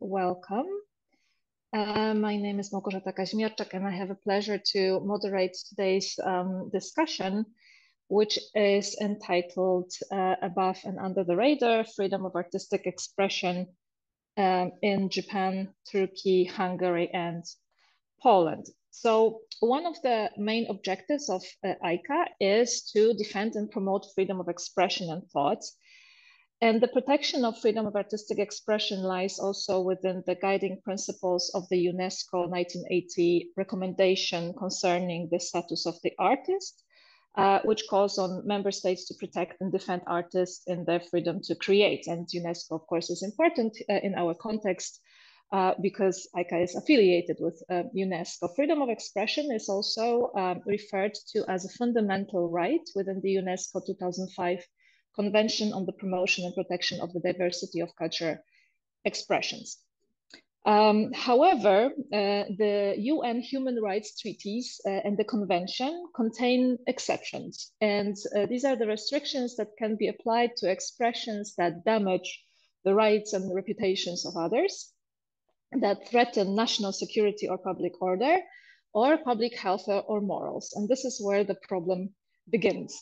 welcome. Uh, my name is Małgorzata Kaźmierczak, and I have a pleasure to moderate today's um, discussion, which is entitled uh, Above and Under the Radar, Freedom of Artistic Expression um, in Japan, Turkey, Hungary, and Poland. So one of the main objectives of uh, AICA is to defend and promote freedom of expression and thought and the protection of freedom of artistic expression lies also within the guiding principles of the UNESCO 1980 recommendation concerning the status of the artist, uh, which calls on member states to protect and defend artists in their freedom to create. And UNESCO, of course, is important uh, in our context uh, because AICA is affiliated with uh, UNESCO. Freedom of expression is also um, referred to as a fundamental right within the UNESCO 2005 Convention on the Promotion and Protection of the Diversity of Culture Expressions. Um, however, uh, the UN human rights treaties uh, and the convention contain exceptions. And uh, these are the restrictions that can be applied to expressions that damage the rights and the reputations of others, that threaten national security or public order, or public health or morals. And this is where the problem begins.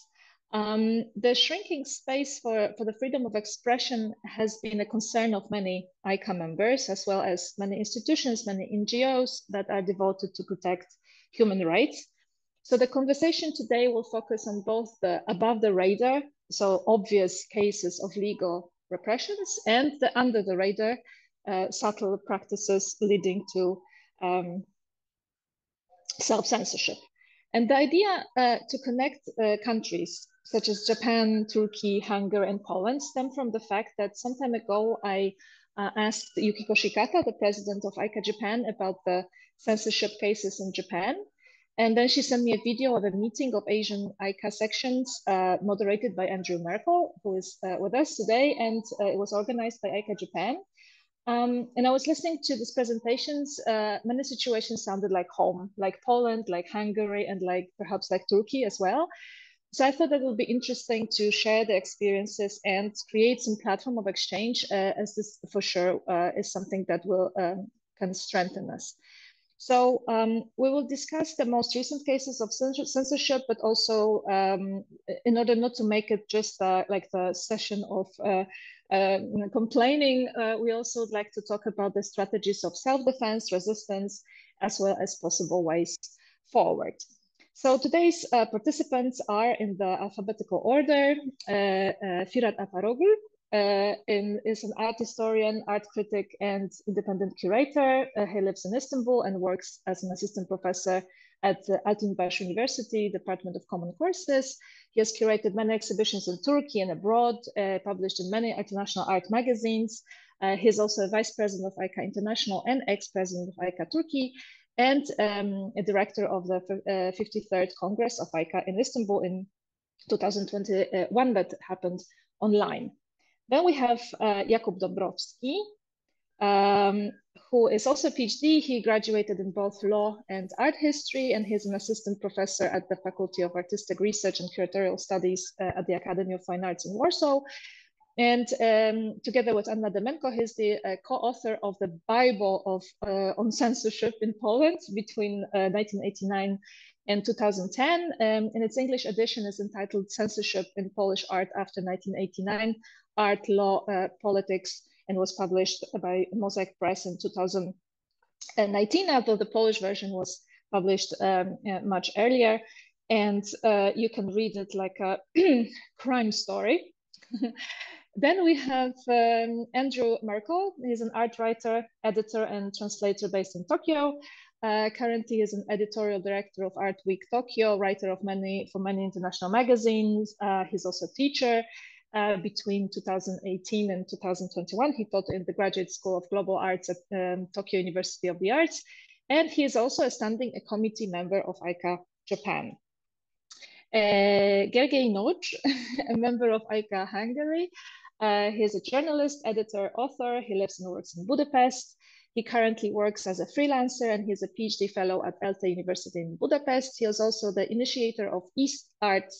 Um, the shrinking space for, for the freedom of expression has been a concern of many AICA members, as well as many institutions, many NGOs that are devoted to protect human rights. So the conversation today will focus on both the above the radar, so obvious cases of legal repressions, and the under the radar, uh, subtle practices leading to um, self-censorship. And the idea uh, to connect uh, countries such as Japan, Turkey, Hungary, and Poland stem from the fact that some time ago I uh, asked Yukiko Shikata, the president of AICA Japan, about the censorship cases in Japan. And then she sent me a video of a meeting of Asian AICA sections uh, moderated by Andrew Markle, who is uh, with us today, and uh, it was organized by AICA Japan. Um, and I was listening to these presentations. Uh, many situations sounded like home, like Poland, like Hungary, and like perhaps like Turkey as well. So I thought that it would be interesting to share the experiences and create some platform of exchange, uh, as this for sure uh, is something that will um, kind of strengthen us. So um, we will discuss the most recent cases of censorship, but also um, in order not to make it just uh, like the session of uh, uh, complaining, uh, we also would like to talk about the strategies of self-defense, resistance, as well as possible ways forward. So today's uh, participants are in the alphabetical order. Uh, uh, Firat Arapoğlu uh, is an art historian, art critic, and independent curator. Uh, he lives in Istanbul and works as an assistant professor at the University, Department of Common Courses. He has curated many exhibitions in Turkey and abroad, uh, published in many international art magazines. Uh, he's also a vice president of AICA International and ex-president of AICA Turkey, and um, a director of the uh, 53rd Congress of AICA in Istanbul in 2021 that happened online. Then we have uh, Jakub Dąbrowski, um, who is also a PhD. He graduated in both law and art history, and he's an assistant professor at the Faculty of Artistic Research and Curatorial Studies uh, at the Academy of Fine Arts in Warsaw. And um, together with Anna Demenko, he's the uh, co-author of the Bible of uh, on censorship in Poland between 1989 uh, and 2010. Um, and its English edition is entitled Censorship in Polish Art After 1989, Art, Law, uh, Politics, and was published by Mosaic Press in 2019, although the Polish version was published um, uh, much earlier. And uh, you can read it like a crime story. Then we have um, Andrew Markle. He's an art writer, editor, and translator based in Tokyo. Uh, currently, is an editorial director of Art Week Tokyo, writer of many for many international magazines. Uh, he's also a teacher. Uh, between 2018 and 2021, he taught in the Graduate School of Global Arts at um, Tokyo University of the Arts, and he is also a standing a committee member of AICA Japan. Uh, Gergely Nagy, a member of AICA Hungary, uh, he's a journalist, editor, author. He lives and works in Budapest. He currently works as a freelancer and he's a PhD fellow at ELTE University in Budapest. He is also the initiator of East Art,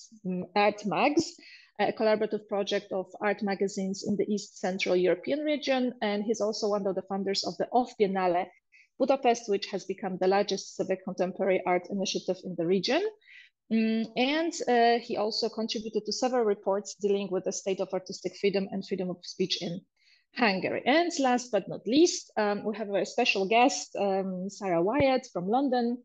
Art Mags, a collaborative project of art magazines in the East Central European region. And he's also one of the founders of the Off Biennale Budapest, which has become the largest civic contemporary art initiative in the region. Mm, and uh, he also contributed to several reports dealing with the state of artistic freedom and freedom of speech in Hungary. And last but not least, um, we have a special guest, um, Sara Whyatt from London,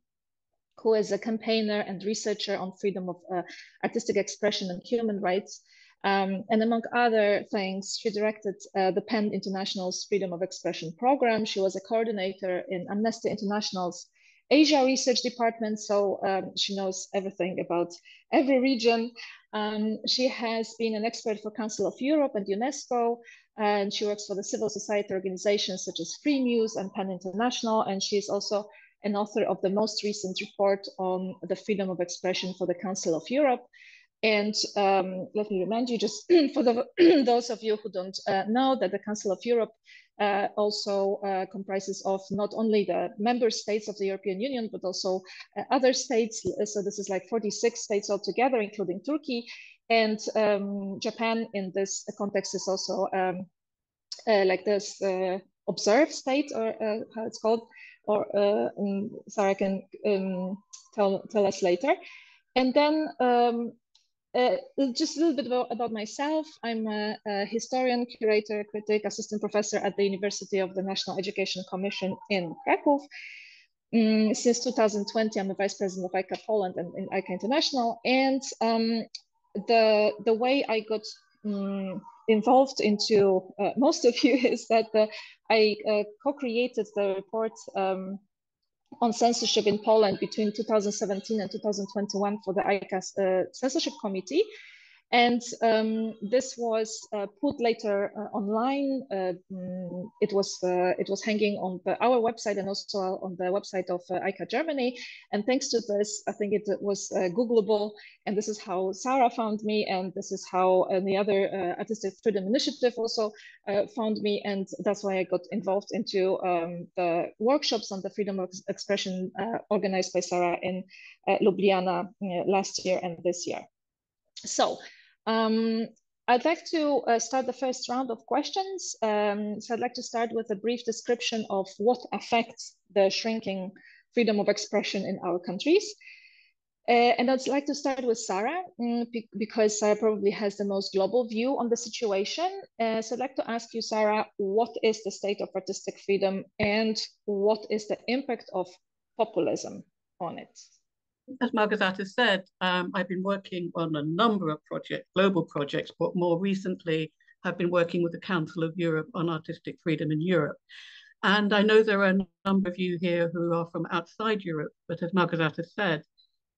who is a campaigner and researcher on freedom of uh, artistic expression and human rights. Um, and among other things, she directed uh, the PEN International's Freedom of Expression program. She was a coordinator in Amnesty International's Asia Research Department, so um, she knows everything about every region. Um, she has been an expert for Council of Europe and UNESCO, and she works for the civil society organizations such as Freemuse and PEN International, and she is also an author of the most recent report on the freedom of expression for the Council of Europe. And um, let me remind you, just for the, those of you who don't uh, know, that the Council of Europe uh, also uh, comprises of not only the member states of the European Union, but also uh, other states. So this is like 46 states altogether, including Turkey. And um, Japan in this context is also um, uh, like this uh, observed state, or how it's called, or um, I can tell, tell us later. And then um, uh, just a little bit about, about myself. I'm a, a, historian, curator, critic, assistant professor at the University of the National Education Commission in Krakow. Mm, since 2020, I'm the vice president of AICA Poland and, and AICA International. And um, the, the way I got um, involved into uh, most of you is that the, I uh, co-created the report um, on censorship in Poland between 2017 and 2021 for the AICA's uh, censorship committee. And um, this was uh, put later uh, online. Uh, mm, it was uh, it was hanging on the, our website and also on the website of uh, AICA Germany. And thanks to this, I think it was uh, Googleable. And this is how Sara found me, and this is how the other Artistic Freedom Initiative also found me. And that's why I got involved into um, the workshops on the freedom of expression organized by Sara in Ljubljana last year and this year. So um, I'd like to uh, start the first round of questions. Um, so I'd like to start with a brief description of what affects the shrinking freedom of expression in our countries. Uh, and I'd like to start with Sara, mm, because Sara probably has the most global view on the situation. Uh, so I'd like to ask you, Sara, what is the state of artistic freedom and what is the impact of populism on it? As Małgorzata said, um, I've been working on a number of projects, global projects, but more recently have been working with the Council of Europe on artistic freedom in Europe. And I know there are a number of you here who are from outside Europe, but as Małgorzata said,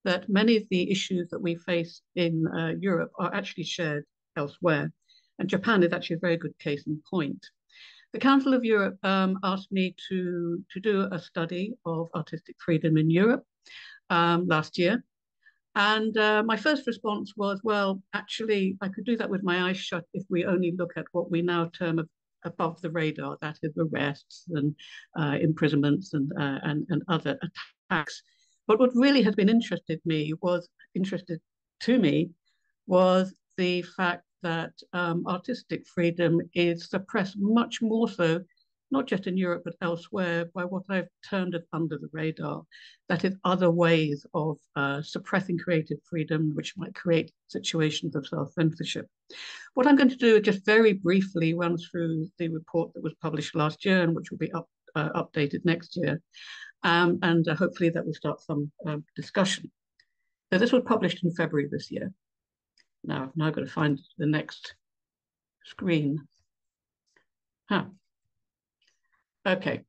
that many of the issues that we face in uh, Europe are actually shared elsewhere. And Japan is actually a very good case in point. The Council of Europe um, asked me to, to do a study of artistic freedom in Europe um, last year. And uh, my first response was, well, actually, I could do that with my eyes shut if we only look at what we now term above the radar, that is arrests and uh, imprisonments and, uh, and, and other attacks. But what really has been interested me was interested to me was the fact that um, artistic freedom is suppressed much more so not just in Europe, but elsewhere, by what I've termed as under the radar. That is, other ways of uh, suppressing creative freedom, which might create situations of self censorship. What I'm going to do is just very briefly run through the report that was published last year and which will be up, uh, updated next year. Um, and uh, hopefully that will start some um, discussion. So this was published in February this year. Now I've now got to find the next screen. Huh. Okay.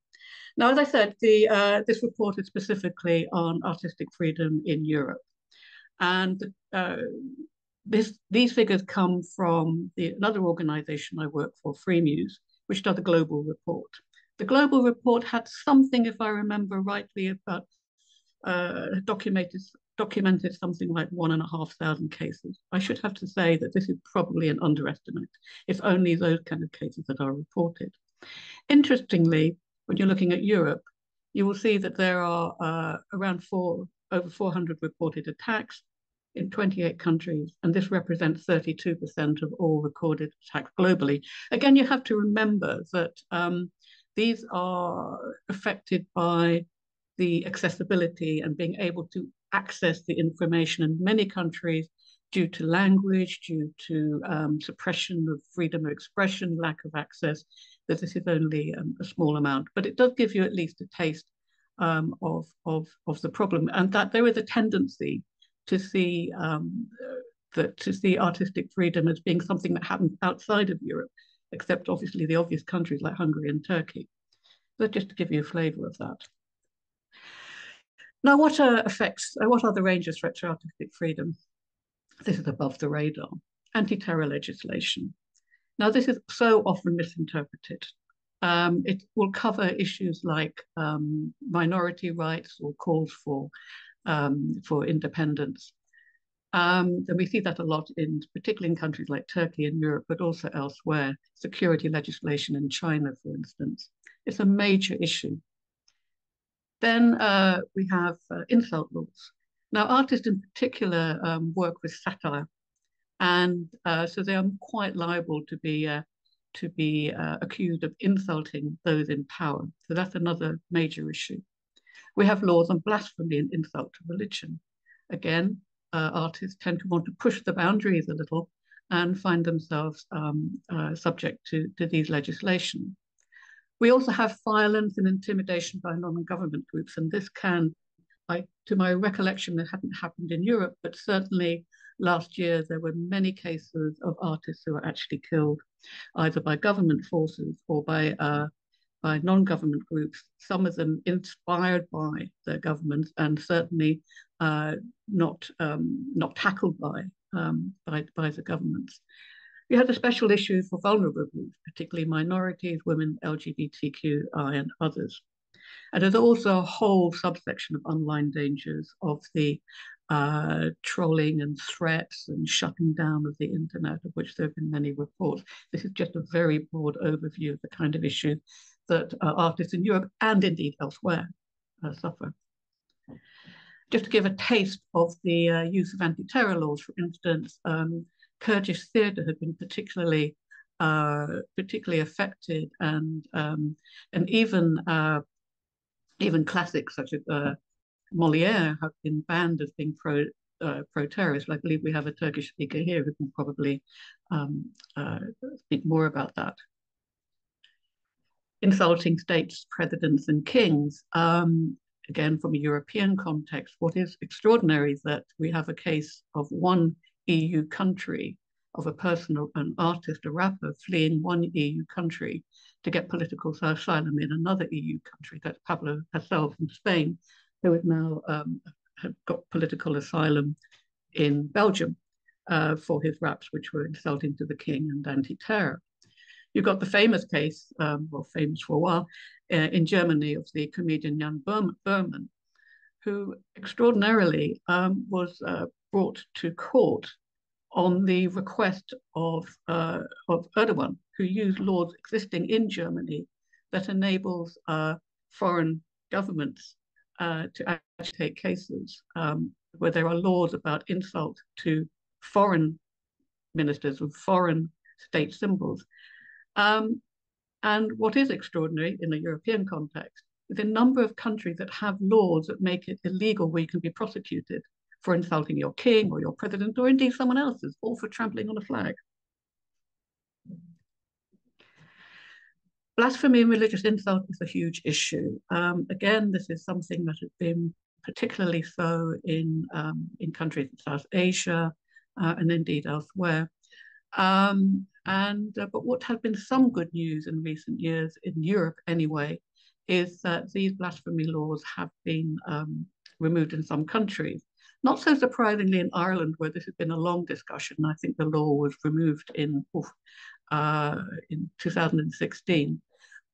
Now, as I said, the uh, this report is specifically on artistic freedom in Europe, and uh, this these figures come from the, another organisation I work for, Freemuse, which does a global report. The global report had something, if I remember rightly, about uh, documented documented something like one and a half thousand cases. I should have to say that this is probably an underestimate. It's only those kind of cases that are reported. Interestingly, when you're looking at Europe, you will see that there are uh, around four, over 400 reported attacks, in 28 countries, and this represents 32% of all recorded attacks globally. Again, you have to remember that um, these are affected by the accessibility and being able to access the information in many countries due to language, due to um, suppression of freedom of expression, lack of access, that this is only um, a small amount. But it does give you at least a taste um, of, of, of the problem and that there is a tendency to see um, that to see artistic freedom as being something that happens outside of Europe, except obviously the obvious countries like Hungary and Turkey. But just to give you a flavour of that. Now, what are effects, uh, what are the range of threats to artistic freedom? This is above the radar. Anti-terror legislation. Now, this is so often misinterpreted. Um, it will cover issues like um, minority rights or calls for um, for independence. Um, and we see that a lot in, particularly in countries like Turkey and Europe, but also elsewhere. Security legislation in China, for instance, it's a major issue. Then uh, we have uh, insult laws. Now, artists in particular um, work with satire, and uh, so they are quite liable to be uh, to be uh, accused of insulting those in power. So that's another major issue. We have laws on blasphemy and insult to religion. Again, uh, artists tend to want to push the boundaries a little and find themselves um, uh, subject to, to these legislation. We also have violence and intimidation by non-government groups, and this can, I, to my recollection, it hadn't happened in Europe, but certainly last year there were many cases of artists who were actually killed either by government forces or by uh, by non-government groups, some of them inspired by their governments and certainly uh, not um, not tackled by, um, by by the governments. We had a special issue for vulnerable groups, particularly minorities, women, LGBTQI, and others. And there's also a whole subsection of online dangers of the uh, trolling and threats and shutting down of the internet, of which there have been many reports. This is just a very broad overview of the kind of issue that uh, artists in Europe and indeed elsewhere uh, suffer. Just to give a taste of the uh, use of anti-terror laws, for instance, um, Kurdish theatre had been particularly uh, particularly affected, and um, and even uh, even classics such as Molière have been banned as being pro uh, pro-terrorist. I believe we have a Turkish speaker here who can probably um, uh, speak more about that insulting states, presidents, and kings. Um, again, from a European context, what is extraordinary is that we have a case of one EU country, of a person, an artist, a rapper, fleeing one EU country to get political asylum in another EU country. That's Pablo Hasél in Spain, who had now um, got political asylum in Belgium uh, for his raps, which were insulting to the king and anti-terror. You've got the famous case, um, well, famous for a while, uh, in Germany of the comedian Jan Böhmermann, who extraordinarily um, was uh, brought to court on the request of, uh, of Erdogan, who used laws existing in Germany that enables uh, foreign governments uh, to take cases um, where there are laws about insult to foreign ministers with foreign state symbols. Um, and what is extraordinary in a European context is the number of countries that have laws that make it illegal where you can be prosecuted for insulting your king or your president or indeed someone else's, or for trampling on a flag. Blasphemy and religious insult is a huge issue. Um, again, this is something that has been particularly so in, um, in countries in South Asia uh, and indeed elsewhere. Um, and uh, but what has been some good news in recent years in Europe anyway is that these blasphemy laws have been um, removed in some countries. Not so surprisingly in Ireland, where this has been a long discussion. I think the law was removed in uh, in 2016,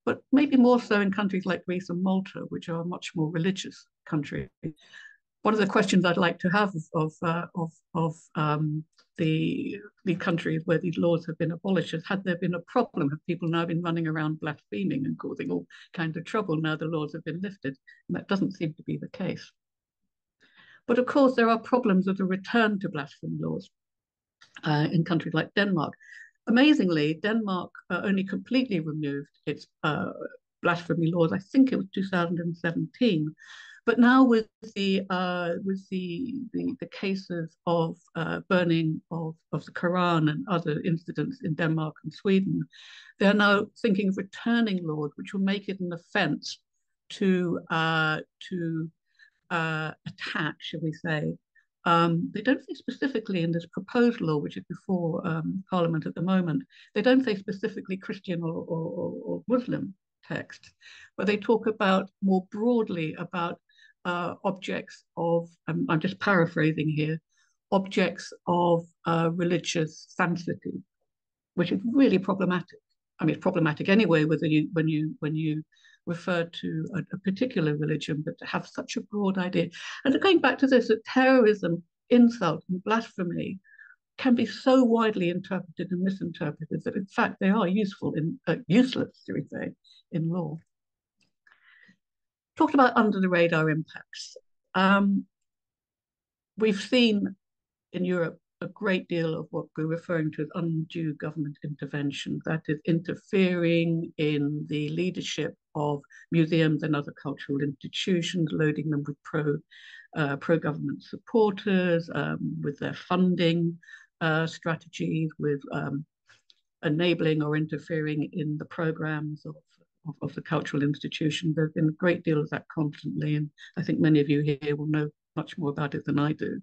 but maybe more so in countries like Greece and Malta, which are much more religious countries one of the questions I'd like to have of uh, of of um, the the countries where these laws have been abolished is had there been a problem? Have people now been running around blaspheming and causing all kinds of trouble now the laws have been lifted? And that doesn't seem to be the case. But of course, there are problems with the return to blasphemy laws uh, in countries like Denmark. Amazingly, Denmark uh, only completely removed its uh, blasphemy laws. I think it was 2017. But now with the uh, with the, the, the cases of uh, burning of, of the Quran and other incidents in Denmark and Sweden, they're now thinking of returning laws, which will make it an offence to uh, to uh, attack, shall we say. Um, they don't say specifically in this proposed law, which is before um, Parliament at the moment, they don't say specifically Christian or, or, or Muslim texts, but they talk about more broadly about uh, objects of, um, I'm just paraphrasing here, objects of uh, religious sanctity, which is really problematic. I mean, it's problematic anyway, whether you when you when you refer to a, a particular religion, but to have such a broad idea. And going back to this, that terrorism, insult, and blasphemy can be so widely interpreted and misinterpreted that in fact they are useful in uh, useless, should we say, in law talked about under the radar impacts. Um, we've seen in Europe a great deal of what we're referring to as undue government intervention, that is interfering in the leadership of museums and other cultural institutions, loading them with pro, uh, pro-government supporters, um, with their funding uh, strategies, with um, enabling or interfering in the programs of of, of the cultural institution. There's been a great deal of that constantly, and I think many of you here will know much more about it than I do.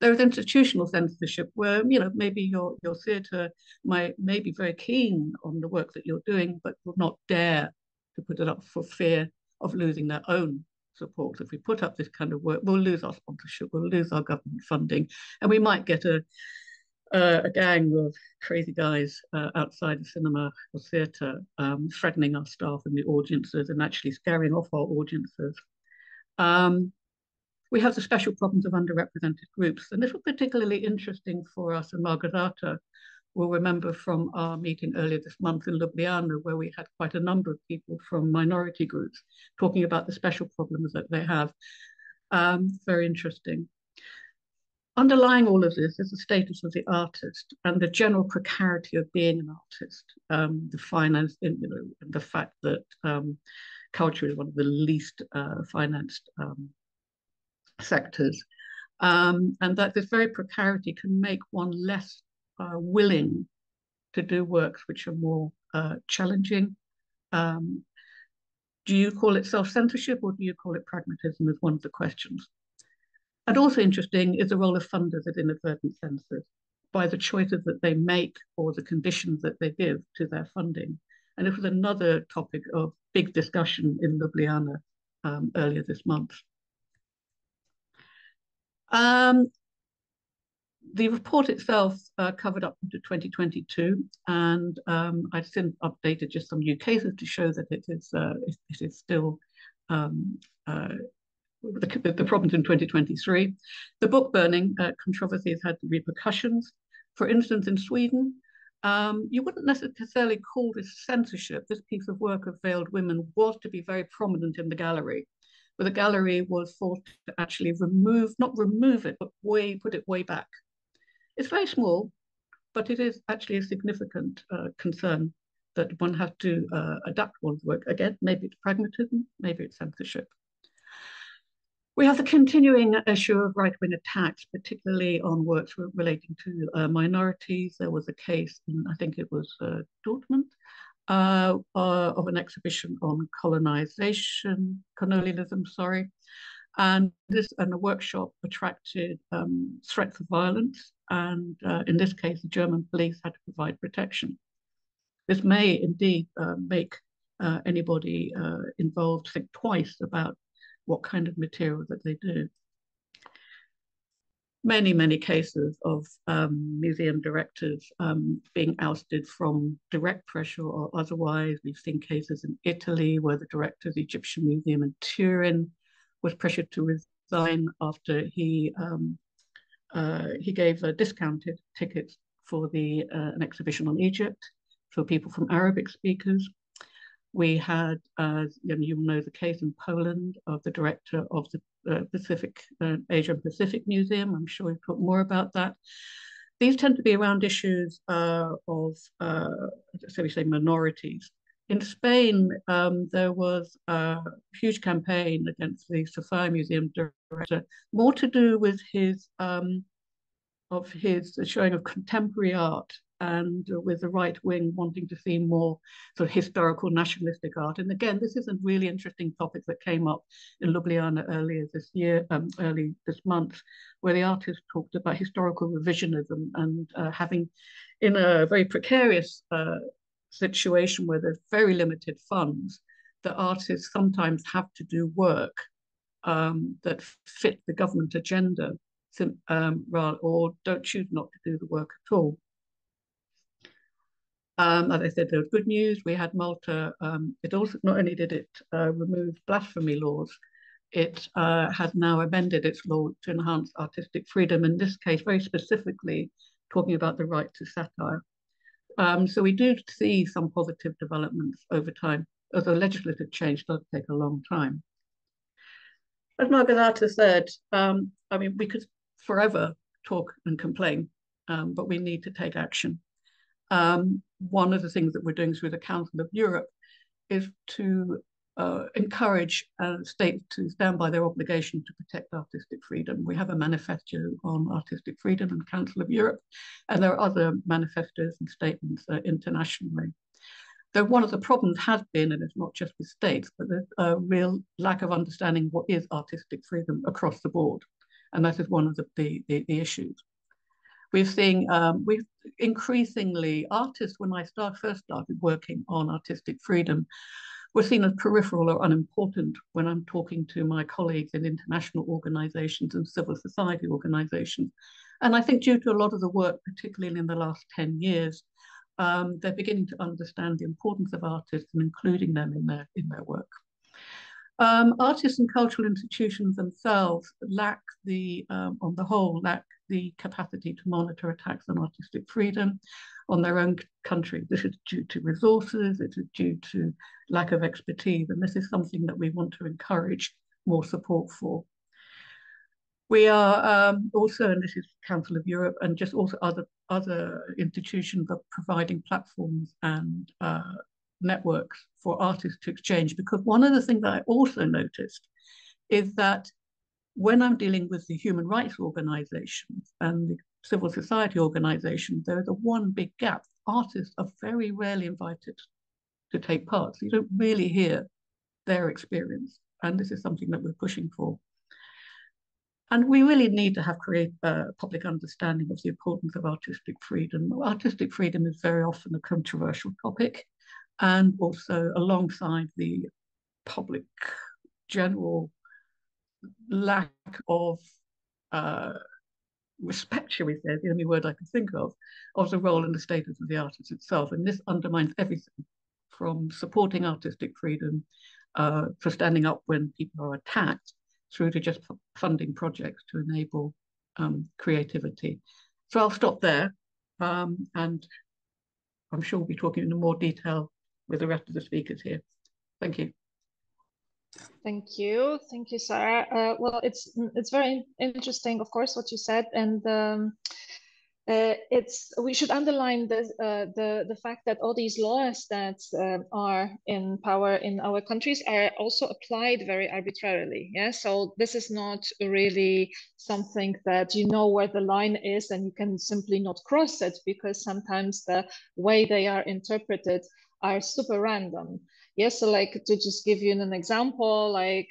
There is institutional censorship where, you know, maybe your, your theatre may be very keen on the work that you're doing, but will not dare to put it up for fear of losing their own support. If we put up this kind of work, we'll lose our sponsorship, we'll lose our government funding, and we might get a uh, a gang of crazy guys uh, outside the cinema or theatre um, threatening our staff and the audiences and actually scaring off our audiences. Um, we have the special problems of underrepresented groups, and this was particularly interesting for us, and Małgorzata will remember from our meeting earlier this month in Ljubljana, where we had quite a number of people from minority groups talking about the special problems that they have. Um, very interesting. Underlying all of this is the status of the artist and the general precarity of being an artist, um, the finance, you know, the fact that um, culture is one of the least uh, financed um, sectors, um, and that this very precarity can make one less uh, willing to do works which are more uh, challenging. Um, do you call it self-censorship or do you call it pragmatism is one of the questions. And also interesting is the role of funders at inadvertent censors by the choices that they make or the conditions that they give to their funding. And it was another topic of big discussion in Ljubljana um, earlier this month. Um, the report itself uh, covered up to 2022, and um, I've since updated just some new cases to show that it is uh, it, it is still um, uh, the, the problems in 2023. The book burning uh, controversy has had repercussions. For instance, in Sweden, um, you wouldn't necessarily call this censorship. This piece of work of veiled women was to be very prominent in the gallery, but the gallery was forced to actually remove, not remove it, but way put it way back. It's very small, but it is actually a significant uh, concern that one has to uh, adapt one's work. Again, maybe it's pragmatism, maybe it's censorship. We have the continuing issue of right-wing attacks, particularly on works relating to uh, minorities. There was a case in, I think it was uh, Dortmund, uh, uh of an exhibition on colonization, colonialism, sorry. And this and a workshop attracted um, threats of violence. And uh, in this case, the German police had to provide protection. This may indeed uh, make anybody involved think twice about what kind of material that they do. Many, many cases of um, museum directors um, being ousted from direct pressure or otherwise. We've seen cases in Italy where the director of the Egyptian Museum in Turin was pressured to resign after he um, uh, he gave uh, discounted tickets for the uh, an exhibition on Egypt for people from Arabic speakers. We had, you, know, you know the case in Poland of the director of the uh, Pacific, uh, Asia Pacific Museum. I'm sure we'll talk more about that. These tend to be around issues uh, of, so we say, minorities. In Spain, um, there was a huge campaign against the Sofia Museum director, more to do with his um, of his showing of contemporary art and with the right wing wanting to see more sort of historical nationalistic art. And again, this is a really interesting topic that came up in Ljubljana earlier this year, um, early this month, where the artist talked about historical revisionism and uh, having, in a very precarious uh, situation where there's very limited funds, the artists sometimes have to do work um, that fit the government agenda um, or don't choose not to do the work at all. Um, as I said, there was good news. We had Malta. Um, it also not only did it uh, remove blasphemy laws, it uh, has now amended its law to enhance artistic freedom. In this case, very specifically, talking about the right to satire. Um, so we do see some positive developments over time, although legislative change does take a long time. As Margareta said, um, I mean, we could forever talk and complain, um, but we need to take action. Um, one of the things that we're doing through the Council of Europe is to uh, encourage uh, states to stand by their obligation to protect artistic freedom. We have a manifesto on artistic freedom in Council of Europe, and there are other manifestos and statements uh, internationally. Though one of the problems has been, and it's not just with states, but there's a real lack of understanding what is artistic freedom across the board. And that is one of the, the, the, the issues. We're seeing um, we increasingly artists. When I start first started working on artistic freedom, were seen as peripheral or unimportant when I'm talking to my colleagues in international organizations and civil society organizations. And I think due to a lot of the work, particularly in the last 10 years, um, they're beginning to understand the importance of artists and including them in their, in their work. Um, artists and cultural institutions themselves lack the, um, on the whole, lack the capacity to monitor attacks on artistic freedom on their own country. This is due to resources, it is due to lack of expertise, and this is something that we want to encourage more support for. We are um, also, and this is Council of Europe, and just also other other institutions are providing platforms and uh, networks for artists to exchange. Because one of the things that I also noticed is that when I'm dealing with the human rights organizations and the civil society organizations, there is a one big gap. Artists are very rarely invited to take part. So you don't really hear their experience. And this is something that we're pushing for. And we really need to have create uh, public understanding of the importance of artistic freedom. Artistic freedom is very often a controversial topic and also alongside the public general lack of uh, respect, shall we say, the only word I can think of, of the role and the status of the artist itself. And this undermines everything from supporting artistic freedom uh, for standing up when people are attacked through to just funding projects to enable um, creativity. So I'll stop there. Um, and I'm sure we'll be talking in more detail with the rest of the speakers here. Thank you. Thank you, thank you, Sara. Uh, well, it's it's very interesting, of course, what you said, and um, uh, it's we should underline the, uh, the the fact that all these laws that uh, are in power in our countries are also applied very arbitrarily. Yeah, so this is not really something that you know where the line is and you can simply not cross it because sometimes the way they are interpreted are super random. Yes, so like to just give you an example, like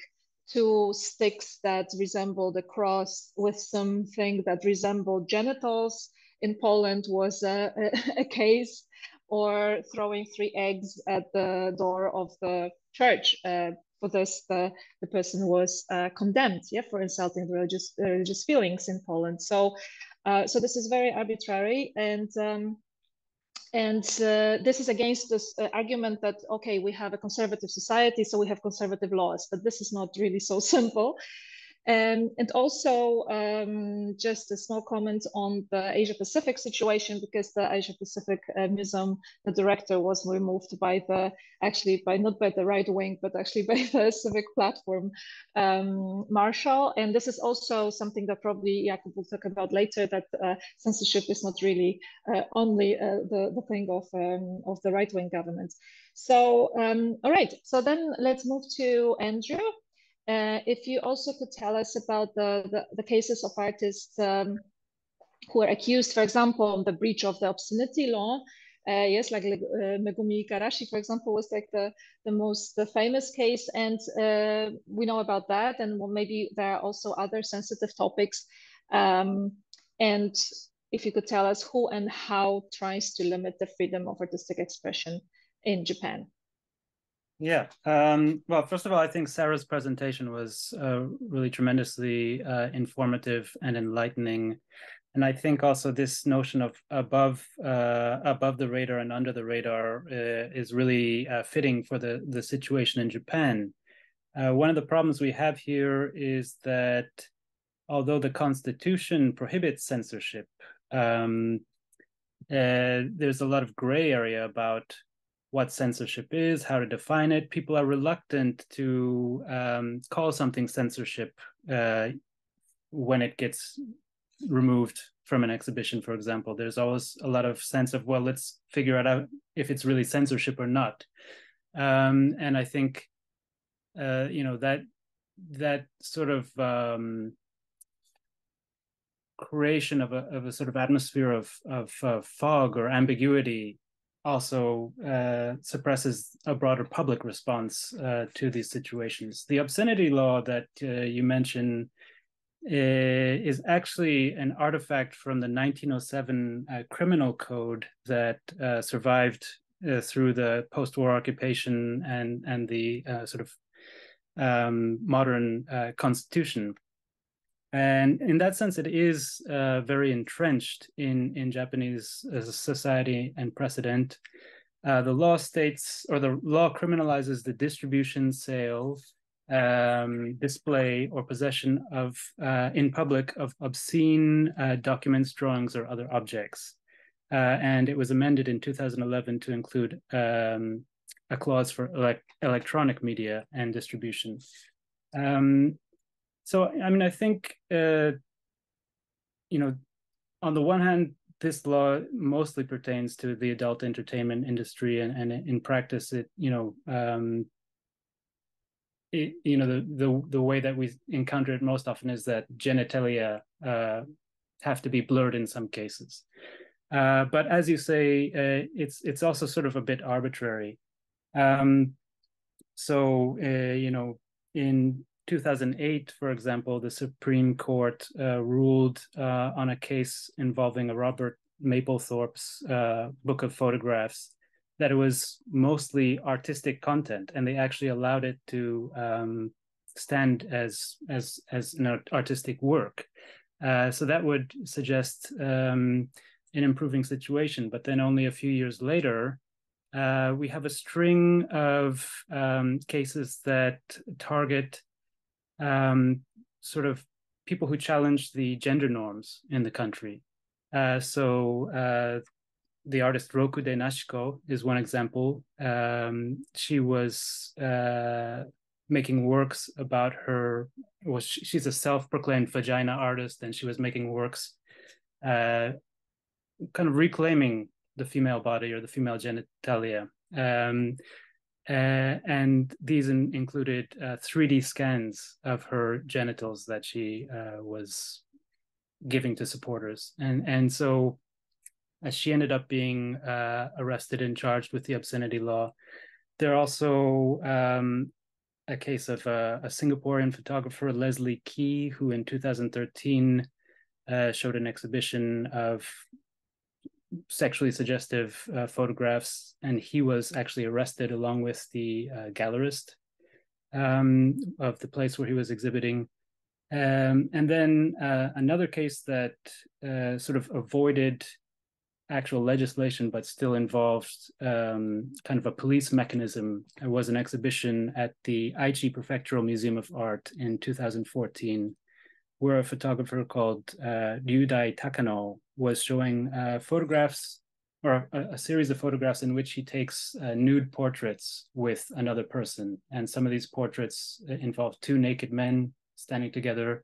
two sticks that resemble the cross with something that resembled genitals in Poland was a, a, a case, or throwing three eggs at the door of the church. Uh, for this, the, the person was uh, condemned, yeah, for insulting religious religious feelings in Poland. So, uh, so this is very arbitrary, and um, and uh, this is against this uh, argument that, okay, we have a conservative society, so we have conservative laws, but this is not really so simple. Um, and also, um, just a small comment on the Asia Pacific situation, because the Asia Pacific uh, Museum, the director was removed by the, actually by not by the right wing, but actually by the civic platform um, Marshall. And this is also something that probably Jakub will talk about later, that uh, censorship is not really uh, only uh, the, the thing of, um, of the right wing government. So, um, all right, so then let's move to Andrew. Uh, if you also could tell us about the, the, the cases of artists um, who are accused, for example, the breach of the obscenity law. Uh, yes, like uh, Megumi Igarashi, for example, was like the, the most the famous case. And uh, we know about that. And well, maybe there are also other sensitive topics. Um, and if you could tell us who and how tries to limit the freedom of artistic expression in Japan. Yeah. Um, well, first of all, I think Sara's presentation was uh, really tremendously uh, informative and enlightening, and I think also this notion of above uh, above the radar and under the radar uh, is really uh, fitting for the the situation in Japan. Uh, one of the problems we have here is that although the constitution prohibits censorship, um, there's a lot of gray area about what censorship is, how to define it. People are reluctant to um, call something censorship uh, when it gets removed from an exhibition, for example. There's always a lot of sense of, well, let's figure it out if it's really censorship or not. Um, and I think, uh, you know, that that sort of um, creation of a of a sort of atmosphere of of uh, fog or ambiguity also uh, suppresses a broader public response uh, to these situations. The obscenity law that uh, you mentioned uh, is actually an artifact from the 1907 uh, criminal code that uh, survived through the post-war occupation and and the sort of um, modern constitution. And in that sense, it is uh, very entrenched in, in Japanese uh, society and precedent. Uh, the law states, or the law criminalizes the distribution, sale, um, display, or possession of uh, in public of obscene uh, documents, drawings, or other objects. Uh, and it was amended in 2011 to include um, a clause for elect electronic media and distribution. Um, so i mean i think uh, you know on the one hand this law mostly pertains to the adult entertainment industry and, and in practice it you know um, it, you know the, the the way that we encounter it most often is that genitalia uh, have to be blurred in some cases. Uh, but as you say uh, it's it's also sort of a bit arbitrary. Um, so uh, you know in 2008, for example, the Supreme Court uh, ruled uh, on a case involving a Robert Mapplethorpe's uh, book of photographs that it was mostly artistic content, and they actually allowed it to um, stand as as as an artistic work. Uh, so that would suggest um, an improving situation. But then only a few years later, uh, we have a string of um, cases that target um, sort of people who challenge the gender norms in the country. Uh, so uh, the artist Rokudenashiko is one example. Um, she was uh, making works about her. Well, she's a self-proclaimed vagina artist, and she was making works, uh, kind of reclaiming the female body or the female genitalia. Um, uh, and these in, included uh, 3D scans of her genitals that she uh, was giving to supporters. And, and so she ended up being uh, arrested and charged with the obscenity law. There are also um, a case of a, a, Singaporean photographer, Leslie Kee, who in 2013 uh, showed an exhibition of sexually suggestive uh, photographs, and he was actually arrested along with the uh, gallerist um, of the place where he was exhibiting. Um, and then uh, another case that uh, sort of avoided actual legislation, but still involved um, kind of a police mechanism. There was an exhibition at the Aichi Prefectural Museum of Art in 2014, where a photographer called uh, Ryudai Takano was showing uh, photographs or a, a, series of photographs in which he takes uh, nude portraits with another person. And some of these portraits uh, involve two naked men standing together.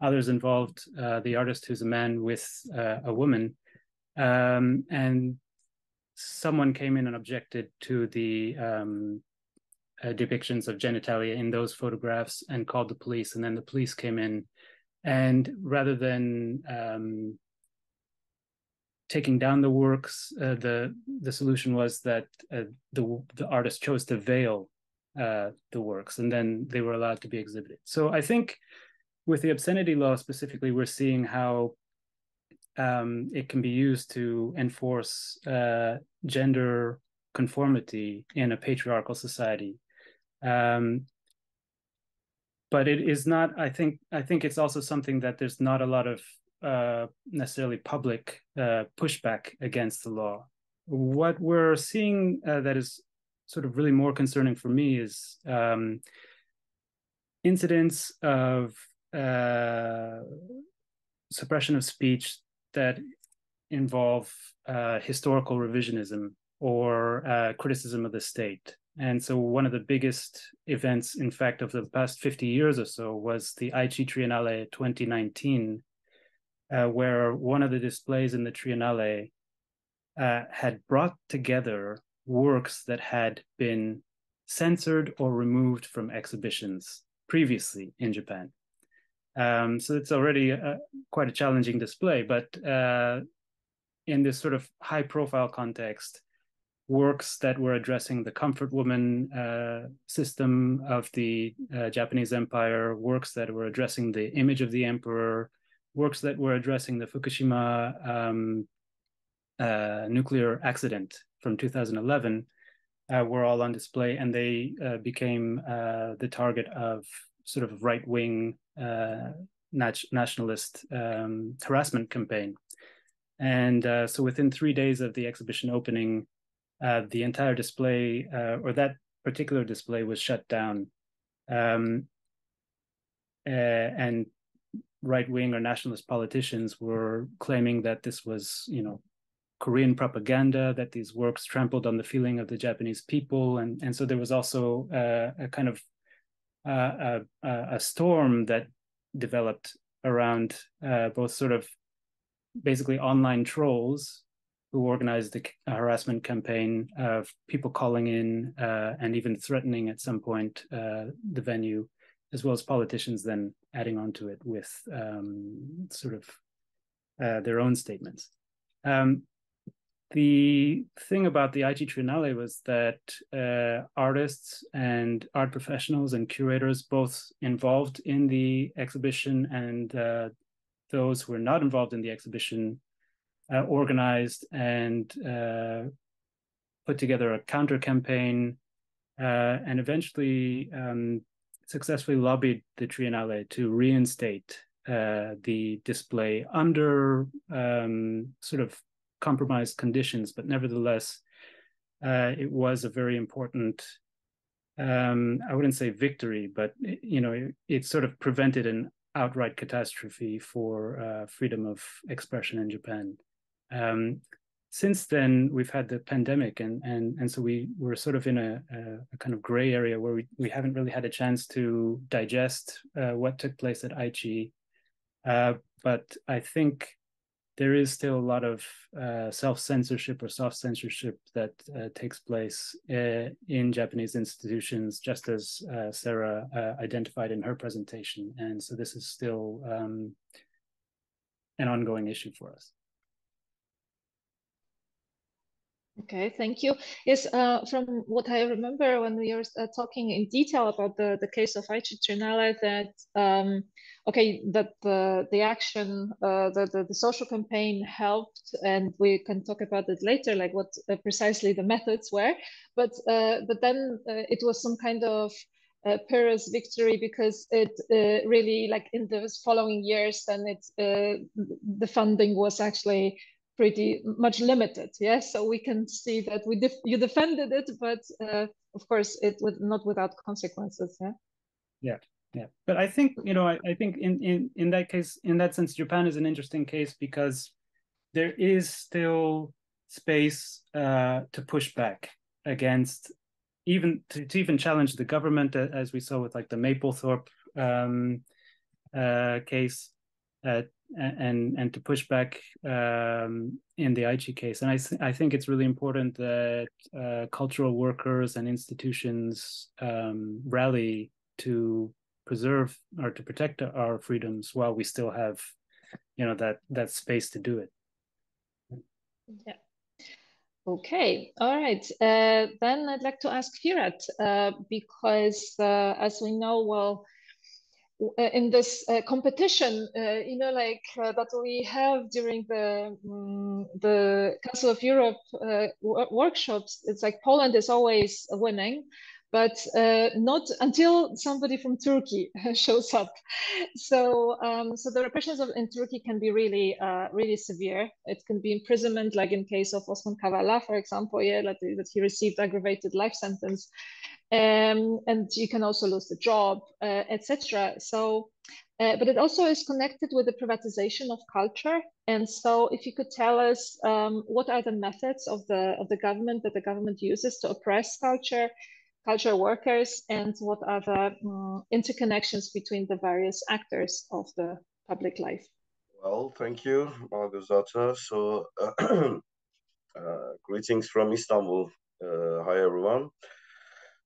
Others involved uh, the artist who's a man with uh, a woman. Um, and someone came in and objected to the um, uh, depictions of genitalia in those photographs and called the police. And then the police came in. And rather than um, taking down the works, uh, the the solution was that uh, the the artist chose to veil uh, the works, and then they were allowed to be exhibited. So I think with the obscenity law specifically, we're seeing how um, it can be used to enforce uh, gender conformity in a patriarchal society. Um, but it is not. I think. I think it's also something that there's not a lot of uh, necessarily public uh, pushback against the law. What we're seeing uh, that is sort of really more concerning for me is um, incidents of uh, suppression of speech that involve uh, historical revisionism or uh, criticism of the state. And so, one of the biggest events, in fact, of the past 50 years or so was the Aichi Triennale 2019, uh, where one of the displays in the Triennale uh, had brought together works that had been censored or removed from exhibitions previously in Japan. Um, so it's already a, quite a challenging display, but uh, in this sort of high profile context, works that were addressing the comfort woman uh, system of the uh, Japanese empire, works that were addressing the image of the emperor, works that were addressing the Fukushima um, uh, nuclear accident from 2011 uh, were all on display, and they uh, became uh, the target of sort of right wing nat- nationalist um, harassment campaign. And so, within three days of the exhibition opening, the entire display, or that particular display, was shut down. Um, and right wing or nationalist politicians were claiming that this was, you know, Korean propaganda, that these works trampled on the feeling of the Japanese people, and and so there was also uh, a kind of uh, a, a, storm that developed around uh, both sort of basically online trolls who organized the harassment campaign of people calling in uh, and even threatening at some point uh, the venue as well as politicians then adding on to it with um, sort of uh, their own statements. Um, the thing about the Aichi Triennale was that uh, artists and art professionals and curators, both involved in the exhibition and uh, those who were not involved in the exhibition, uh, organized and uh, put together a counter campaign uh, and eventually um, successfully lobbied the Triennale to reinstate uh, the display under um, sort of compromised conditions, but nevertheless, uh, it was a very important. Um, I wouldn't say victory, but you know, it, it, sort of prevented an outright catastrophe for uh, freedom of expression in Japan. Um, since then we've had the pandemic and and and so we we're sort of in a, a, kind of gray area where we, we haven't really had a chance to digest uh, what took place at Aichi. Uh, but I think there is still a lot of uh, self-censorship or soft censorship that uh, takes place uh, in Japanese institutions, just as uh, Sara identified in her presentation. And so this is still um, an ongoing issue for us. Okay, thank you. Yes, uh, from what I remember when we were uh, talking in detail about the, the case of Aichi Triennale, that um, okay, that the the action, uh, the, the, the social campaign helped, and we can talk about it later, like what uh, precisely the methods were. But uh, but then uh, it was some kind of uh, Pyrrhus victory because it uh, really like in the following years then it uh, the funding was actually pretty much limited. Yeah, so we can see that we def you defended it, but uh, of course it was not without consequences. Yeah. Yeah. Yeah, but I think you know I, I think in, in in that case in that sense Japan is an interesting case because there is still space uh, to push back against even to, to, even challenge the government as we saw with like the Mapplethorpe um, uh, case uh, and and to push back um, in the Aichi case. And I th- I think it's really important that uh, cultural workers and institutions um, rally to preserve or to protect our freedoms while we still have, you know, that that space to do it. Yeah. Okay, all right. Uh, then I'd like to ask Firat, uh, because uh, as we know, well, in this uh, competition, uh, you know, like that we have during the um, the Council of Europe workshops, it's like Poland is always winning, but uh, not until somebody from Turkey shows up. So, um, so the repressions of, in Turkey can be really, uh, really severe. It can be imprisonment, like in case of Osman Kavala, for example, yeah, like, that he received aggravated life sentence, um, and you can also lose the job, uh, etc. So. Uh, but it also is connected with the privatization of culture. And so, if you could tell us um, what are the methods of the of the government that the government uses to oppress culture, culture workers and what are the um, interconnections between the various actors of the public life? Well, thank you, Małgorzata. So, uh, greetings from Istanbul. Uh, hi, everyone.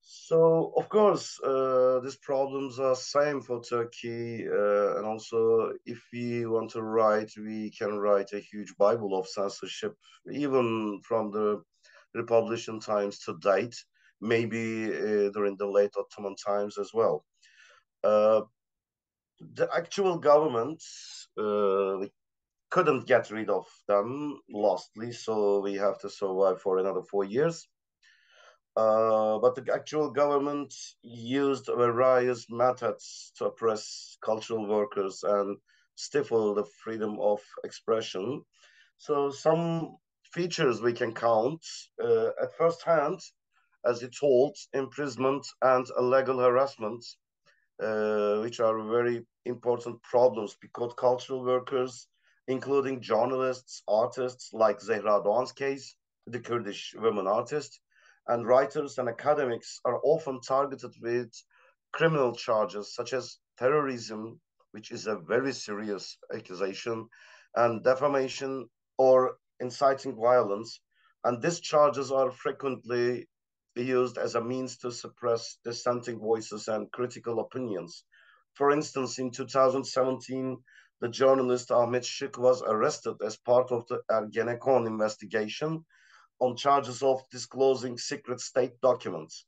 So, of course, uh, these problems are same for Turkey, uh, and also if we want to write, we can write a huge Bible of censorship, even from the Republican times to date maybe uh, during the late Ottoman times as well. Uh, the actual government, uh, couldn't get rid of them lastly, so we have to survive for another four years. Uh, but the actual government used various methods to oppress cultural workers and stifle the freedom of expression. So some features we can count uh, at first hand as it's called, imprisonment and illegal harassment, uh, which are very important problems because cultural workers, including journalists, artists like Zehra Doğan's case, the Kurdish women artist, and writers and academics are often targeted with criminal charges such as terrorism, which is a very serious accusation, and defamation or inciting violence. And these charges are frequently used as a means to suppress dissenting voices and critical opinions. For instance, in 2017, the journalist Ahmet Şık was arrested as part of the Ergenekon investigation on charges of disclosing secret state documents.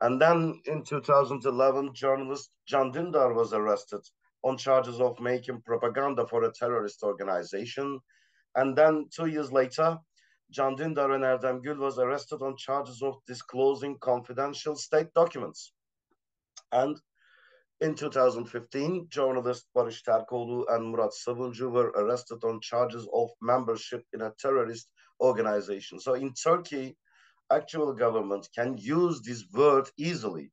And then in 2011, journalist Can Dündar was arrested on charges of making propaganda for a terrorist organization. And then two years later, Can Dündar and Erdem Gül was arrested on charges of disclosing confidential state documents. And in 2015, journalist Barış Terkoğlu and Murat Sabuncu were arrested on charges of membership in a terrorist organization. So in Turkey, actual government can use this word easily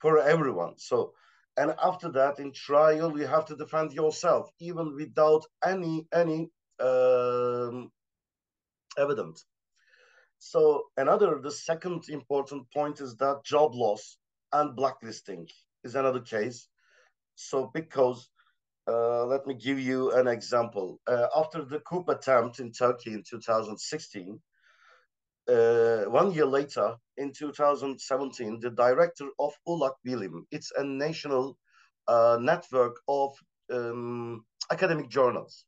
for everyone. So, and after that, in trial, you have to defend yourself, even without any any um, evident. So another, the second important point is that job loss and blacklisting is another case. So because, uh, let me give you an example. Uh, after the coup attempt in Turkey in 2016, uh, one year later, in 2017, the director of Ulak Bilim, it's a national uh, network of um, academic journals,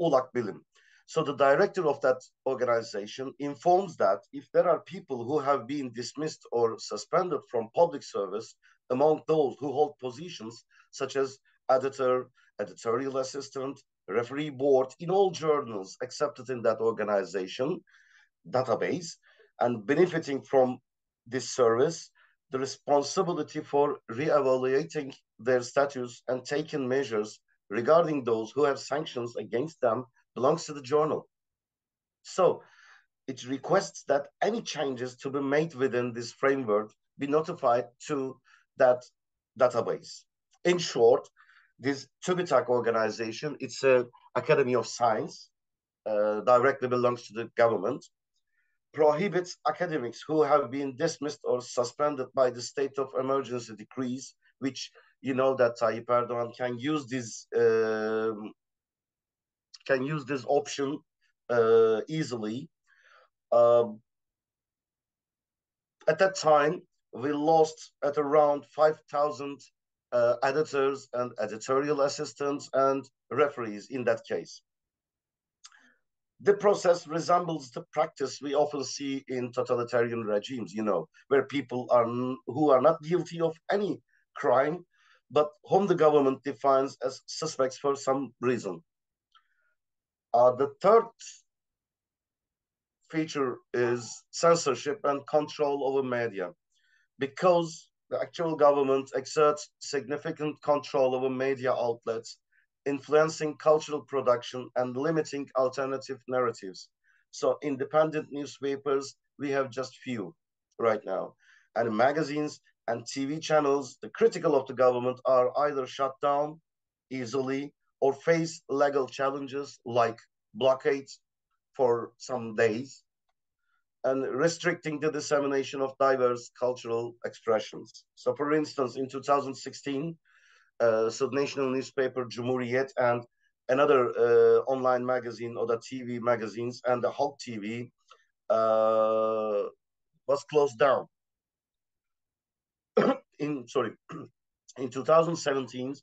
ULAKBİM, so the director of that organization informs that if there are people who have been dismissed or suspended from public service among those who hold positions such as editor, editorial assistant, referee board in all journals accepted in that organization database and benefiting from this service, the responsibility for re-evaluating their status and taking measures regarding those who have sanctions against them belongs to the journal. So it requests that any changes to be made within this framework be notified to that database. In short, this TÜBİTAK organization, it's an Academy of Science, uh, directly belongs to the government, prohibits academics who have been dismissed or suspended by the state of emergency decrees, which you know that Tayyip Erdogan can use this um, can use this option uh, easily. Um, at that time, we lost at around 5,000 uh, editors and editorial assistants and referees in that case. The process resembles the practice we often see in totalitarian regimes, you know, where people are who are not guilty of any crime, but whom the government defines as suspects for some reason. Uh, the third feature is censorship and control over media because the actual government exerts significant control over media outlets, influencing cultural production and limiting alternative narratives. So independent newspapers, we have just few right now. And magazines and TV channels, the critical of the government are either shut down easily or face legal challenges like blockades for some days and restricting the dissemination of diverse cultural expressions. So, for instance, in 2016, uh, so national newspaper Cumhuriyet and another uh, online magazine or the TV magazines and the Halk TV uh, was closed down. in sorry, in 2017,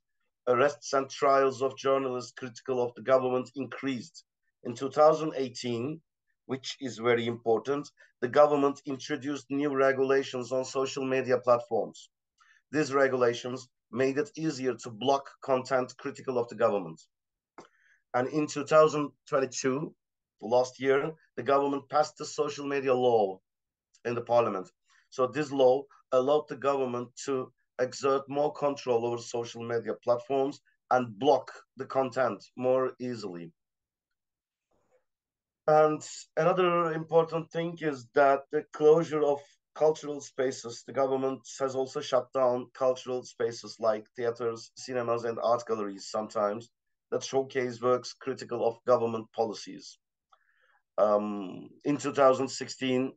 arrests and trials of journalists critical of the government increased. In 2018, which is very important, the government introduced new regulations on social media platforms. These regulations made it easier to block content critical of the government. And in 2022, last year, the government passed the social media law in the parliament. So this law allowed the government to exert more control over social media platforms and block the content more easily. And another important thing is that the closure of cultural spaces, the government has also shut down cultural spaces like theaters, cinemas, and art galleries sometimes that showcase works critical of government policies. Um, in 2016,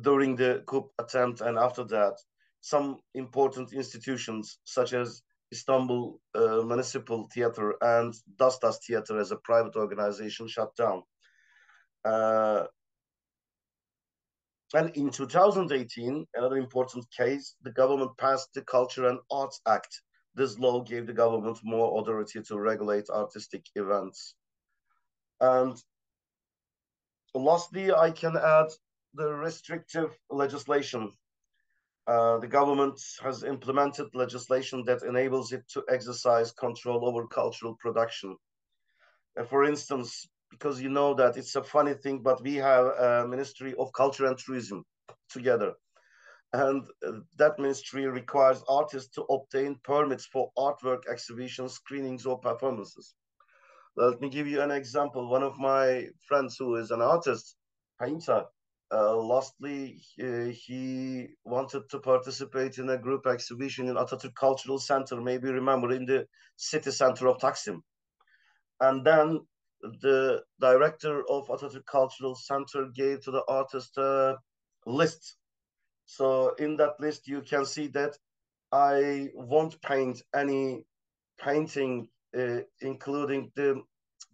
during the coup attempt and after that, some important institutions such as Istanbul uh, Municipal Theater and DasDas Theater as a private organization shut down. Uh, and in 2018, another important case, the government passed the Culture and Arts Act. This law gave the government more authority to regulate artistic events. And lastly, I can add the restrictive legislation. Uh, the government has implemented legislation that enables it to exercise control over cultural production. Uh, for instance, because you know that it's a funny thing, but we have a Ministry of Culture and Tourism together. And uh, that ministry requires artists to obtain permits for artwork exhibitions, screenings, or performances. Let me give you an example. One of my friends who is an artist, painter, uh, lastly, he, he wanted to participate in a group exhibition in Atatürk Cultural Center, maybe remember in the city center of Taksim. And then the director of Atatürk Cultural Center gave to the artist a list. So in that list, you can see that I won't paint any painting, uh, including the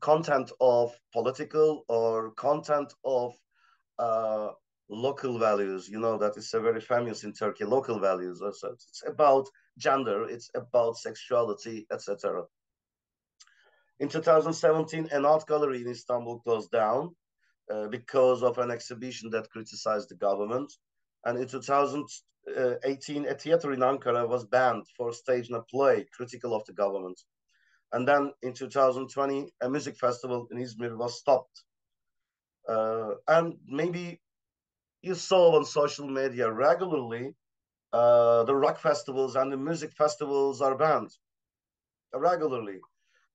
content of political or content of uh, local values. You know that it's a very famous in Turkey, local values. Also, it's about gender, it's about sexuality, etc. In 2017, an art gallery in Istanbul closed down uh, because of an exhibition that criticized the government. And in 2018, a theater in Ankara was banned for staging a play critical of the government. And then in 2020, a music festival in Izmir was stopped. Uh, and maybe you saw on social media regularly uh, the rock festivals and the music festivals are banned regularly.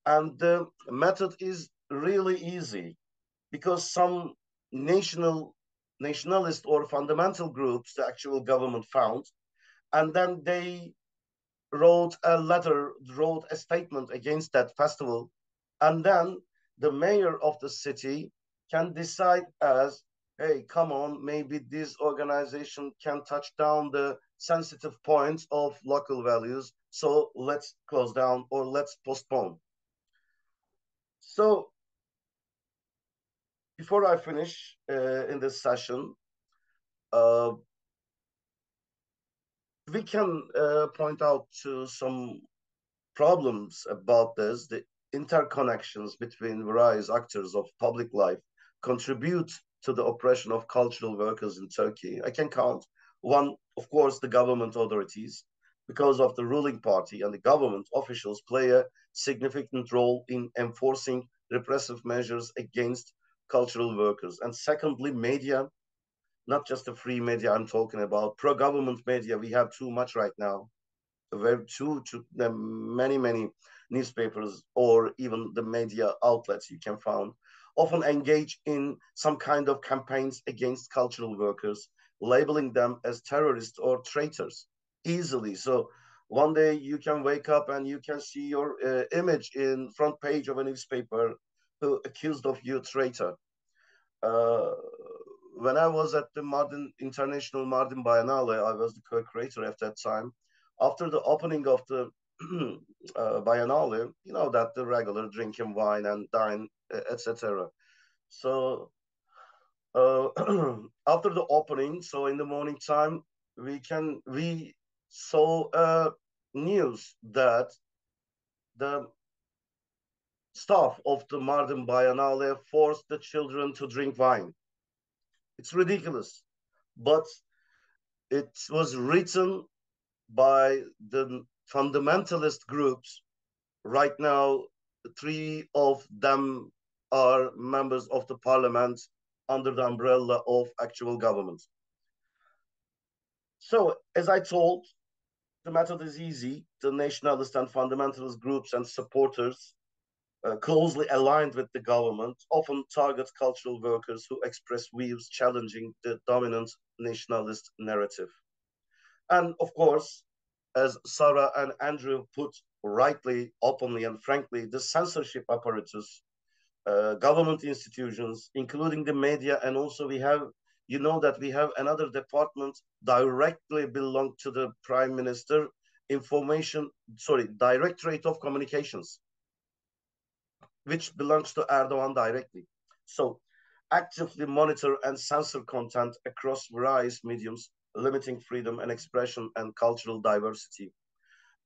And the method is really easy because some national nationalist or fundamental groups the actual government found and then they wrote a letter wrote a statement against that festival. And then the mayor of the city can decide as hey come on maybe this organization can touch down the sensitive points of local values so let's close down or let's postpone so before I finish uh, in this session, uh, we can uh, point out to some problems about this. The interconnections between various actors of public life contribute to the oppression of cultural workers in Turkey. I can count one, of course, the government authorities, because of the ruling party and the government officials play a significant role in enforcing repressive measures against cultural workers. And secondly, media, not just the free media I'm talking about, pro-government media, we have too much right now. Very too, too many, many newspapers or even the media outlets you can find often engage in some kind of campaigns against cultural workers, labeling them as terrorists or traitors easily. So one day you can wake up and you can see your uh, image in front page of a newspaper who accused of you traitor. Uh, when I was at the Mardin International Mardin Biennale, I was the co-creator at that time. After the opening of the uh, Biennale, you know that the regular drinking wine and dine, etc. So uh, after the opening, so in the morning time, we can we saw uh, news that the staff of the Mardin Biennale forced the children to drink wine. It's ridiculous, but it was written by the fundamentalist groups. Right now, three of them are members of the parliament under the umbrella of actual government. So, as I told, the method is easy. The nationalist and fundamentalist groups and supporters uh, closely aligned with the government often target cultural workers who express views challenging the dominant nationalist narrative. And of course, as Sara and Andrew put rightly, openly, and frankly, the censorship apparatus, uh, government institutions, including the media, and also we have, you know, that we have another department directly belong to the Prime Minister, information, sorry, Directorate of Communications which belongs to Erdogan directly. So actively monitor and censor content across various mediums, limiting freedom and expression and cultural diversity.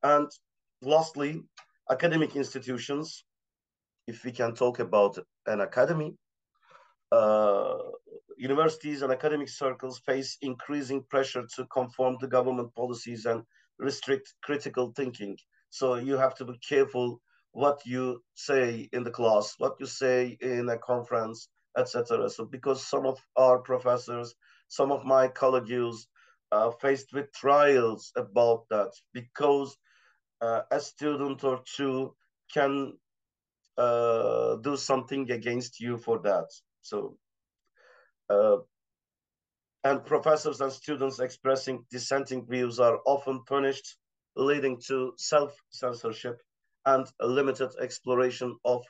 And lastly, academic institutions, if we can talk about an academy, uh, universities and academic circles face increasing pressure to conform to government policies and restrict critical thinking. So you have to be careful what you say in the class, what you say in a conference, etc. So because some of our professors, some of my colleagues are faced with trials about that because uh, a student or two can uh, do something against you for that. So, uh, and professors and students expressing dissenting views are often punished, leading to self-censorship and a limited exploration of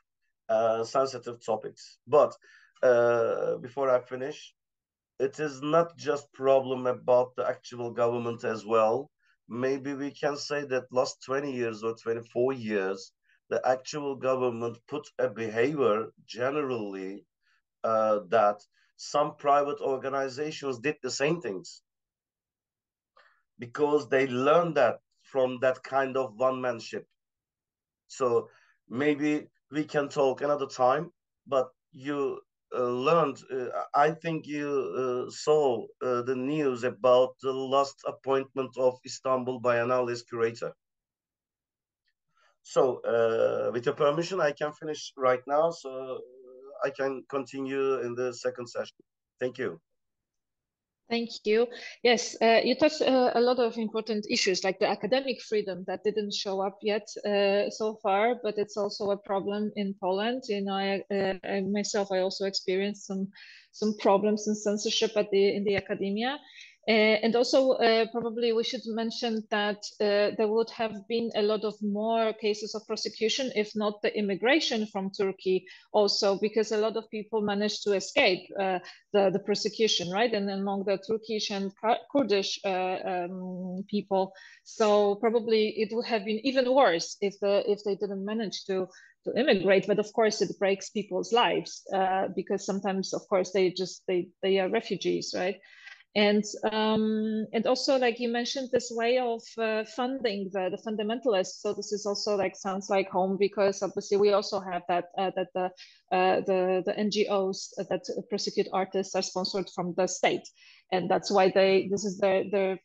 uh, sensitive topics. But uh, before I finish, it is not just problem about the actual government as well. Maybe we can say that last 20 years or 24 years, the actual government put a behavior generally uh, that some private organizations did the same things because they learned that from that kind of one-manship so maybe we can talk another time, but you uh, learned, uh, I think you uh, saw uh, the news about the last appointment of Istanbul Biennale's curator. So uh, with your permission, I can finish right now. So I can continue in the second session. Thank you. Thank you. Yes, uh, you touched uh, a lot of important issues like the academic freedom that didn't show up yet uh, so far, but it's also a problem in Poland. You know, I, uh, I myself, I also experienced some some problems in censorship at the in the academia. Uh, and also, uh, probably we should mention that uh, there would have been a lot of more cases of prosecution, if not the immigration from Turkey also, because a lot of people managed to escape the, the prosecution, right? And among the Turkish and Kurdish um, people. So probably it would have been even worse if, the, if they didn't manage to to immigrate but of course it breaks people's lives uh, because sometimes of course they just they they are refugees right and um, and also like you mentioned this way of uh, funding the, the fundamentalists so this is also like sounds like home because obviously we also have that uh, that the, uh, the the ngos that prosecute artists are sponsored from the state. And that's why they this is their their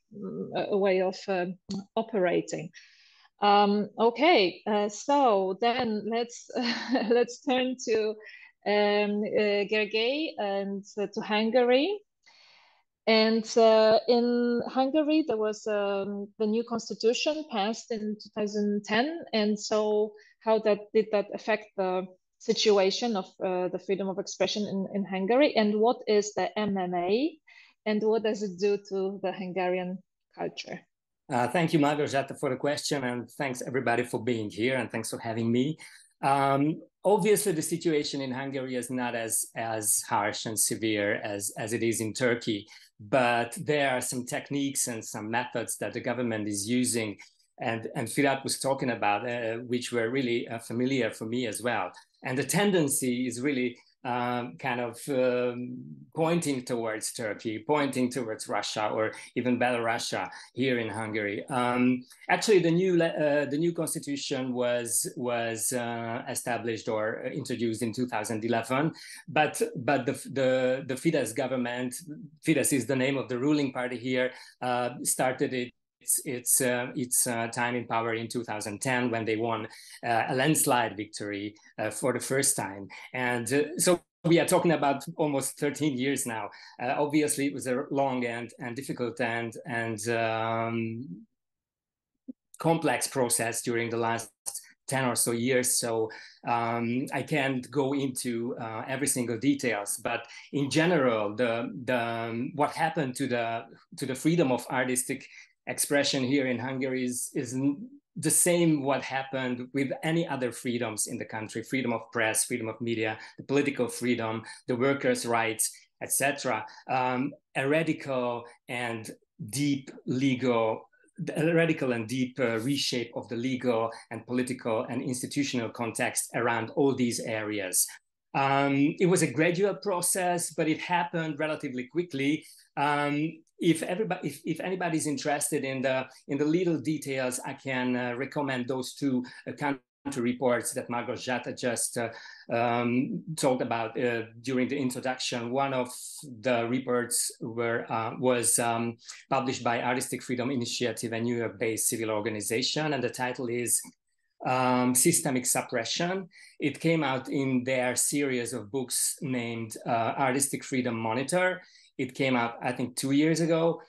uh, way of um, operating. Um, okay uh, so then let's let's turn to um, uh, Gergely and to Hungary and uh, in Hungary, there was um, the new constitution passed in 2010. And so, how that did that affect the situation of uh, the freedom of expression in, in Hungary? And what is the MMA? And what does it do to the Hungarian culture? Uh, thank you, Małgorzata, for the question. And thanks, everybody, for being here. And thanks for having me. Um, obviously, the situation in Hungary is not as, as harsh and severe as, as it is in Turkey but there are some techniques and some methods that the government is using and and Firat was talking about, uh, which were really uh, familiar for me as well. And the tendency is really um, kind of um, pointing towards Turkey, pointing towards Russia, or even Belarus here in Hungary. Um, actually, the new uh, the new constitution was was uh, established or introduced in 2011, but but the the the Fidesz government, Fidesz is the name of the ruling party here, uh, started it its its uh, its uh, time in power in 2010 when they won uh, a landslide victory uh, for the first time, and uh, so we are talking about almost 13 years now. Obviously, it was a long and and difficult and and um, complex process during the last 10 or so years so um, i can't go into uh, every single details but in general the the um, what happened to the to the freedom of artistic expression here in Hungary is, is the same what happened with any other freedoms in the country freedom of press freedom of media the political freedom the workers rights etc um, a radical and deep legal a radical and deep uh, reshape of the legal and political and institutional context around all these areas. Um, it was a gradual process but it happened relatively quickly. Um, if everybody, if, if anybody's interested in the in the little details, I can uh, recommend those two uh, country reports that Małgorzata just uh, um, talked about uh, during the introduction. One of the reports were uh, was um, published by Artistic Freedom Initiative, a New York-based civil organization, and the title is um, systemic suppression. It came out in their series of books named uh, Artistic Freedom Monitor. It came out, I think, two years ago.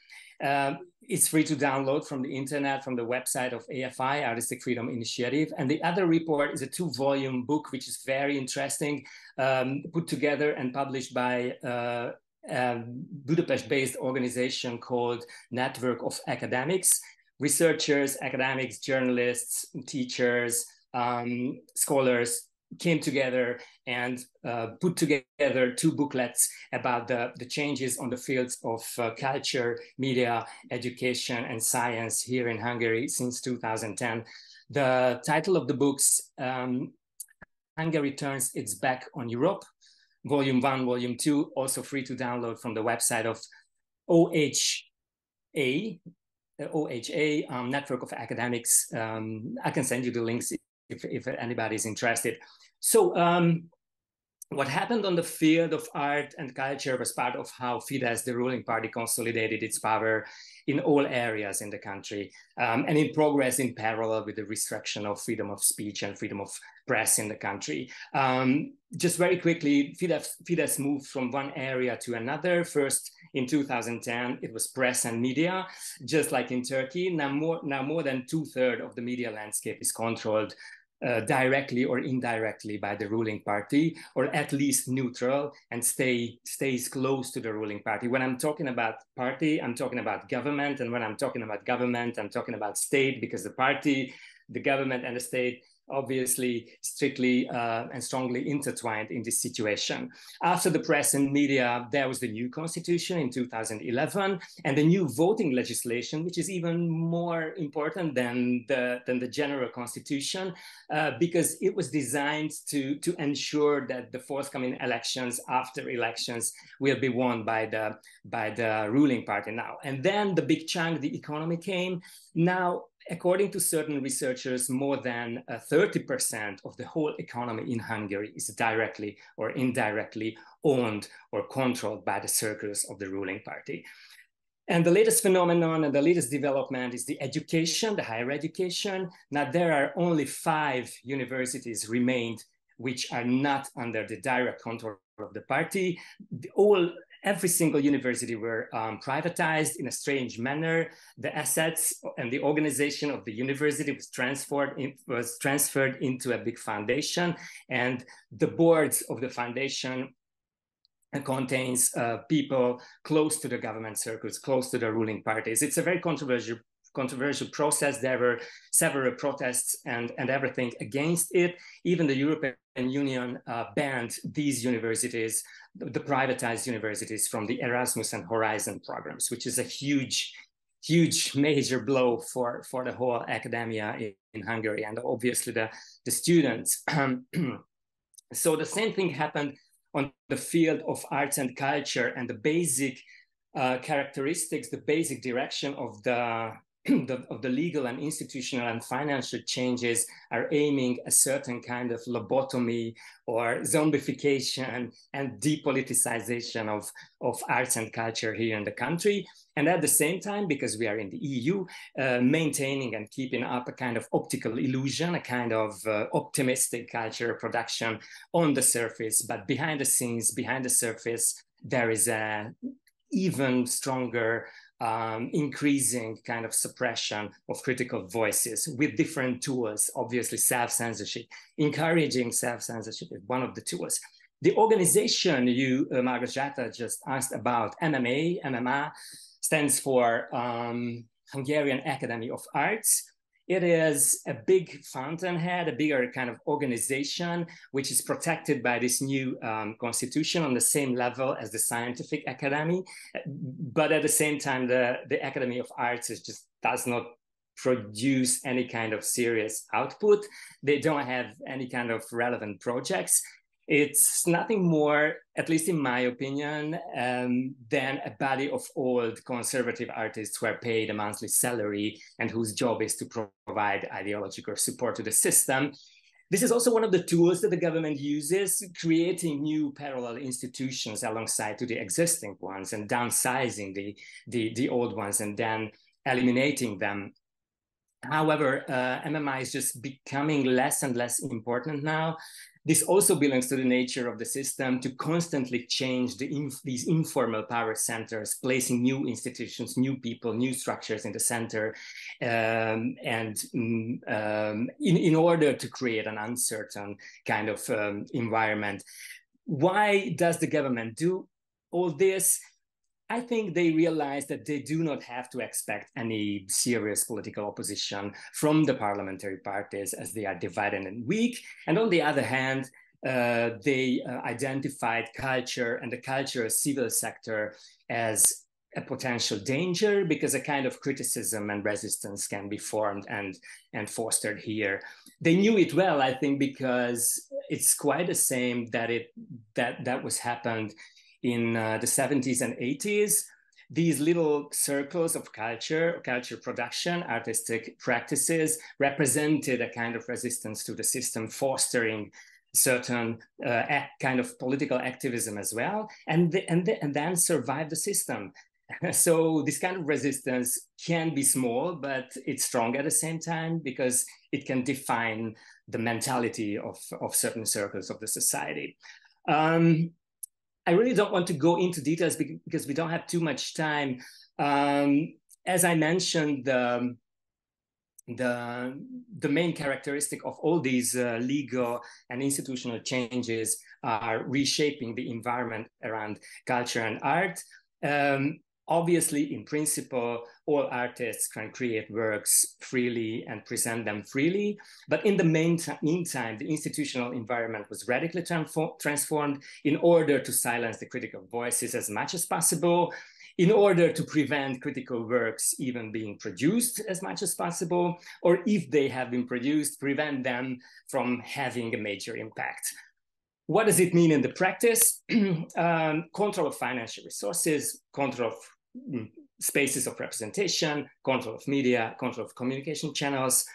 Um, it's free to download from the internet, from the website of AFI, Artistic Freedom Initiative. And the other report is a two volume book, which is very interesting, um, put together and published by uh, a Budapest based organization called Network of Academics. Researchers, academics, journalists, teachers, um, scholars came together and uh, put together two booklets about the, the changes on the fields of uh, culture, media, education, and science here in Hungary since 2010. The title of the books, um, Hungary Turns Its Back on Europe, Volume 1, Volume 2, also free to download from the website of OHA, OHA um, Network of Academics. Um, I can send you the links if, if anybody is interested. So um, what happened on the field of art and culture was part of how Fidesz, the ruling party, consolidated its power in all areas in the country um, and in progress in parallel with the restriction of freedom of speech and freedom of press in the country. Um, just very quickly, Fidesz, Fidesz moved from one area to another. First, in 2010, it was press and media, just like in Turkey. Now more, now more than two thirds of the media landscape is controlled uh, directly or indirectly by the ruling party, or at least neutral and stay stays close to the ruling party. When I'm talking about party, I'm talking about government, and when I'm talking about government, I'm talking about state because the party, the government, and the state obviously strictly uh, and strongly intertwined in this situation. After the press and media, there was the new constitution in 2011 and the new voting legislation, which is even more important than the, than the general constitution, uh, because it was designed to, to ensure that the forthcoming elections after elections will be won by the, by the ruling party now. And then the big chunk, the economy came. Now according to certain researchers, more than 30% uh, of the whole economy in Hungary is directly or indirectly owned or controlled by the circles of the ruling party. And the latest phenomenon and the latest development is the education, the higher education. Now, there are only five universities remained which are not under the direct control of the party. All every single university were um, privatized in a strange manner. The assets and the organization of the university was transferred in, was transferred into a big foundation, and the boards of the foundation contains uh, people close to the government circles, close to the ruling parties. It's a very controversial controversial process. There were several protests and, and everything against it. Even the European Union uh, banned these universities, the privatized universities, from the Erasmus and Horizon programs, which is a huge, huge major blow for, for the whole academia in, in Hungary and obviously the, the students. so the same thing happened on the field of arts and culture and the basic uh, characteristics, the basic direction of the the, of the legal and institutional and financial changes are aiming a certain kind of lobotomy or zombification and depoliticization of, of arts and culture here in the country. And at the same time, because we are in the EU, uh, maintaining and keeping up a kind of optical illusion, a kind of uh, optimistic culture production on the surface, but behind the scenes, behind the surface, there is a even stronger um, increasing kind of suppression of critical voices with different tools, obviously self-censorship, encouraging self-censorship is one of the tools. The organization you, uh, Małgorzata, just asked about, MMA, MMA, stands for um, Hungarian Academy of Arts. It is a big fountainhead, a bigger kind of organization, which is protected by this new um, constitution on the same level as the scientific academy. But at the same time, the, the Academy of Arts is just does not produce any kind of serious output. They don't have any kind of relevant projects. It's nothing more, at least in my opinion, um, than a body of old conservative artists who are paid a monthly salary and whose job is to provide ideological support to the system. This is also one of the tools that the government uses, creating new parallel institutions alongside to the existing ones and downsizing the, the, the old ones and then eliminating them However, uh, MMI is just becoming less and less important now. This also belongs to the nature of the system to constantly change the inf these informal power centers, placing new institutions, new people, new structures in the center, um, and mm, um, in, in order to create an uncertain kind of um, environment. Why does the government do all this? I think they realize that they do not have to expect any serious political opposition from the parliamentary parties as they are divided and weak. And on the other hand, uh, they uh, identified culture and the cultural civil sector as a potential danger because a kind of criticism and resistance can be formed and and fostered here. They knew it well, I think, because it's quite the same that it that that was happened in uh, the 70s and 80s, these little circles of culture, culture production, artistic practices represented a kind of resistance to the system, fostering certain uh, kind of political activism as well, and, the, and, the, and then survive the system. so this kind of resistance can be small, but it's strong at the same time because it can define the mentality of, of certain circles of the society. Um, I really don't want to go into details because we don't have too much time. Um, as I mentioned, um, the, the main characteristic of all these uh, legal and institutional changes are reshaping the environment around culture and art. Um, obviously, in principle, all artists can create works freely and present them freely. But in the meantime, the institutional environment was radically transformed in order to silence the critical voices as much as possible in order to prevent critical works even being produced as much as possible, or if they have been produced, prevent them from having a major impact. What does it mean in the practice? um, control of financial resources, control of mm, spaces of representation, control of media, control of communication channels.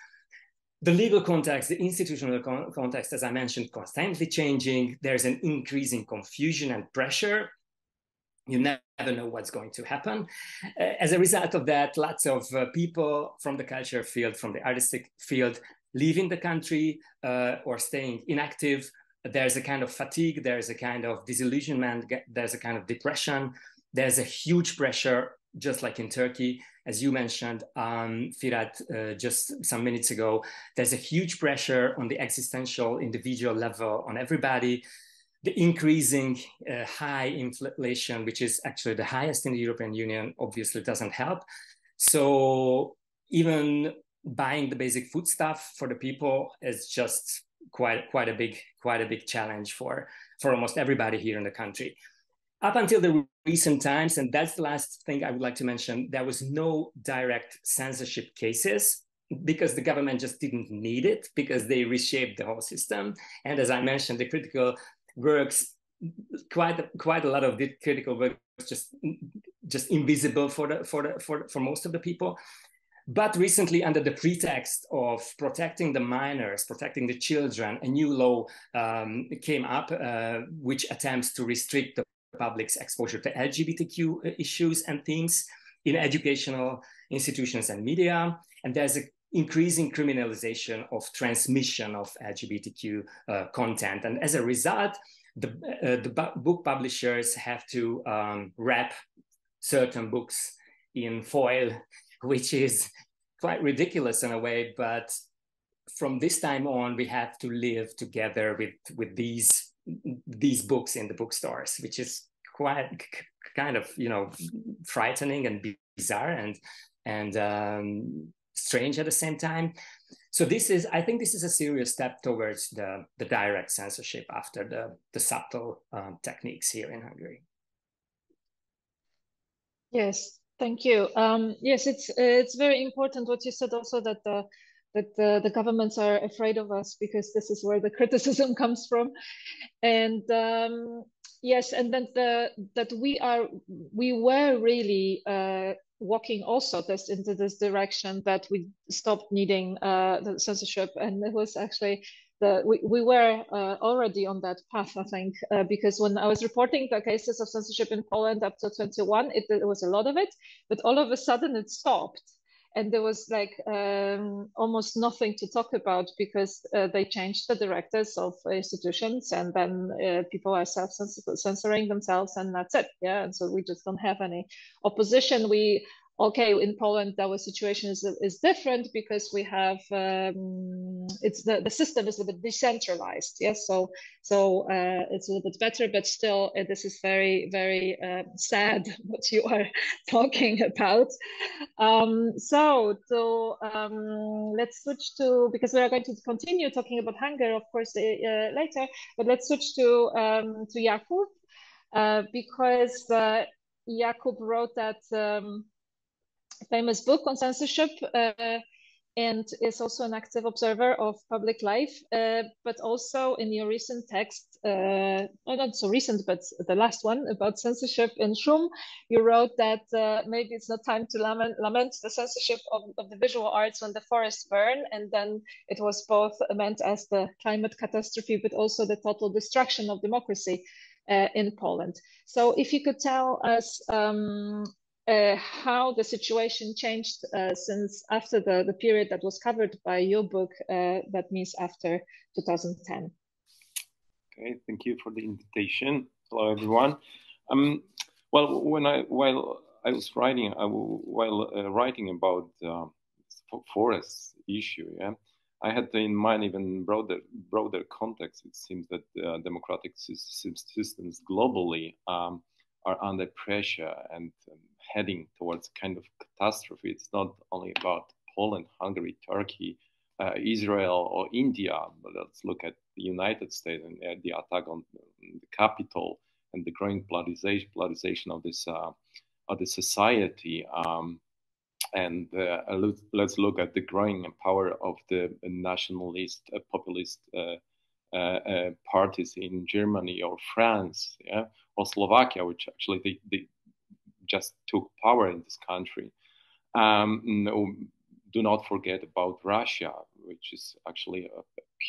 The legal context, the institutional con context, as I mentioned, constantly changing. There's an increasing confusion and pressure you never know what's going to happen. Uh, as a result of that, lots of uh, people from the culture field, from the artistic field, leaving the country uh, or staying inactive. There's a kind of fatigue, there's a kind of disillusionment, there's a kind of depression. There's a huge pressure, just like in Turkey, as you mentioned, um, Firat, uh, just some minutes ago. There's a huge pressure on the existential individual level on everybody the increasing uh, high inflation, which is actually the highest in the European Union, obviously doesn't help. So even buying the basic food stuff for the people is just quite quite a big quite a big challenge for for almost everybody here in the country. Up until the recent times, and that's the last thing I would like to mention, there was no direct censorship cases because the government just didn't need it because they reshaped the whole system. And as I mentioned, the critical works quite quite a lot of the critical work just just invisible for the for the for, for most of the people but recently under the pretext of protecting the minors protecting the children a new law um, came up uh, which attempts to restrict the public's exposure to lgbtq issues and themes in educational institutions and media and there's a increasing criminalization of transmission of LGBTQ uh, content. And as a result, the, uh, the book publishers have to um, wrap certain books in foil, which is quite ridiculous in a way. But from this time on, we have to live together with, with these, these books in the bookstores, which is quite kind of, you know, frightening and bizarre and, and um, strange at the same time. So this is, I think this is a serious step towards the, the direct censorship after the, the subtle um, techniques here in Hungary. Yes, thank you. Um, yes, it's it's very important what you said also that the that the, the governments are afraid of us because this is where the criticism comes from, and um, yes, and then the that we are we were really uh, walking also this into this direction that we stopped needing uh, the censorship and it was actually the we, we were uh, already on that path i think uh, because when i was reporting the cases of censorship in poland up to 21 it, it was a lot of it but all of a sudden it stopped. And there was like um, almost nothing to talk about because uh, they changed the directors of institutions and then uh, people are self-censoring themselves and that's it. Yeah and so we just don't have any opposition. We okay in poland our situation is, is different because we have um, it's the, the system is a bit decentralized yes so so uh, it's a little bit better but still uh, this is very very uh, sad what you are talking about. Um, so so um, let's switch to because we are going to continue talking about Hungary of course uh, uh, later but let's switch to um, to Jakub uh, because Jakub wrote that um, famous book on censorship uh, and is also an active observer of public life. Uh, but also in your recent text, uh, not so recent, but the last one about censorship in Szum, you wrote that uh, maybe it's not time to lament, lament the censorship of, of, the visual arts when the forests burn. And then it was both meant as the climate catastrophe, but also the total destruction of democracy. Uh, in Poland. So, if you could tell us um, uh, how the situation changed uh, since after the, the period that was covered by your book, uh, that means after 2010. Okay, thank you for the invitation. Hello, everyone. Um, well, when I while I was writing, I, while uh, writing about uh, forest issue. Yeah, I had in mind even broader broader context. It seems that uh, democratic systems globally um, are under pressure and um, heading towards kind of catastrophe. It's not only about Poland, Hungary, Turkey, uh, Israel, or India, but let's look at the United States and uh, the attack on the Capitol and the growing polarization, polarization of this uh, of the society. Um, and uh, let's look at the growing power of the nationalist, uh, populist uh, parties in Germany or France, yeah, or Slovakia, which actually they, they just took power in this country. Um, no, do not forget about Russia, which is actually a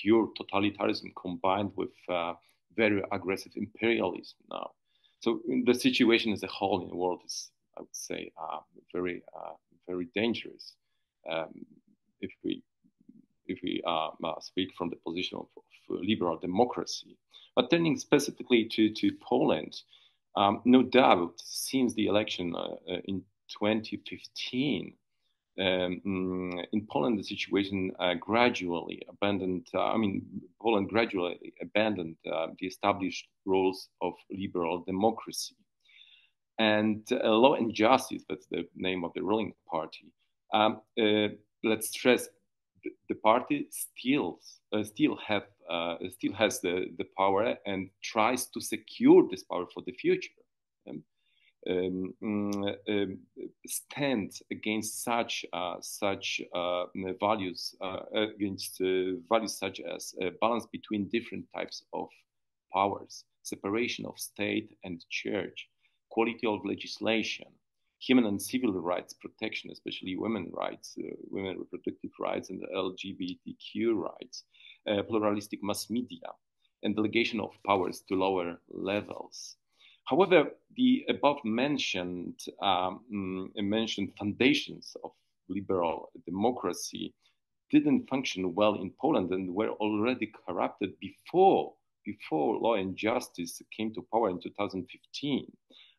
pure totalitarianism combined with uh, very aggressive imperialism now. So the situation as a whole in the world is, I would say, uh, very, uh, very dangerous. Um, if we if we uh, speak from the position of, of, liberal democracy. But turning specifically to, to Poland, um, no doubt, since the election uh, uh in 2015, um, mm, in Poland, the situation uh, gradually abandoned, uh, I mean, Poland gradually abandoned uh, the established rules of liberal democracy. And uh, Law and Justice, that's the name of the ruling party, um, let's stress the, party still, uh, still, have, still has the, the power and tries to secure this power for the future. Um, um, mm, um, stand against such uh, such uh, values uh, against uh, values such as balance between different types of powers, separation of state and church, quality of legislation, human and civil rights protection, especially women rights, uh, women reproductive rights, and LGBTQ rights, uh, pluralistic mass media, and delegation of powers to lower levels. However, the above mentioned um, mm, mentioned foundations of liberal democracy didn't function well in Poland and were already corrupted before before law and justice came to power in 2015.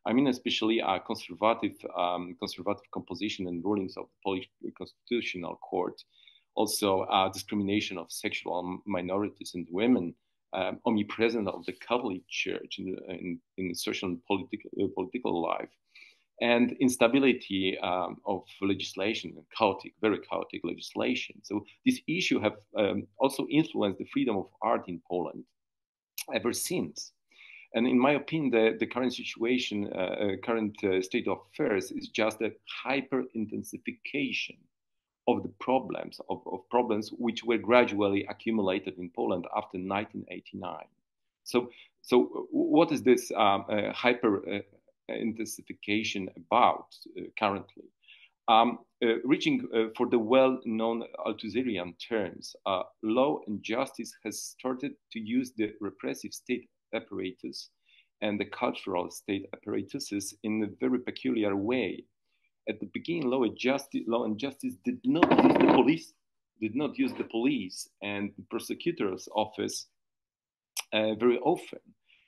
I mean, especially a conservative um, conservative composition and rulings of the Polish Constitutional Court, also uh, discrimination of sexual minorities and women, um, omnipresent of the Catholic Church in, in, in social and political, uh, political life, and instability um, of legislation, chaotic, very chaotic legislation. So this issue have um, also influenced the freedom of art in Poland ever since. And in my opinion, the, the current situation, uh, uh current uh, state of affairs is just a hyper intensification of the problems of, of problems which were gradually accumulated in Poland after 1989. So, so what is this um, uh, hyper uh, intensification about uh, currently? Um, reaching for the well-known Althusserian terms, law and justice has started to use the repressive state apparatus and the cultural state apparatuses in a very peculiar way. At the beginning, law and justice, law and justice did not use the police, did not use the police and the prosecutor's office uh, very often,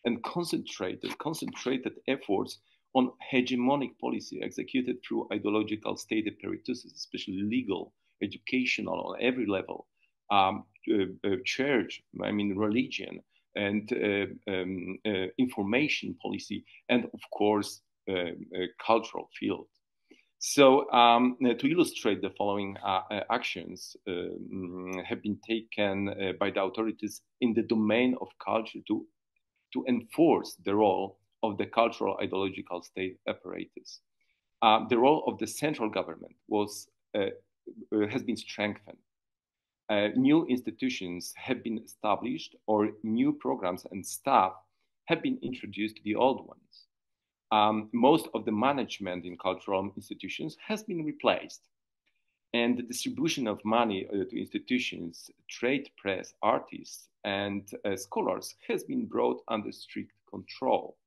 and concentrated concentrated efforts on hegemonic policy executed through ideological state apparatuses, especially legal, educational, on every level, um, uh, uh, church, I mean religion, and uh, um, uh, information policy, and of course uh, cultural field. So um, to illustrate the following uh, actions uh, have been taken uh, by the authorities in the domain of culture to, to enforce the role of the cultural ideological state apparatus. Uh, the role of the central government was, has been strengthened. New institutions have been established or new programs and staff have been introduced to the old ones um, most of the management in cultural institutions has been replaced. And the distribution of money uh, to institutions, trade press, artists, and uh, scholars has been brought under strict control.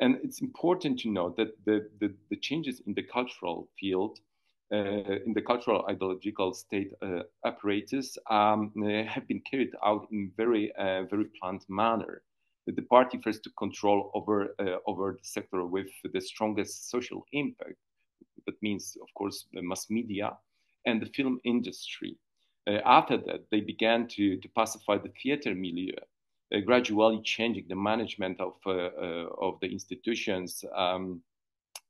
And it's important to note that the, the, the changes in the cultural field, uh, in the cultural ideological state uh, apparatus, um, have been carried out in very, uh, very planned manner the party first to control over uh, over the sector with the strongest social impact. That means, of course, the mass media and the film industry. Uh, after that, they began to, to pacify the theater milieu, uh, gradually changing the management of, uh, uh, of the institutions um,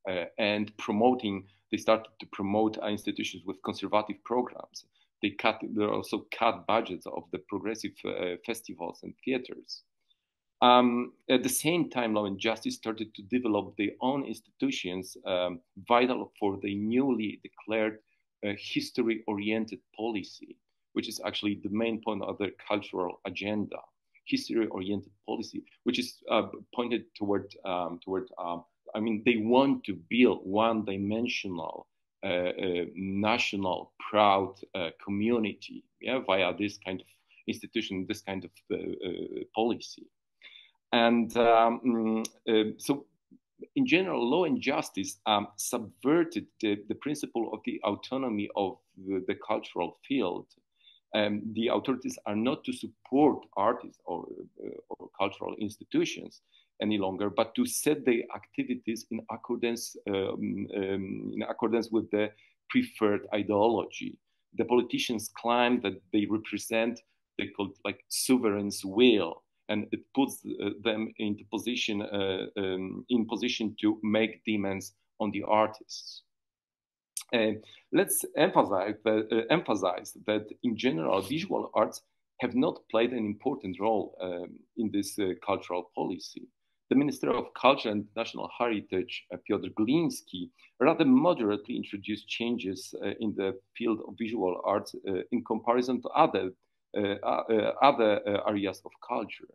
uh, and promoting, they started to promote institutions with conservative programs. They cut, they also cut budgets of the progressive festivals and theaters. Um, at the same time, Law and Justice started to develop their own institutions um, vital for the newly declared uh, history-oriented policy, which is actually the main point of their cultural agenda. History-oriented policy, which is uh, pointed toward um, toward. I mean, they want to build one-dimensional, uh, uh national, proud uh, community, yeah, via this kind of institution, this kind of uh, policy. And um, mm, uh, so, in general, law and justice um, subverted the, the, principle of the autonomy of the, the cultural field. Um, the authorities are not to support artists or, uh, or, cultural institutions any longer, but to set their activities in accordance um, um, in accordance with the preferred ideology. The politicians claim that they represent they like sovereign's will, and it puts uh, them into position uh, um, in position to make demands on the artists. And let's emphasize that, uh, emphasize that in general, visual arts have not played an important role um, in this uh, cultural policy. The Minister of Culture and National Heritage, uh, Piotr Gliński, rather moderately introduced changes uh, in the field of visual arts in comparison to other uh, uh, other uh, areas of culture.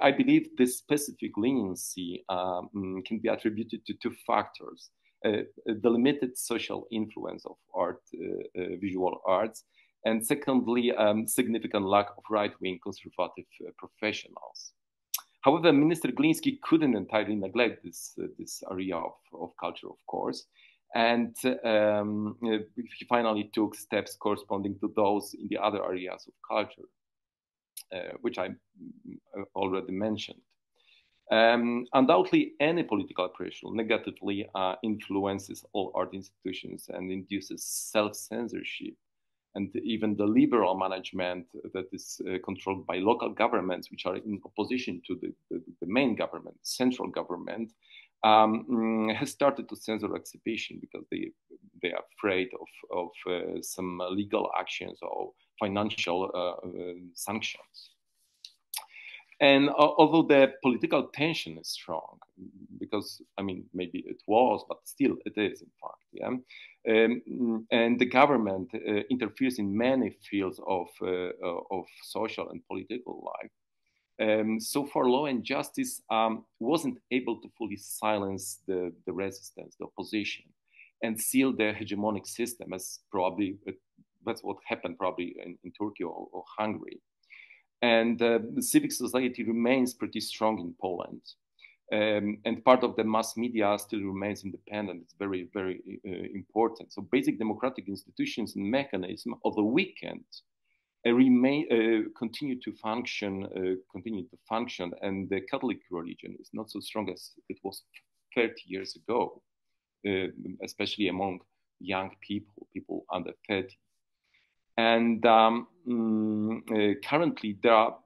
I believe this specific leniency um, can be attributed to two factors. the limited social influence of art, visual arts, and secondly, um, significant lack of right-wing conservative uh, professionals. However, Minister Gliński couldn't entirely neglect this, uh, this area of, of culture, of course, and um, he finally took steps corresponding to those in the other areas of culture, uh, which I uh, already mentioned. Um, undoubtedly, any political pressure negatively uh, influences all art institutions and induces self-censorship. And even the liberal management that is uh, controlled by local governments, which are in opposition to the, the, the main government, central government, um, mm, has started to censor exhibition because they they are afraid of of uh, some legal actions or financial uh, uh, sanctions. And although the political tension is strong, because I mean maybe it was, but still it is in fact, yeah. Um, and the government uh, interferes in many fields of uh, of social and political life um, so far, law and justice um, wasn't able to fully silence the, the resistance, the opposition, and seal the hegemonic system, as probably uh, that's what happened probably in, in Turkey or, or, Hungary. And uh, the civic society remains pretty strong in Poland. Um, and part of the mass media still remains independent. It's very, very uh, important. So basic democratic institutions and mechanism, although weakened, remain uh, continue to function uh, continue to function and the catholic religion is not so strong as it was 30 years ago uh, especially among young people people under 30 and um, mm, currently there are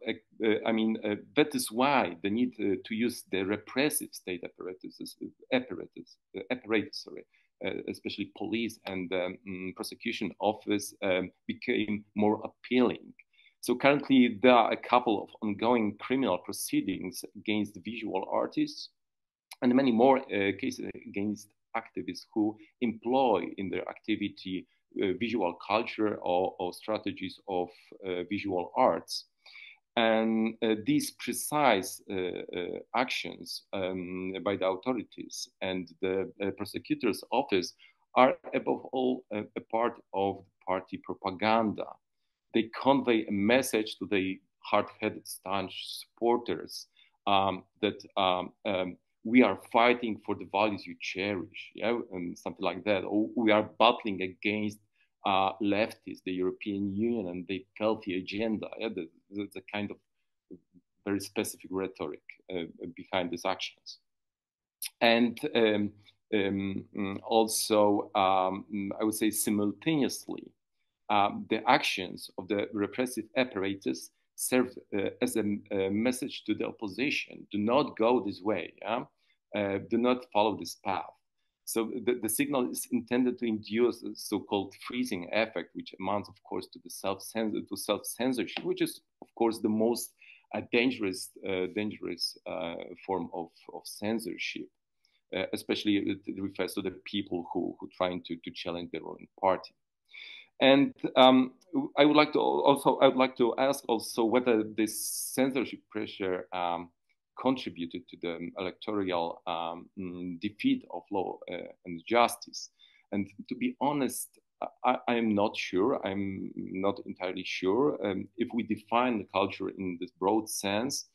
i mean that is why the need to use the repressive state apparatus apparatus apparatus sorry uh, especially police and um, mm, prosecution office um, became more appealing. So currently there are a couple of ongoing criminal proceedings against visual artists and many more uh, cases against activists who employ in their activity uh, visual culture or, or strategies of uh, visual arts. And uh, these precise uh, uh, actions um, by the authorities and the uh, prosecutor's office are above all a, part of the party propaganda. They convey a message to the hard-headed, staunch supporters um, that um, um, we are fighting for the values you cherish, yeah, and something like that. Or we are battling against uh, leftists, the European Union, and the healthy agenda. Yeah, the, the, the, kind of very specific rhetoric uh, behind these actions. And um, um, also, um, I would say, simultaneously, um, the actions of the repressive apparatus serve uh, as a, a, message to the opposition: do not go this way. Yeah? Uh, do not follow this path. So the, the signal is intended to induce a so-called freezing effect, which amounts, of course, to the self to self-censorship, which is, of course, the most uh, dangerous uh, dangerous uh, form of, of censorship. Uh, especially it refers to the people who who trying to to challenge their own party. And um, I would like to also I would like to ask also whether this censorship pressure um, contributed to the electoral um, mm, defeat of law uh, and justice. And to be honest, I, am not sure. I'm not entirely sure. Um, if we define the culture in this broad sense,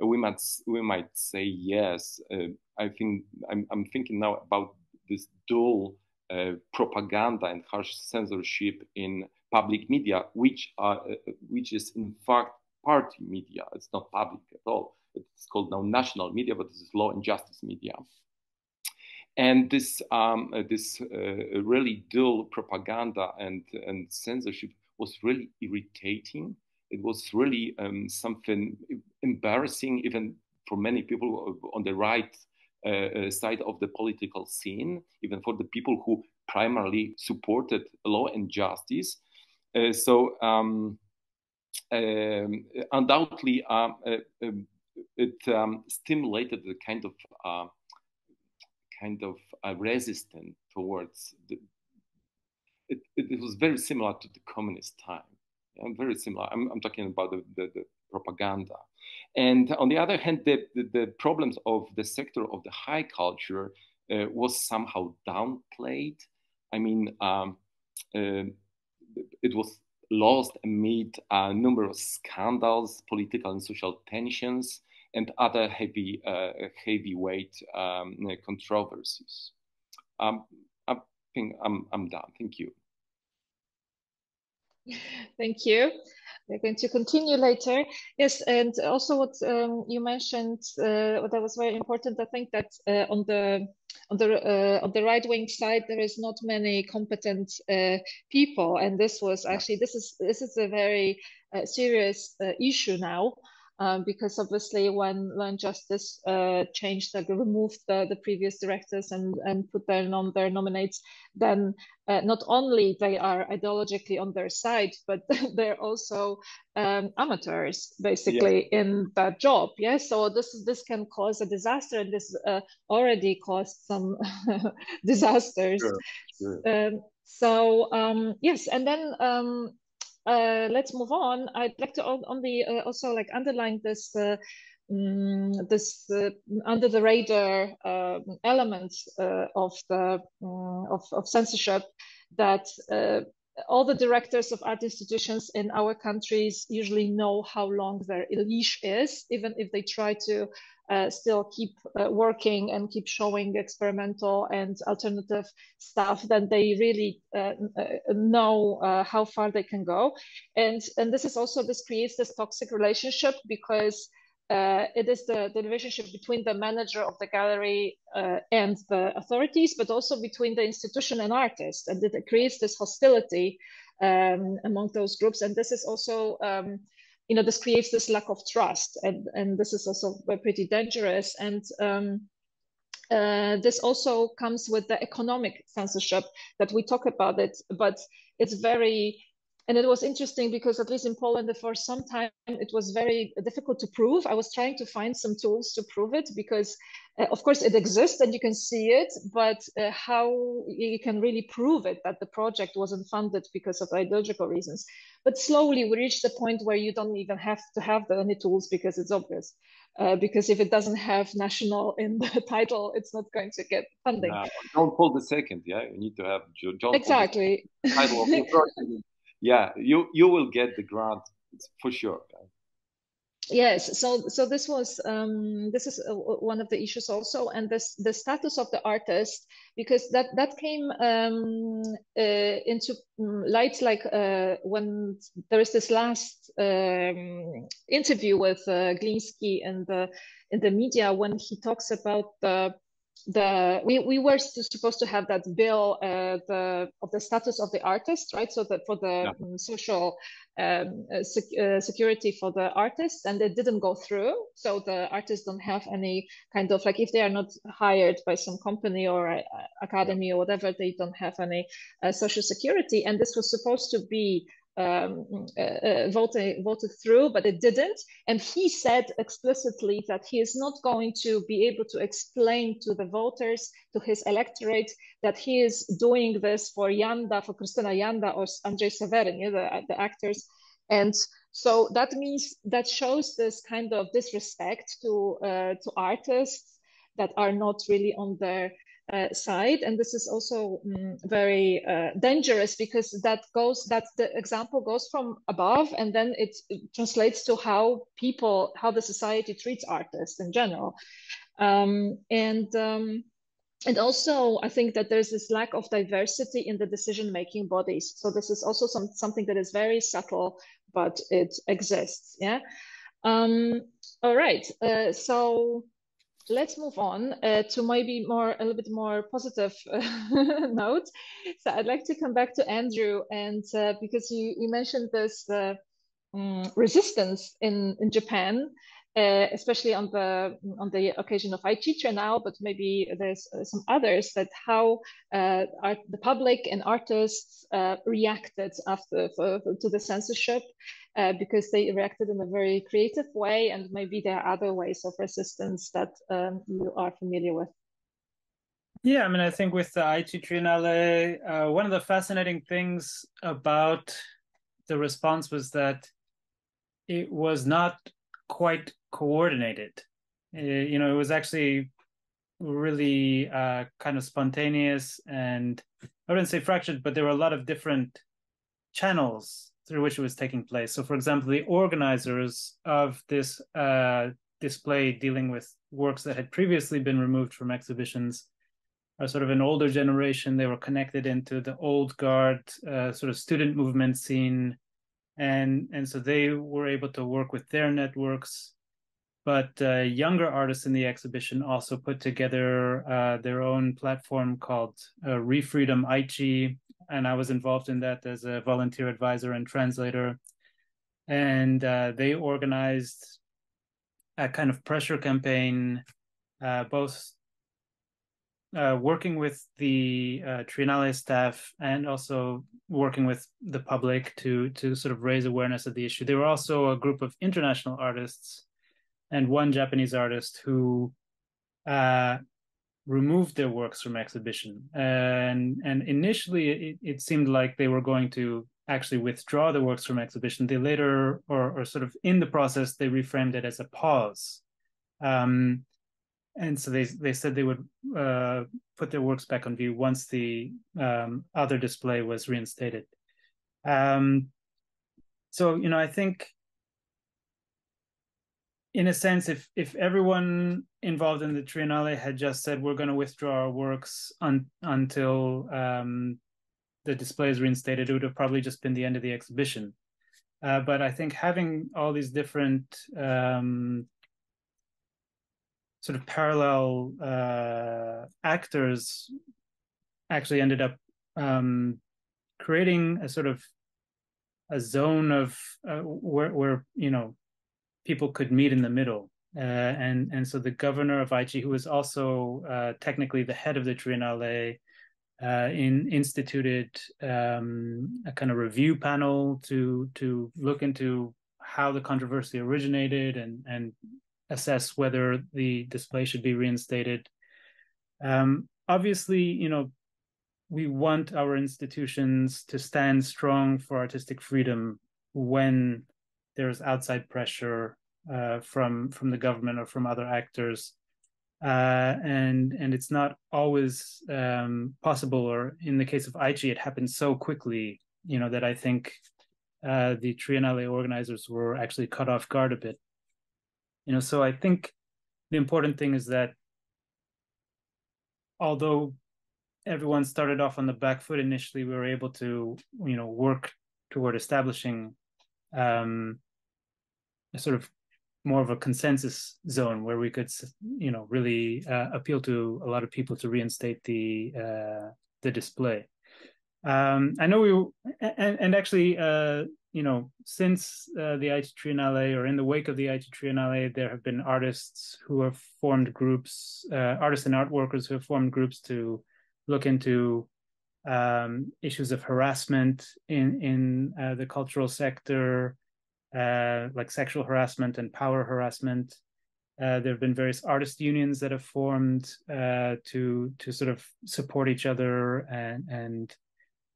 we might we might say yes. Uh, I think I'm, I'm thinking now about this dual uh, propaganda and harsh censorship in public media, which are uh, which is in fact party media. It's not public at all. It's called now national media, but this is law and justice media. And this um, uh, this uh, really dual propaganda and and censorship was really irritating. It was really um, something embarrassing, even for many people on the right uh, uh, side of the political scene, even for the people who primarily supported law and justice. Uh, so um, um, undoubtedly, um, uh, um, it um, stimulated the kind of uh, kind of uh, resistance towards the. It, it, was very similar to the communist time. Yeah, very similar. I'm, I'm talking about the, the, the, propaganda. And on the other hand, the, the, the, problems of the sector of the high culture uh, was somehow downplayed. I mean, um, uh, it was lost amid a number of scandals, political and social tensions, and other heavy, uh, heavyweight um, controversies. Um, I think I'm, I'm done. Thank you. Thank you. We're going to continue later. Yes, and also what um, you mentioned, uh, that was very important. I think that uh, on the on the uh, on the right wing side, there is not many competent uh, people, and this was actually this is this is a very uh, serious uh, issue now um, because obviously when Law and Justice uh, changed, like removed the, the previous directors and, and put their, nom- their nominates, then uh, not only they are ideologically on their side, but they're also um, amateurs basically yeah. in that job. Yeah, so this this can cause a disaster, and this uh, already caused some disasters. Sure, sure. Um, so um, yes, and then um, uh, let's move on. I'd like to only uh, also like underline this uh, um, this uh, under the radar um, elements uh, of the um, of, of censorship that all the directors of art institutions in our countries usually know how long their leash is, even if they try to uh, still keep uh, working and keep showing experimental and alternative stuff, then they really uh, uh know uh, how far they can go. And, and this is also, this creates this toxic relationship because uh, it is the, the relationship between the manager of the gallery and the authorities, but also between the institution and artist. And it creates this hostility um, among those groups. And this is also um, you know, this creates this lack of trust, and and this is also pretty dangerous. And um, uh, this also comes with the economic censorship that we talk about it, but it's very and it was interesting because at least in Poland, for some time, it was very difficult to prove. I was trying to find some tools to prove it because, uh, of course, it exists and you can see it, but uh, how you can really prove it that the project wasn't funded because of ideological reasons. But slowly, we reached the point where you don't even have to have the, any tools because it's obvious. Uh, because if it doesn't have national in the title, it's not going to get funding. No, John Paul II, yeah, you need to have John exactly. title of the yeah, you you will get the grant for sure. Yes, so so this was um, this is uh, one of the issues also, and this the status of the artist because that that came um, uh, into mm, light like uh, when there is this last um, interview with uh, Gliński in the in the media when he talks about the the we, we were supposed to have that bill uh, the of the status of the artist right? So that for the yeah. Social um, uh, sec uh, security for the artists and it didn't go through. So the artists don't have any kind of like if they are not hired by some company or academy or whatever they don't have any uh, social security. And this was supposed to be um, uh, uh, voted voted through, but it didn't. And he said explicitly that he is not going to be able to explain to the voters, to his electorate, that he is doing this for Janda, for Krystyna Janda or Andrzej Seweryn, you know, the, the actors. And so that means that shows this kind of disrespect to uh, to artists that are not really on their uh, side. And this is also um, very uh, dangerous because that goes that the example goes from above and then it, it, translates to how people how the society treats artists in general. Um, and um, and also i think that there's this lack of diversity in the decision making bodies. So this is also some, something that is very subtle but it exists. Yeah. Um, all right. Uh, so let's move on uh, to maybe more a little bit more positive uh, note. So I'd like to come back to Andrew, and uh, because you you mentioned this um, resistance in in Japan, uh, especially on the on the occasion of Aichi now, but maybe there's uh, some others that how uh, art, the public and artists reacted after for, for, to the censorship uh, because they reacted in a very creative way, and maybe there are other ways of resistance that um, you are familiar with. Yeah, I mean, I think with the Aichi Triennale, uh, one of the fascinating things about the response was that it was not quite coordinated. Uh, you know, it was actually really uh, kind of spontaneous and I wouldn't say fractured, but there were a lot of different channels through which it was taking place. So, for example, the organizers of this uh, display dealing with works that had previously been removed from exhibitions are sort of an older generation. They were connected into the old guard uh, sort of student movement scene, and and so they were able to work with their networks. But uh, younger artists in the exhibition also put together uh, their own platform called uh, Refreedom Aichi, and I was involved in that as a volunteer advisor and translator. And uh, they organized a kind of pressure campaign, uh, both uh, working with the uh, Triennale staff and also working with the public to to sort of raise awareness of the issue. There were also a group of international artists and one Japanese artist who uh, removed their works from exhibition. And and initially it, it seemed like they were going to actually withdraw the works from exhibition. They later or, or sort of in the process they reframed it as a pause. Um, and so they they said they would uh, put their works back on view once the um, other display was reinstated um, so you know i think in a sense, if if everyone involved in the Triennale had just said we're going to withdraw our works un, until um, the display is reinstated, it would have probably just been the end of the exhibition. Uh, but I think having all these different um, sort of parallel uh, actors actually ended up um, creating a sort of a zone of uh, where where you know people could meet in the middle. Uh, and and so the governor of Aichi, was also uh, technically the head of the Triennale, uh, in, instituted um, a kind of review panel to to look into how the controversy originated and and assess whether the display should be reinstated. Um, obviously, you know, we want our institutions to stand strong for artistic freedom when there's outside pressure uh, from from the government or from other actors, uh, and and it's not always um, possible. Or in the case of Aichi, it happened so quickly, you know, that I think uh, the Triennale organizers were actually cut off guard a bit. You know, so I think the important thing is that although everyone started off on the back foot initially, we were able to, you know, work toward establishing um, a sort of more of a consensus zone where we could, you know, really uh, appeal to a lot of people to reinstate the uh, the display. Um, I know we and, and actually, uh, you know, since uh, the Aichi Triennale or in the wake of the Aichi Triennale, there have been artists who have formed groups, uh, artists and art workers who have formed groups to look into um, issues of harassment in in uh, the cultural sector, uh, like sexual harassment and power harassment. Uh, there have been various artist unions that have formed uh, to to sort of support each other and and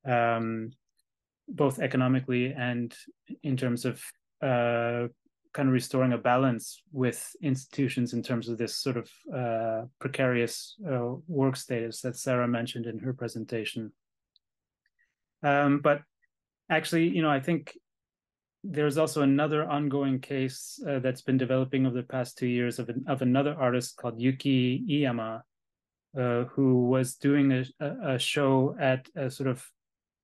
um, both economically and in terms of uh, kind of restoring a balance with institutions in terms of this sort of uh, precarious uh, work status that Sarah mentioned in her presentation. Um, but actually, you know, I think there's also another ongoing case uh, that's been developing over the past two years of, an, of another artist called Yuki Iiyama, uh, who was doing a, a, show at a sort of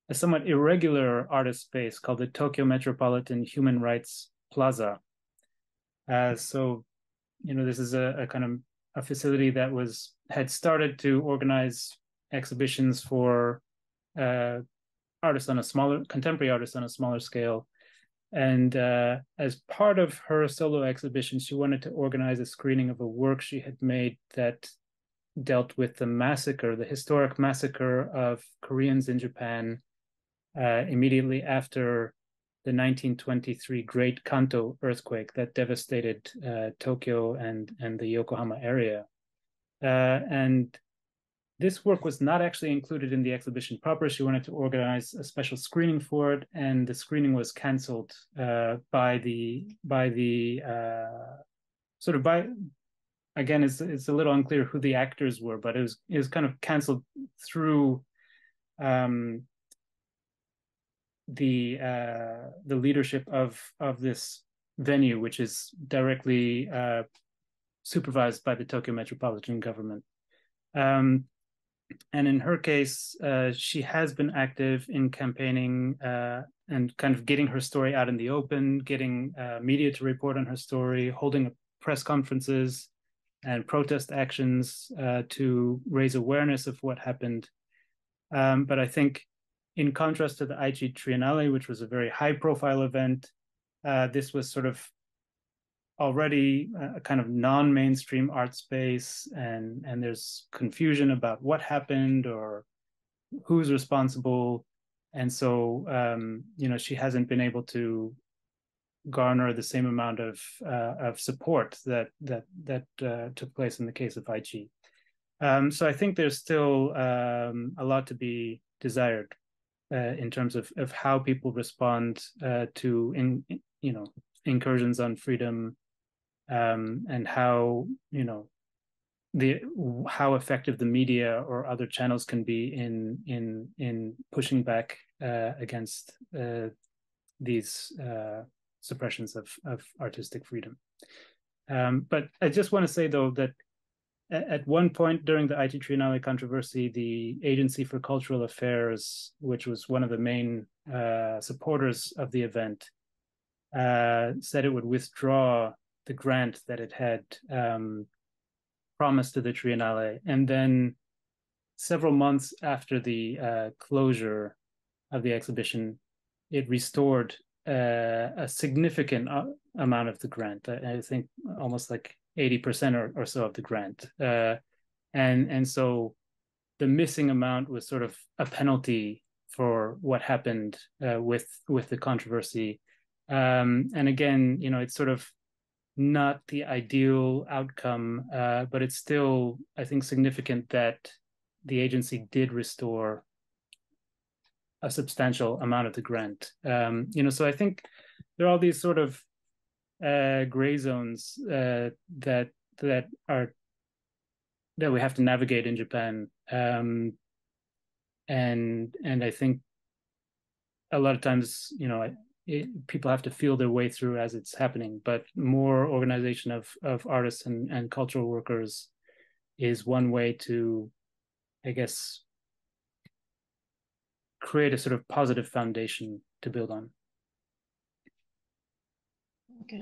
a somewhat irregular artist space called the Tokyo Metropolitan Human Rights Plaza. Uh, so, you know, this is a, a kind of a facility that was had started to organize exhibitions for uh, artists on a smaller contemporary artists on a smaller scale and uh, as part of her solo exhibition, she wanted to organize a screening of a work she had made that dealt with the massacre, the historic massacre of Koreans in Japan uh, immediately after the 1923 Great Kanto earthquake that devastated uh, Tokyo and, and the Yokohama area. Uh, and this work was not actually included in the exhibition proper. She wanted to organize a special screening for it, and the screening was canceled uh, by the by the uh, sort of by again. It's it's a little unclear who the actors were, but it was it was kind of canceled through um, the uh, the leadership of of this venue, which is directly uh, supervised by the Tokyo Metropolitan Government. Um, and in her case, uh, she has been active in campaigning uh, and kind of getting her story out in the open, getting uh, media to report on her story, holding press conferences and protest actions uh, to raise awareness of what happened. Um, but I think, in contrast to the Aichi Triennale, which was a very high-profile event, uh, this was sort of already a kind of non-mainstream art space and and there's confusion about what happened or who's responsible and so um, you know she hasn't been able to garner the same amount of uh, of support that that that uh, took place in the case of Aichi. Um, so I think there's still um, a lot to be desired uh, in terms of of how people respond uh, to in you know incursions on freedom um, and how you know the how effective the media or other channels can be in in in pushing back uh, against uh, these uh, suppressions of of artistic freedom. Um, but I just want to say though that at one point during the Aichi Triennale controversy, the Agency for Cultural Affairs, which was one of the main uh, supporters of the event, uh, said it would withdraw the grant that it had um, promised to the Triennale. And then several months after the uh, closure of the exhibition, it restored uh, a significant uh, amount of the grant. I, I think almost like 80% or, or so of the grant. Uh, and, and so the missing amount was sort of a penalty for what happened uh, with, with the controversy. Um, and again, you know, it's sort of not the ideal outcome, uh, but it's still, I think, significant that the agency did restore a substantial amount of the grant. Um, you know, so I think there are all these sort of uh, gray zones uh, that that are that we have to navigate in Japan, um, and and I think a lot of times, you know, it, people have to feel their way through as it's happening. But more organization of of artists and, and cultural workers is one way to, I guess, create a sort of positive foundation to build on. Okay,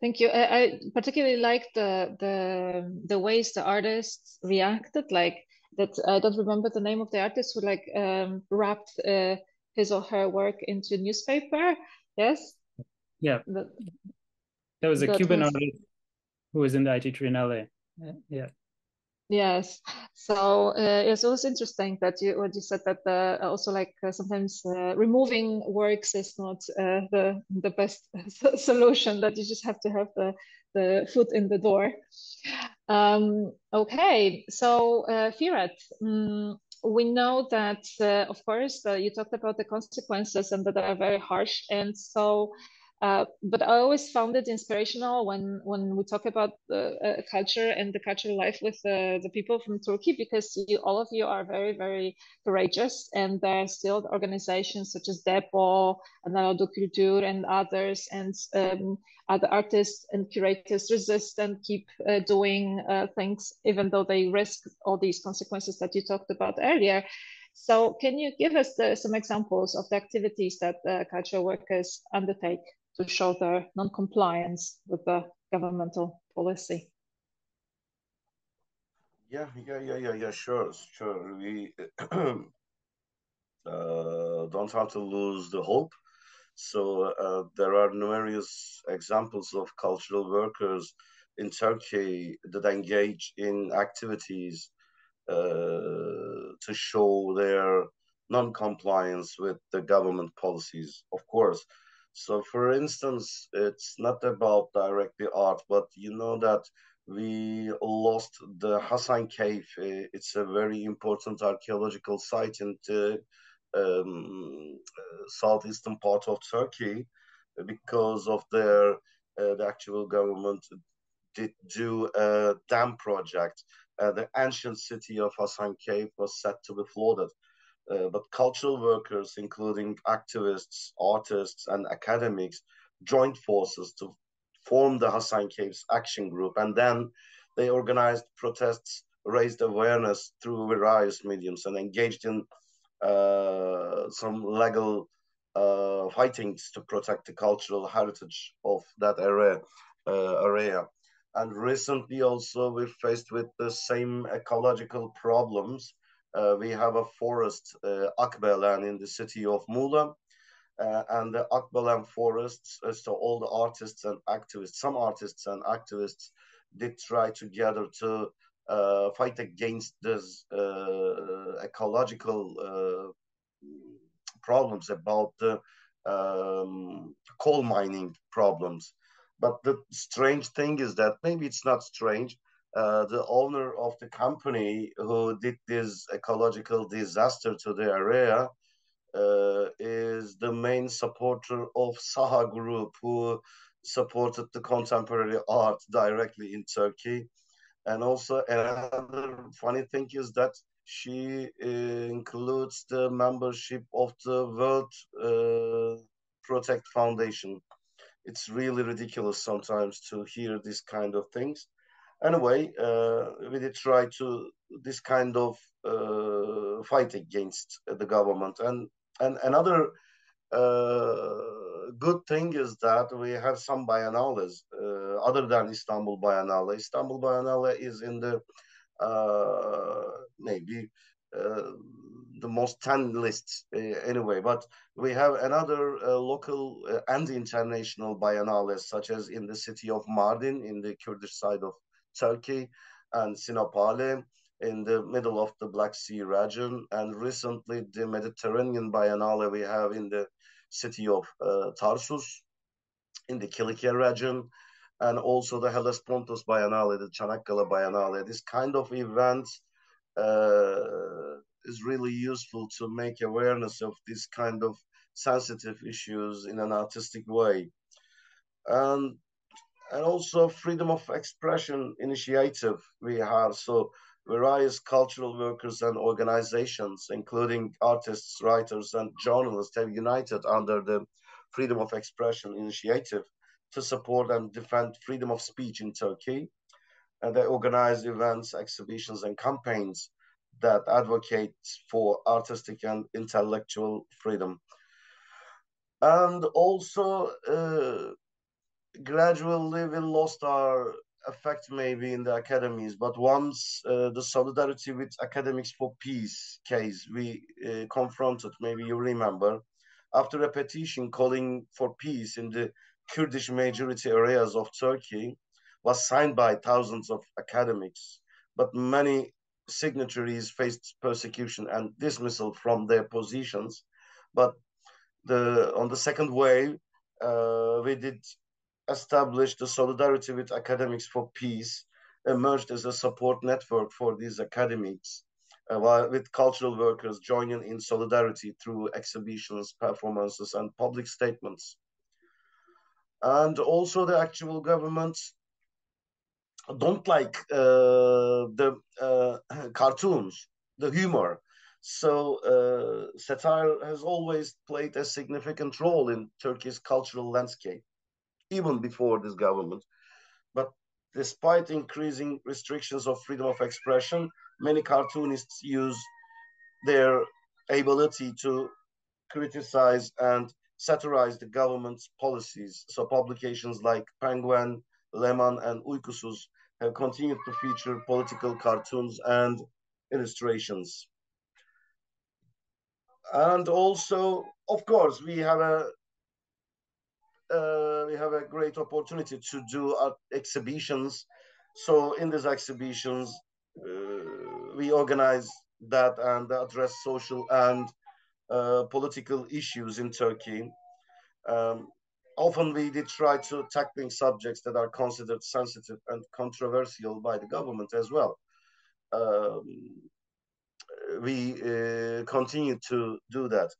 thank you. I, I, particularly like the the the ways the artists reacted. Like that, I don't remember the name of the artist who like um, wrapped uh, his or her work into newspaper. Yes. Yeah. That, there was a that Cuban was... artist who was in the Aichi Triennale. Yeah. Yes, so uh, it's always interesting that you what you said that uh, also like uh, sometimes uh, removing works is not uh, the the best solution. That you just have to have the the foot in the door. Um, okay, so uh, Firat, um, we know that of course you talked about the consequences and that they are very harsh, and so uh, but I always found it inspirational when when we talk about the uh, culture and the cultural life with uh, the people from Turkey because you, all of you are very very courageous and there are still organizations such as DEPO, Anadolu Culture and others and um, other artists and curators resist and keep uh, doing uh, things even though they risk all these consequences that you talked about earlier. So can you give us the, some examples of the activities that cultural workers undertake? To show their non-compliance with the governmental policy. Yeah, yeah, yeah, yeah, yeah, sure, sure. We uh, don't have to lose the hope. So uh, there are numerous examples of cultural workers in Turkey that engage in activities uh, to show their non-compliance with the government policies. Of course, so, for instance, it's not about directly art, but you know that we lost the Hasankeyf. Eh, it's a very important archaeological site in the um, southeastern part of Turkey because of their uh, the actual government did do a dam project. Uh, the ancient city of Hasankeyf was set to be flooded. Uh, but cultural workers, including activists, artists, and academics, joined forces to form the Hasankeyf's Action Group. And then they organized protests, raised awareness through various mediums, and engaged in uh, some legal uh, fightings to protect the cultural heritage of that area. Uh, area. And recently, also, we're faced with the same ecological problems we have a forest, uh, Akbelen, in the city of Muğla. Uh, and the Akbelen forests, uh, so all the artists and activists, some artists and activists did try together to uh, fight against these uh, ecological uh, problems about the um, coal mining problems. But the strange thing is that maybe it's not strange, uh, the owner of the company who did this ecological disaster to the area uh, is the main supporter of Saha Group, who supported the contemporary art directly in Turkey. And also, another funny thing is that she includes the membership of the World uh, Protect Foundation. It's really ridiculous sometimes to hear these kind of things anyway, uh, we did try to this kind of uh, fight against the government. And and another uh, good thing is that we have some biennales other than Istanbul Biennale. Istanbul Biennale is in the maybe uh, the most 10 lists uh, anyway but we have another uh, local and international biennales such as in the city of mardin in the kurdish side of Turkey and Sinopale in the middle of the Black Sea region. And recently, the Mediterranean Biennale we have in the city of uh, Tarsus in the Kilikia region, and also the Hellespontos Biennale, the Çanakkale Biennale. This kind of event uh, is really useful to make awareness of this kind of sensitive issues in an artistic way. And and also freedom of expression initiative we have. So various cultural workers and organizations, including artists, writers, and journalists, have united under the Freedom of Expression initiative to support and defend freedom of speech in Turkey. And they organize events, exhibitions, and campaigns that advocate for artistic and intellectual freedom. And also, uh, gradually we lost our effect maybe in the academies, but once uh, the solidarity with Academics for Peace case we uh, confronted, maybe you remember, after a petition calling for peace in the Kurdish majority areas of Turkey was signed by thousands of academics, but many signatories faced persecution and dismissal from their positions. But the on the second wave, uh, we did establish the solidarity with academics for peace, emerged as a support network for these academics, uh, with cultural workers joining in solidarity through exhibitions, performances, and public statements. And also the actual governments don't like uh, the uh, cartoons, the humor. So uh, satire has always played a significant role in Turkey's cultural landscape, even before this government. But despite increasing restrictions of freedom of expression, many cartoonists use their ability to criticize and satirize the government's policies. So publications like Penguen, Leman, and Uykusuz have continued to feature political cartoons and illustrations. And also, of course, we have a uh, we have a great opportunity to do exhibitions. So in these exhibitions, uh, we organize that and address social and uh, political issues in Turkey. Um, often we did try to tackling subjects that are considered sensitive and controversial by the government as well. Um, we uh, continue to do that.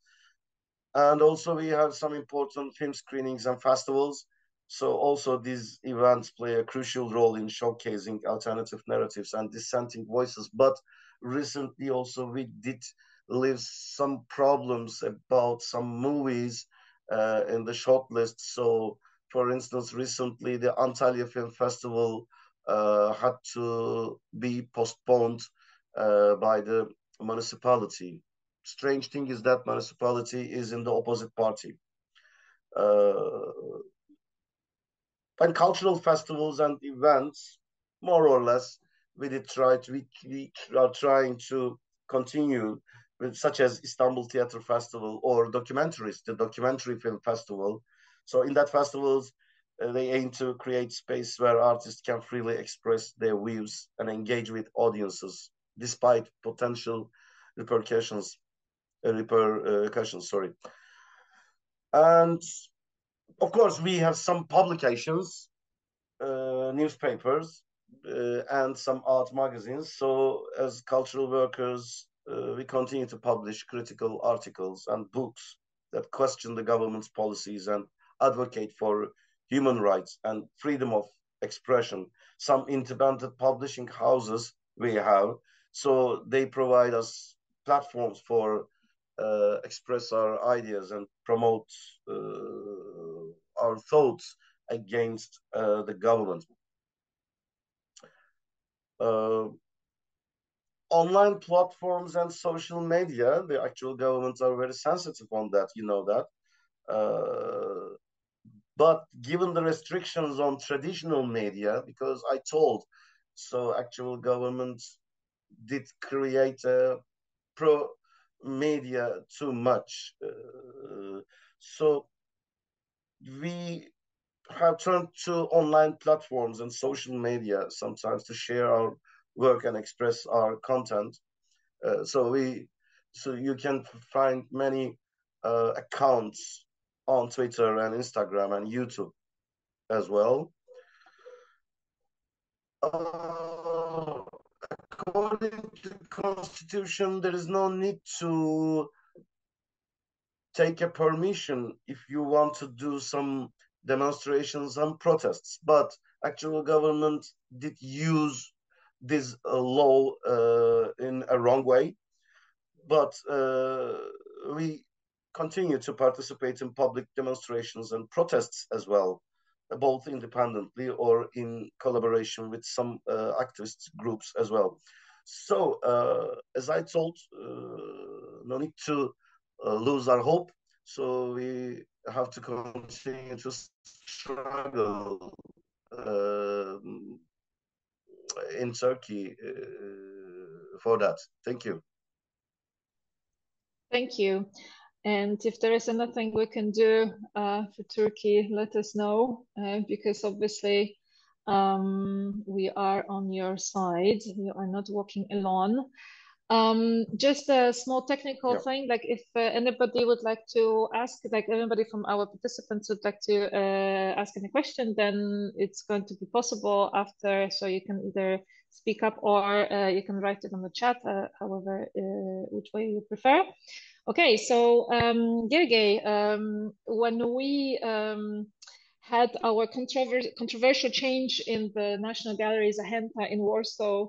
And also we have some important film screenings and festivals. So also these events play a crucial role in showcasing alternative narratives and dissenting voices. But recently also we did live some problems about some movies uh, in the shortlist. So, for instance, recently the Antalya Film Festival uh, had to be postponed uh, by the municipality. Strange thing is that municipality is in the opposite party. Uh, and cultural festivals and events, more or less, we did try to, we, we are trying to continue such as Istanbul Theatre Festival or documentaries, the documentary film festival. So in that festivals, uh, they aim to create space where artists can freely express their views and engage with audiences, despite potential repercussions. Uh, repercussions, sorry. And of course, we have some publications, uh, newspapers, uh, and some art magazines. So as cultural workers, uh, we continue to publish critical articles and books that question the government's policies and advocate for human rights and freedom of expression. Some independent publishing houses we have, so they provide us platforms for uh, express our ideas and promote uh, our thoughts against uh, the government. Uh, online platforms and social media, the actual governments are very sensitive on that, you know that. Uh, but given the restrictions on traditional media, because I told, so actual governments did create a pro media too much. Uh, so we have turned to online platforms and social media sometimes to share our work and express our content. Uh, so we, so you can find many uh, accounts on Twitter and Instagram and YouTube as well. Uh, according to the constitution, there is no need to take a permission if you want to do some demonstrations and protests. But actual government did use this uh, law uh, in a wrong way, but uh, we continue to participate in public demonstrations and protests as well, both independently or in collaboration with some uh, activist groups as well. So, uh, as I told, uh, no need to lose our hope. So we have to continue to struggle um, in Turkey uh, for that. Thank you. Thank you. And if there is anything we can do uh, for Turkey, let us know, uh, because obviously um, we are on your side. You are not walking alone. Um, just a small technical thing, like if uh, anybody would like to ask, like anybody from our participants would like to uh, ask any question, then it's going to be possible after, so you can either speak up or uh, you can write it on the chat, uh, however, uh, which way you prefer. Okay, so um, um, when we um, had our controver controversial change in the National Gallery Zachęta in Warsaw,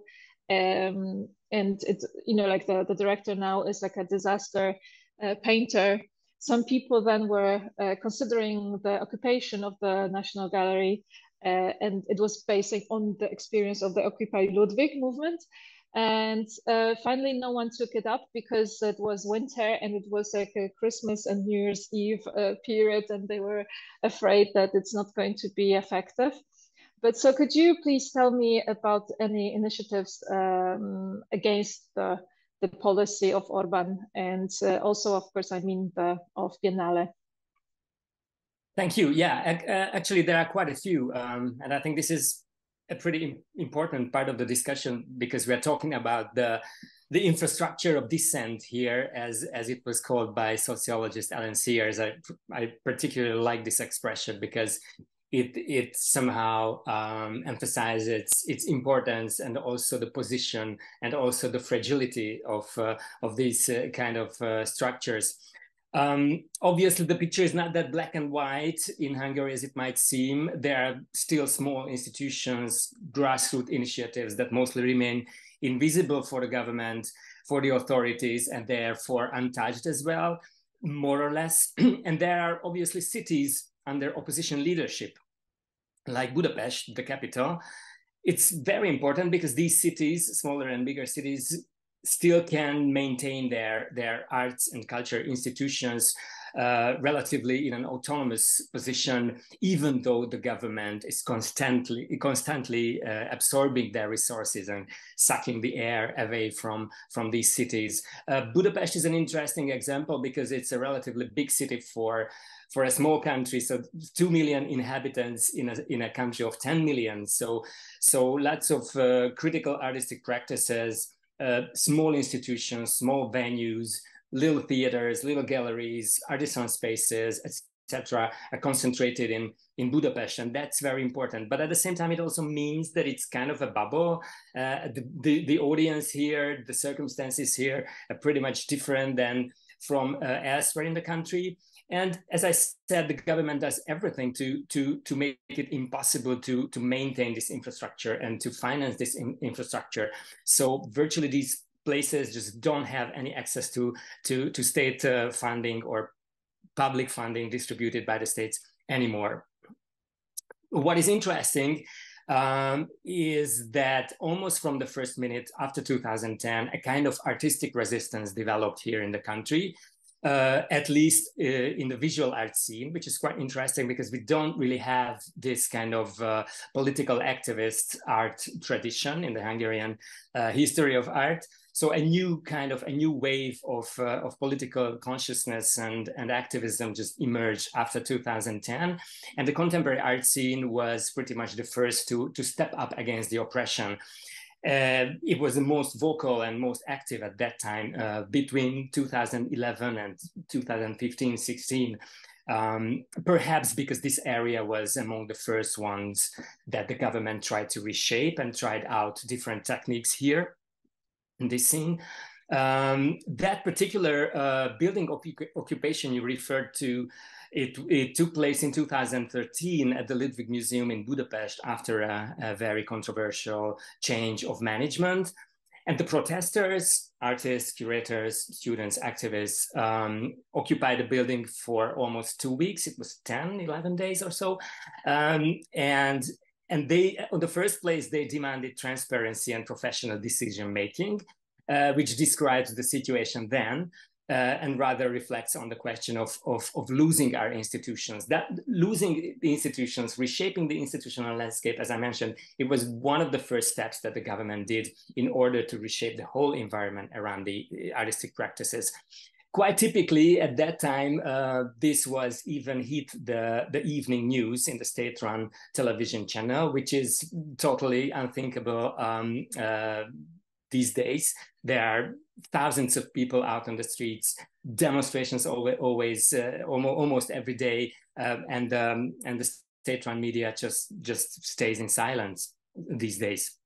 um, and it's you know like the, the director now is like a disaster uh, painter. Some people then were uh, considering the occupation of the National Gallery, uh, and it was based on the experience of the Occupy Ludwig movement. And uh, finally, no one took it up because it was winter and it was like a Christmas and New Year's Eve uh, period, and they were afraid that it's not going to be effective. But so, could you please tell me about any initiatives um, against the the policy of Orban, and uh, also, of course, I mean the Off Biennale. Thank you. Yeah, actually, there are quite a few, um, and I think this is a pretty important part of the discussion because we're talking about the the infrastructure of dissent here, as as it was called by sociologist Alan Sears. I I particularly like this expression because it it somehow um, emphasizes its, its importance and also the position and also the fragility of uh, of these uh, kind of uh, structures. Um, obviously, the picture is not that black and white in Hungary as it might seem. There are still small institutions, grassroots initiatives that mostly remain invisible for the government, for the authorities, and therefore untouched as well, more or less. and there are obviously cities under opposition leadership, like Budapest, the capital. It's very important because these cities, smaller and bigger cities, still can maintain their their arts and culture institutions uh, relatively in an autonomous position, even though the government is constantly constantly uh, absorbing their resources and sucking the air away from from these cities. Uh, Budapest is an interesting example because it's a relatively big city for for a small country so 2 million inhabitants in a, in a country of 10 million so so lots of uh, critical artistic practices uh, small institutions, small venues, little theaters, little galleries, artisan spaces, etc., are concentrated in in Budapest, and that's very important. But at the same time, it also means that it's kind of a bubble. Uh, the, the, the audience here, the circumstances here, are pretty much different than from uh, elsewhere in the country. And as I said, the government does everything to, to, to make it impossible to, to maintain this infrastructure and to finance this in, infrastructure. So virtually these places just don't have any access to, to, to state uh, funding or public funding distributed by the states anymore. What is interesting um, is that almost from the first minute after 2010, a kind of artistic resistance developed here in the country uh, at least uh, in the visual art scene, which is quite interesting because we don't really have this kind of uh, political activist art tradition in the Hungarian uh, history of art. So a new kind of a new wave of, uh, of political consciousness and, and activism just emerged after 2010. And the contemporary art scene was pretty much the first to, to step up against the oppression uh, it was the most vocal and most active at that time uh, between 2011 and 2015 16 um, perhaps because this area was among the first ones that the government tried to reshape and tried out different techniques here in this scene. Um, that particular uh, building occupation you referred to it, it, took place in 2013 at the Ludwig Museum in Budapest after a, a very controversial change of management. And the protesters, artists, curators, students, activists, um, occupied the building for almost two weeks. It was 10, 11 days or so. Um, and and they, in the first place, they demanded transparency and professional decision making, uh, which describes the situation then. Uh, and rather reflects on the question of, of, of losing our institutions. That losing the institutions, reshaping the institutional landscape, as I mentioned, it was one of the first steps that the government did in order to reshape the whole environment around the artistic practices quite typically at that time, uh, this was even hit the, the evening news in the state-run television channel, which is totally unthinkable um, uh, these days. There are thousands of people out on the streets, demonstrations always, always uh, almost, almost every day, uh, and um, and the state-run media just just stays in silence these days.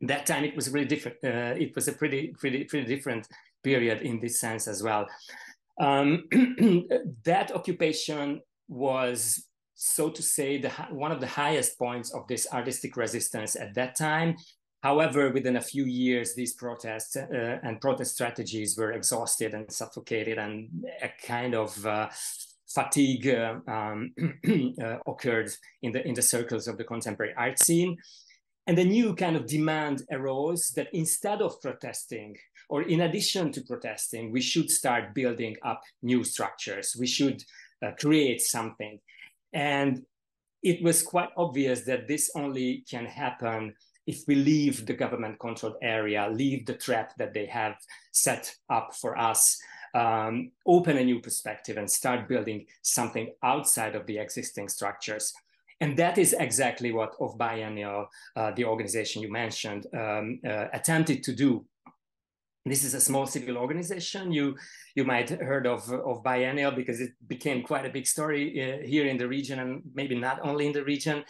That time it was really different. Uh, it was a pretty pretty pretty different period in this sense as well. Um, that occupation was, so to say, the, one of the highest points of this artistic resistance at that time. However, within a few years, these protests uh, and protest strategies were exhausted and suffocated, and a kind of uh, fatigue uh, um, uh, occurred in the in the circles of the contemporary art scene. And a new kind of demand arose that instead of protesting, or in addition to protesting, we should start building up new structures. We should uh, create something. And it was quite obvious that this only can happen if we leave the government controlled area, leave the trap that they have set up for us, um, open a new perspective and start building something outside of the existing structures. And that is exactly what Off Biennial, uh, the organization you mentioned, um, uh, attempted to do. This is a small civil organization. You you might heard of Off Biennial because it became quite a big story uh, here in the region and maybe not only in the region.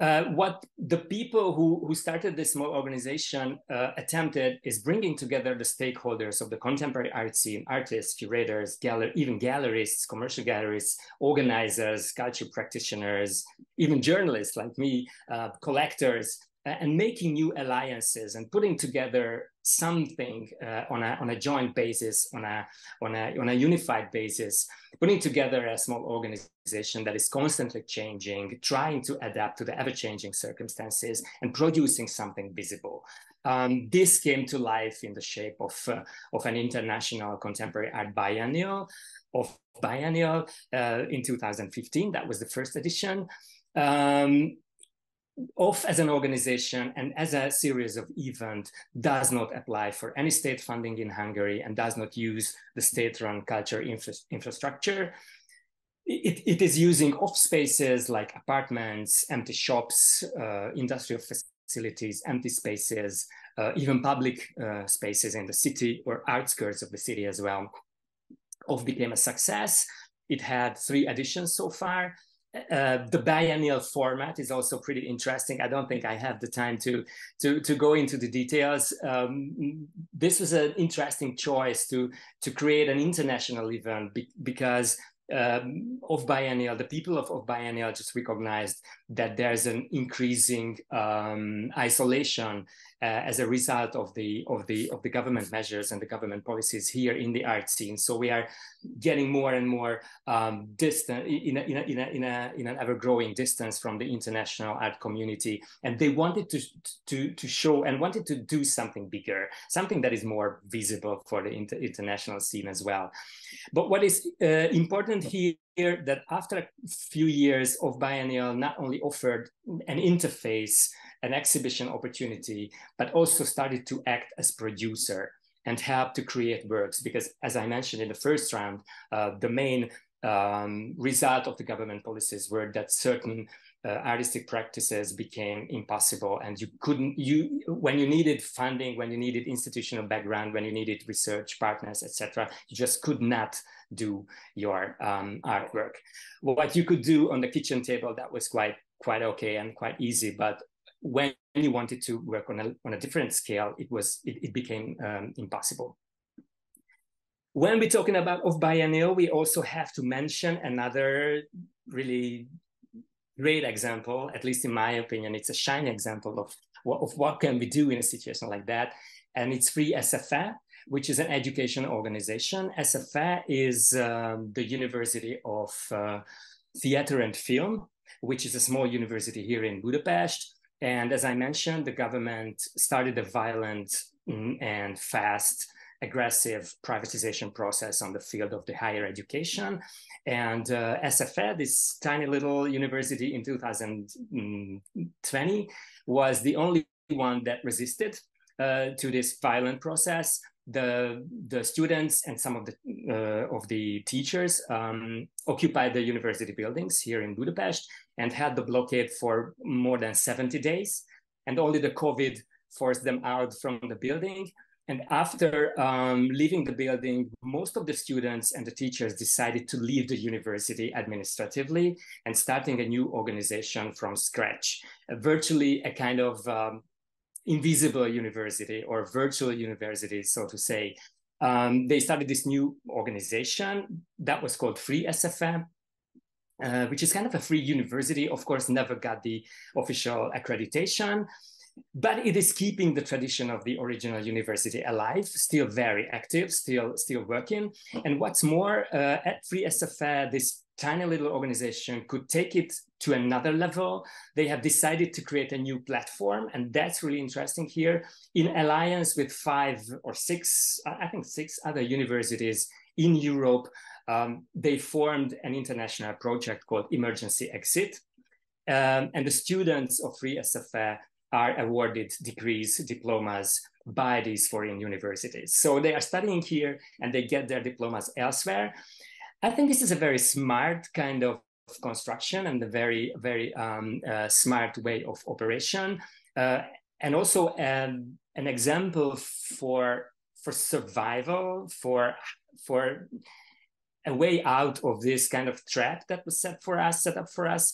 Uh, what the people who, who started this small organization uh, attempted is bringing together the stakeholders of the contemporary art scene, artists, curators, galler even gallerists, commercial gallerists, organizers, culture practitioners, even journalists like me, uh, collectors, and making new alliances and putting together something uh, on, a, on a joint basis, on a, on, a, on a unified basis, putting together a small organization that is constantly changing, trying to adapt to the ever-changing circumstances and producing something visible. Um, this came to life in the shape of, uh, of an international contemporary art biennial, Off Biennial uh, in 2015. That was the first edition. Um, off as an organization and as a series of event does not apply for any state funding in Hungary and does not use the state-run culture infra infrastructure. It, it is using off spaces like apartments, empty shops, uh, industrial facilities, empty spaces, uh, even public uh, spaces in the city or outskirts of the city as well. Off became a success. It had three editions so far uh, the biennial format is also pretty interesting. I don't think I have the time to to to go into the details. Um, this was an interesting choice to to create an international event be because um, Off Biennial, the people of, Off Biennial just recognized that there's an increasing um, isolation as a result of the of the of the government measures and the government policies here in the art scene. So we are getting more and more um, distant in a, in a, in a, in a in an ever growing distance from the international art community, and they wanted to to to show and wanted to do something bigger, something that is more visible for the inter international scene as well. But what is uh, important here that after a few years Off Biennial not only offered an interface an exhibition opportunity but also started to act as producer and help to create works. Because as i mentioned in the first round uh, the main um, result of the government policies were that certain uh, artistic practices became impossible and you couldn't you when you needed funding when you needed institutional background when you needed research partners etc you just could not do your um, artwork. What you could do on the kitchen table that was quite quite okay and quite easy but when you wanted to work on a, on a different scale it was it, it became um, impossible when we're talking about Off Biennial we also have to mention another really great example, at least in my opinion, it's a shining example of what, of what can we do in a situation like that. And it's Free SFA, which is an education organization. SFA is um, the University of uh, Theater and Film, which is a small university here in Budapest. And as I mentioned, the government started a violent and fast aggressive privatization process on the field of the higher education. And uh, this tiny little university in 2020, was the only one that resisted uh, to this violent process. The, the students and some of the, uh, of the teachers um, occupied the university buildings here in Budapest and had the blockade for more than 70 days. And only the COVID forced them out from the building. And after um, leaving the building, most of the students and the teachers decided to leave the university administratively and starting a new organization from scratch, virtually a kind of um, invisible university or virtual university, so to say. Um, they started this new organization that was called Free SFM, uh, which is kind of a free university. Of course, never got the official accreditation, but it is keeping the tradition of the original university alive, still very active, still still working. And what's more, uh, at Free SFA, this tiny little organization could take it to another level. They have decided to create a new platform, and that's really interesting here in alliance with five or six, I think six other universities in Europe. Um, they formed an international project called Emergency Exit. Um, and the students of Free SFA are awarded degrees, diplomas by these foreign universities. So they are studying here and they get their diplomas elsewhere. I think this is a very smart kind of construction and a very, very um, uh, smart way of operation. Uh, and also um, an example for, for survival, for, for a way out of this kind of trap that was set for us, set up for us.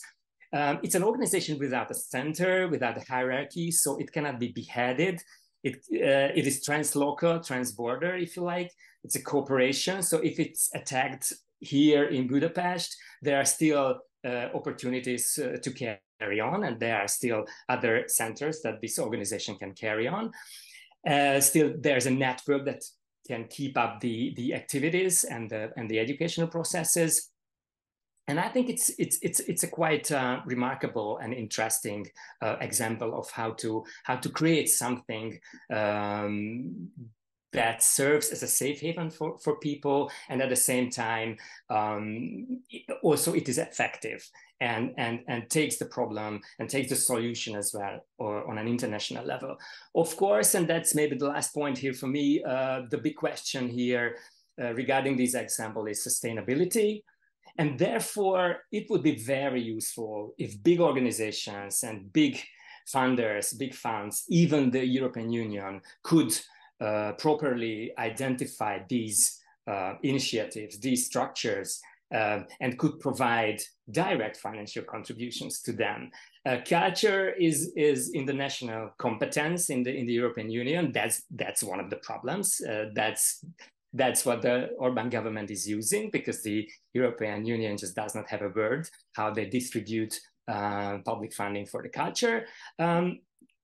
Um, it's an organization without a center, without a hierarchy, so it cannot be beheaded. It, uh, it is translocal, transborder, if you like. It's a cooperation. So if it's attacked here in Budapest, there are still uh, opportunities uh, to carry on, and there are still other centers that this organization can carry on. Uh, still, there's a network that can keep up the, the activities and the, and the educational processes. And I think it's it's it's it's a quite uh, remarkable and interesting uh, example of how to how to create something um, that serves as a safe haven for, for people and at the same time um, also it is effective and, and, and takes the problem and takes the solution as well or on an international level. Of course and that's maybe the last point here for me uh, the big question here uh, regarding this example is sustainability. And therefore, it would be very useful if big organizations and big funders, big funds, even the European Union could properly identify these uh, initiatives, these structures, uh, and could provide direct financial contributions to them. Uh, culture is is in the national competence in the in the European Union. That's that's one of the problems. Uh, that's that's what the Orban government is using because the European Union just does not have a word how they distribute uh, public funding for the culture. Um,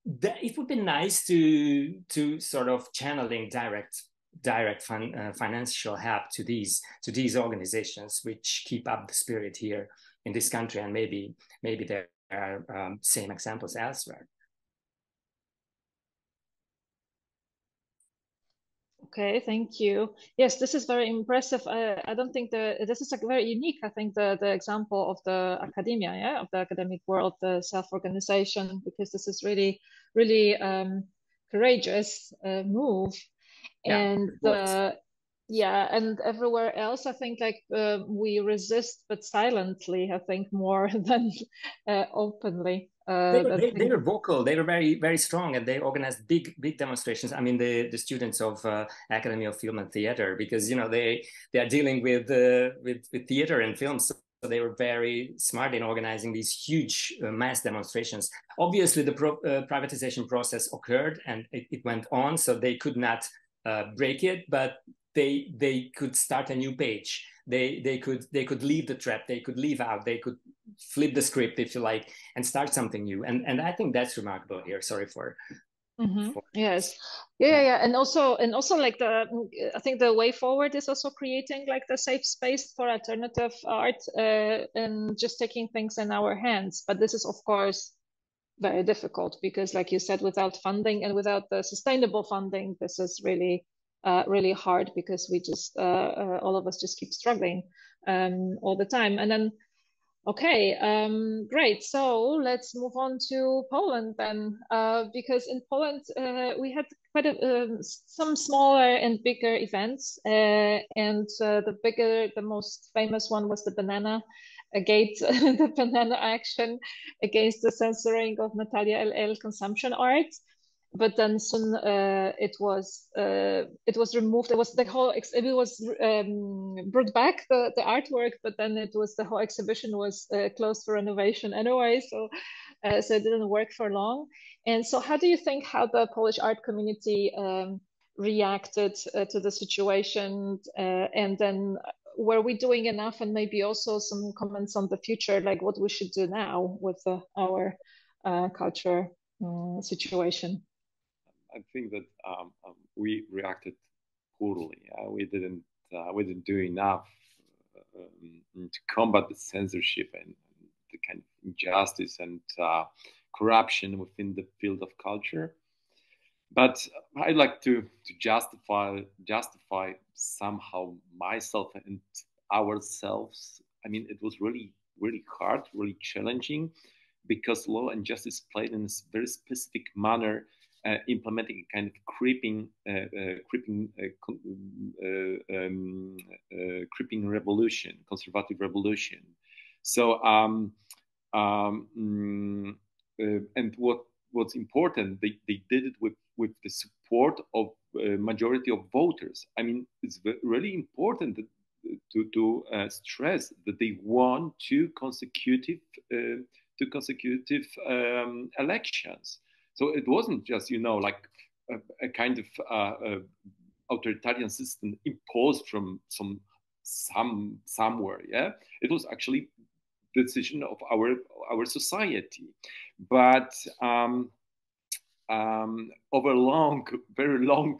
that it would be nice to to sort of channeling direct direct fun, uh, financial help to these to these organizations which keep up the spirit here in this country and maybe maybe there are um, same examples elsewhere. Okay, thank you. Yes, this is very impressive. I, I don't think the this is like very unique. I think the the example of the academia, yeah, of the academic world, the self-organization, because this is really really um, courageous uh, move, yeah, and the yeah, and everywhere else, I think like uh, we resist, but silently. I think more than uh, openly. Uh, they, were, they, they, were vocal. They were very, very strong, and they organized big, big demonstrations. I mean, the, the students of uh, Academy of Film and Theater, because you know they they are dealing with uh, with with theater and films. so they were very smart in organizing these huge uh, mass demonstrations. Obviously, the pro, uh, privatization process occurred and it, it, went on, so they could not uh, break it, but they they could start a new page they they could they could leave the trap they could leave out they could flip the script if you like and start something new. And and i think that's remarkable here. Sorry for, mm-hmm. for yes. Yeah yeah and also and also like the i think the way forward is also creating like the safe space for alternative art uh, and just taking things in our hands. But this is of course very difficult because like you said without funding and without the sustainable funding this is really uh, really hard because we just uh, uh, all of us just keep struggling um, all the time. And then, okay, um, great. So let's move on to Poland then, uh, because in Poland uh, we had quite a, um, some smaller and bigger events, uh, and the bigger, the most famous one was the banana gate, the banana action against the censoring of Natalia LL consumption art but then soon uh, it was uh, it was removed. It was the whole ex- it was um, brought back the, the artwork, but then it was the whole exhibition was uh, closed for renovation anyway. So uh, so it didn't work for long. And so, how do you think how the Polish art community um, reacted uh, to the situation? Uh, and then were we doing enough? And maybe also some comments on the future, like what we should do now with our culture situation. I think that um, um, we reacted poorly. Uh, we didn't uh, we didn't do enough um, to combat the censorship and the kind of injustice and uh, corruption within the field of culture. But I'd like to to justify justify somehow myself and ourselves. I mean, it was really really hard, really challenging, because law and justice played in a very specific manner uh, implementing a kind of creeping, uh, uh, creeping, um, creeping revolution, conservative revolution. So, um, um, mm, and what what's important, they, they did it with with the support of majority of voters. I mean, it's really important to, to uh, stress that they won two consecutive uh, two consecutive um, elections. So it wasn't just, you know, like a, a kind of uh, authoritarian system imposed from some some somewhere. Yeah, it was actually the decision of our our society. But um, um, over long, very long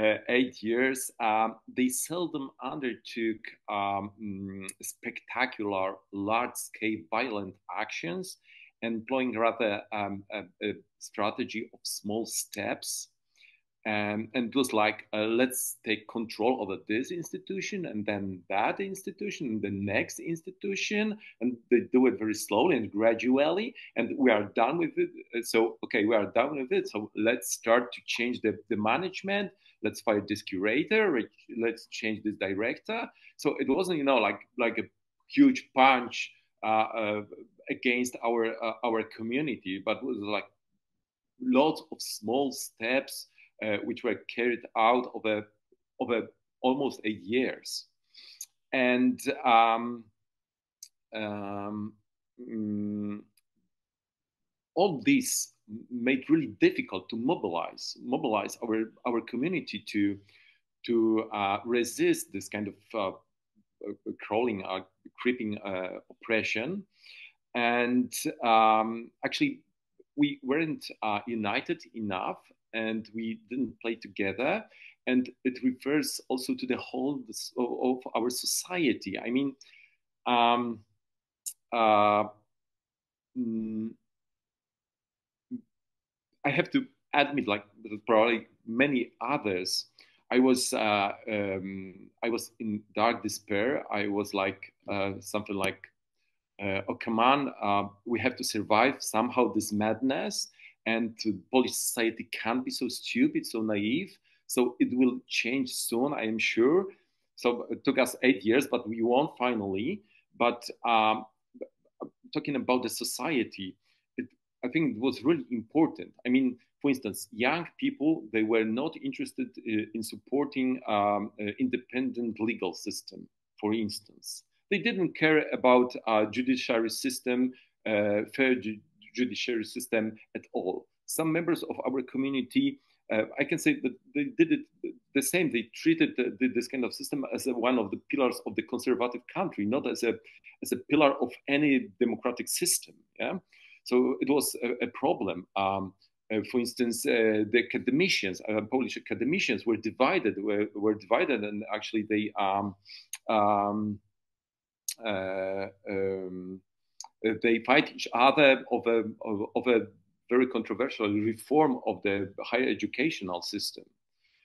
uh, eight years, um, they seldom undertook um, spectacular, large-scale violent actions employing rather um, a, a, strategy of small steps. Um, and it was like, uh, let's take control over this institution and then that institution and the next institution. And they do it very slowly and gradually. And we are done with it. Uh, so, okay, we are done with it. So let's start to change the, the management. Let's fire this curator. Let's change this director. So it wasn't, you know, like, like a huge punch uh, uh, against our uh, our community, but was like lots of small steps uh, which were carried out over over almost eight years, and um, um, mm, all this made really difficult to mobilize mobilize our our community to to uh, resist this kind of uh, crawling, uh, creeping uh, oppression and um, actually we weren't uh, united enough and we didn't play together. And it refers also to the whole of our society. I mean um, uh, mm, i have to admit like probably many others i was uh, um, i was in dark despair. I was like uh, something like uh, oh come on, uh, we have to survive somehow this madness, and Polish society can't be so stupid, so naive. So it will change soon, I am sure. So it took us eight years, but we won finally. But um, talking about the society, it, I think it was really important. I mean, for instance, young people they were not interested uh, in supporting um, independent legal system, for instance. They didn't care about a judiciary system, uh, fair ju judiciary system at all. Some members of our community, uh, I can say that they did it the same. They treated the, the, this kind of system as a, one of the pillars of the conservative country, not as a as a pillar of any democratic system. Yeah, so it was a, a problem. Um, uh, for instance, uh, the academicians, uh, Polish academicians, were divided. Were, were divided, and actually they um, um, um, they fight each other of, of, a very controversial reform of the higher educational system.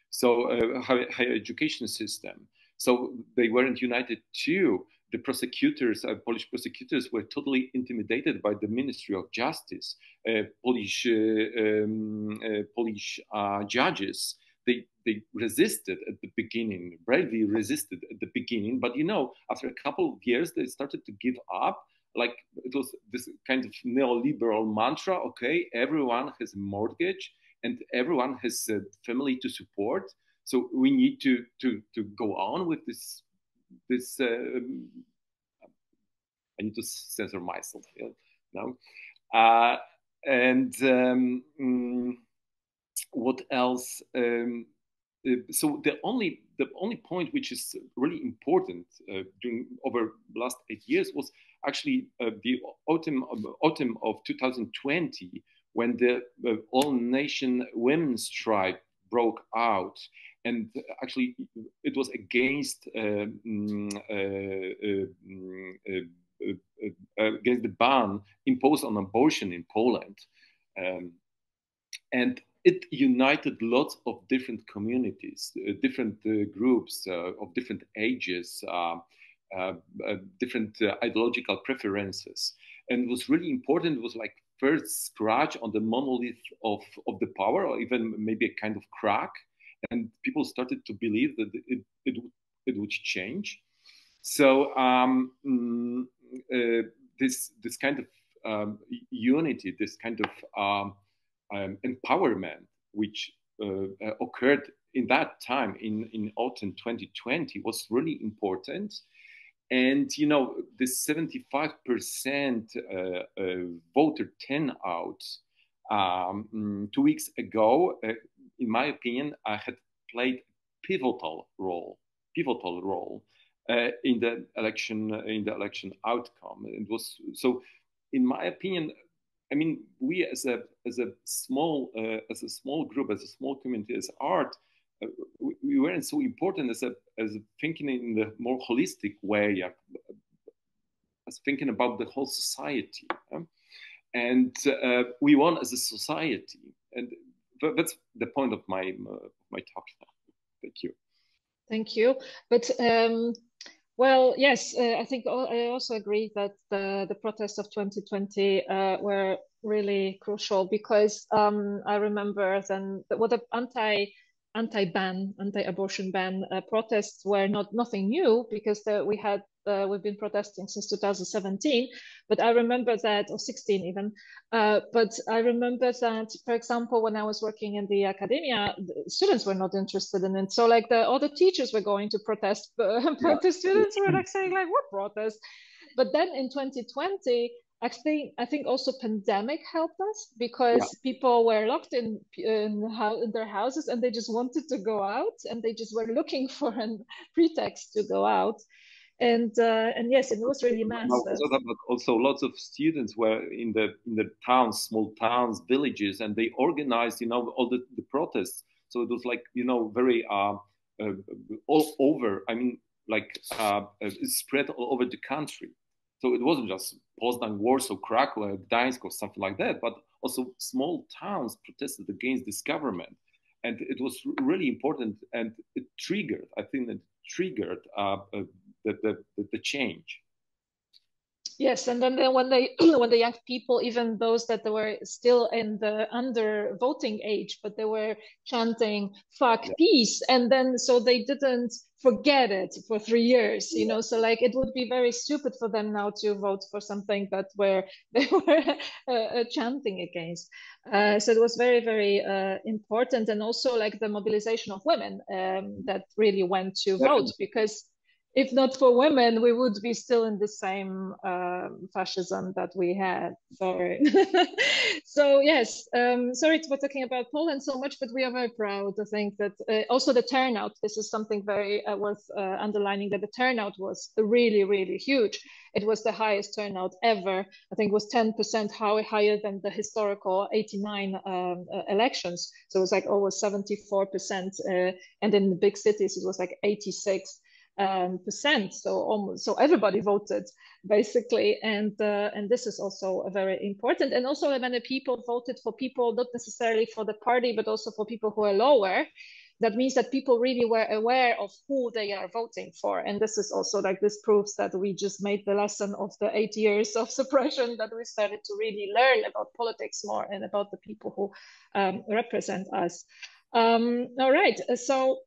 so uh, higher education system. So they weren't united too. The prosecutors, uh, Polish prosecutors, were totally intimidated by the Ministry of Justice. Uh, Polish uh, um, uh, Polish uh, judges they they resisted at the beginning, bravely resisted at the beginning. But you know, after a couple of years, they started to give up. Like it was this kind of neoliberal mantra. Okay, everyone has a mortgage and everyone has a family to support. So we need to to to go on with this this. Uh, I need to censor myself. Know? Uh, and um, what else? Um, uh, so the only the only point which is really important uh, during over the last eight years was actually uh, the autumn of, autumn of 2020 when the uh, all nation women's strike broke out and actually it was against um, uh, uh, against the ban imposed on abortion in Poland um, and it united lots of different communities, uh, different uh, groups uh, of different ages, uh, uh, uh, different ideological preferences. And was really important was like first scratch on the monolith of, of the power, or even maybe a kind of crack. And people started to believe that it, it, it would change. So um, mm, this, this kind of um, unity, this kind of um, um, empowerment which uh, uh, occurred in that time in, in autumn 2020 was really important. And, you know, the 75% uh, uh, voter turnout um, mm, two weeks ago, uh, in my opinion, I had played pivotal role, pivotal role uh, in the election, in the election outcome. It was so, in my opinion, I mean, we as a as a small uh, as a small group, as a small community, as art, uh, we, we, weren't so important as a as thinking in the more holistic way, uh, as thinking about the whole society, and uh, we won as a society, and that's the point of my uh, my talk. Thank you. Thank you. But um, well, yes, uh, I think I also agree that the, the protests of 2020 uh, were really crucial because um, I remember then what the anti anti-ban, anti-abortion ban uh, protests were not nothing new because the, we had uh, we've been protesting since 2017. But I remember that, or 16 even. Uh, but I remember that, for example, when I was working in the academia, the students were not interested in it. So like the all the teachers were going to protest, but yeah. the students were like saying like, "What protest?" But then in 2020, I think I think also pandemic helped us because yeah. people were locked in in, in, their houses and they just wanted to go out and they just were looking for a pretext to go out. And uh, and yes, it was really massive. Also, lots of students were in the in the towns, small towns, villages, and they organized, you know, all the, the protests. So it was like you know very uh, uh all over. I mean, like uh, uh spread all over the country. So it wasn't just Poznan, Warsaw, Krakow, Gdańsk, or something like that, but also small towns protested against this government. And it was really important, and it triggered, I think, it triggered uh, uh, the, the, the change. Yes, and then, then when they when the young people, even those that were still in the under voting age, but they were chanting "fuck yeah. PiS," and then so they didn't forget it for three years, you yeah. know. So like it would be very stupid for them now to vote for something that were they were uh, uh, chanting against. Uh, so it was very very uh, important, and also like the mobilization of women um, that really went to vote because if not for women, we would be still in the same um, fascism that we had. Sorry. so yes, um, sorry for talking about Poland so much, but we are very proud to think that uh, also the turnout. This is something very uh, worth uh, underlining. That the turnout was really, really huge. It was the highest turnout ever. I think it was 10% high, higher than the historical 89 um, uh, elections. So it was like over 74%, uh, and in the big cities it was like 86 um, percent. So almost so everybody voted basically, and uh, and this is also very important. And also many people voted for people not necessarily for the party, but also for people who are lower, that means that people really were aware of who they are voting for. And this is also like this proves that we just made the lesson of the eight years of suppression that we started to really learn about politics more and about the people who um, represent us. Um, all right, so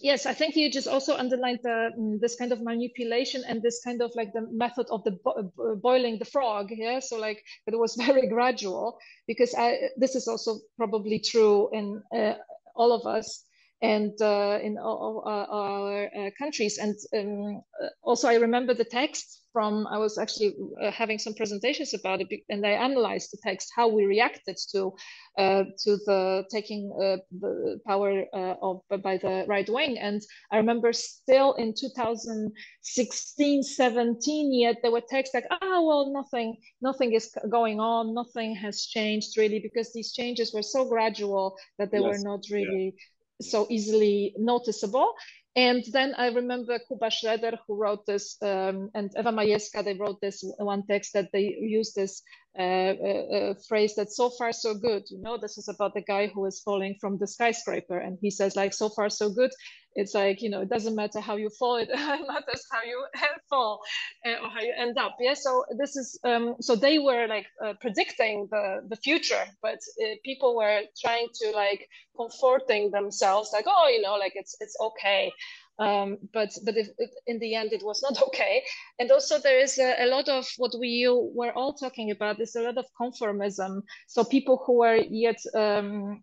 yes, I think you just also underlined the, mm, this kind of manipulation and this kind of like the method of the bo boiling the frog. Yeah, so like it was very gradual because I, this is also probably true in uh, all of us and uh, in all, all our uh, countries. And um, also, I remember the text from, I was actually uh, having some presentations about it, and I analyzed the text, how we reacted to uh, to the taking uh, the power uh, of by the right wing. And I remember still in 2016, 17, yet there were texts like, oh, well, nothing, nothing is going on, nothing has changed really, because these changes were so gradual that they yes. were not really yeah so easily noticeable. And then I remember Kuba Szreder, who wrote this, um, and Ewa Majewska, they wrote this one text that they used this uh, uh, uh, phrase that so far so good. You know, this is about the guy who is falling from the skyscraper, and he says like, so far so good it's like you know it doesn't matter how you fall it matters how you fall uh, or how you end up yeah? So this is um, so they were like uh, predicting the the future but uh, people were trying to like comforting themselves like oh you know like it's it's okay um, but but if, in the end it was not okay. And also there is a, a, lot of what we were all talking about. There's a lot of conformism. So people who were yet um,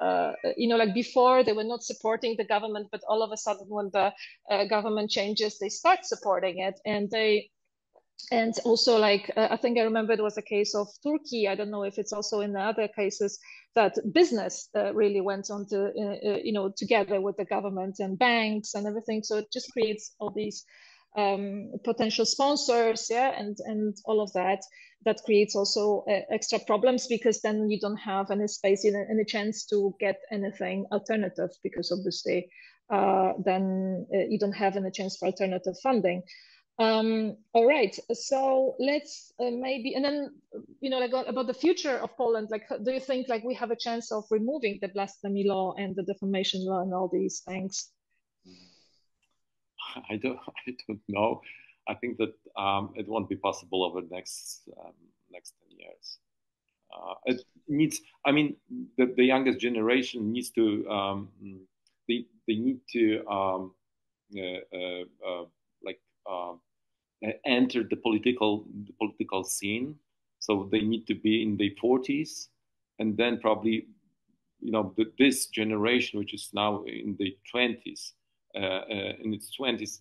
uh, you know like before they were not supporting the government, but all of a sudden when the uh, government changes, they start supporting it, and they and also like uh, i think i remember it was a case of turkey i don't know if it's also in the other cases that business uh, really went on to uh, uh, you know together with the government and banks and everything. So it just creates all these um, potential sponsors yeah and and all of that that creates also uh, extra problems because then you don't have any space any chance to get anything alternative because obviously uh, then you don't have any chance for alternative funding um, all right, so let's uh, maybe, and then, you know, like about the future of Poland, like, do you think like we have a chance of removing the blasphemy law and the defamation law and all these things? I don't, I don't know. I think that um, it won't be possible over the next um, next ten years. Uh, it needs. I mean, the, the youngest generation needs to. Um, they they need to um, uh, uh, uh, the political the political scene. So they need to be in their 40s, and then probably, you know, the, this generation, which is now in the 20s, uh, uh, in its 20s,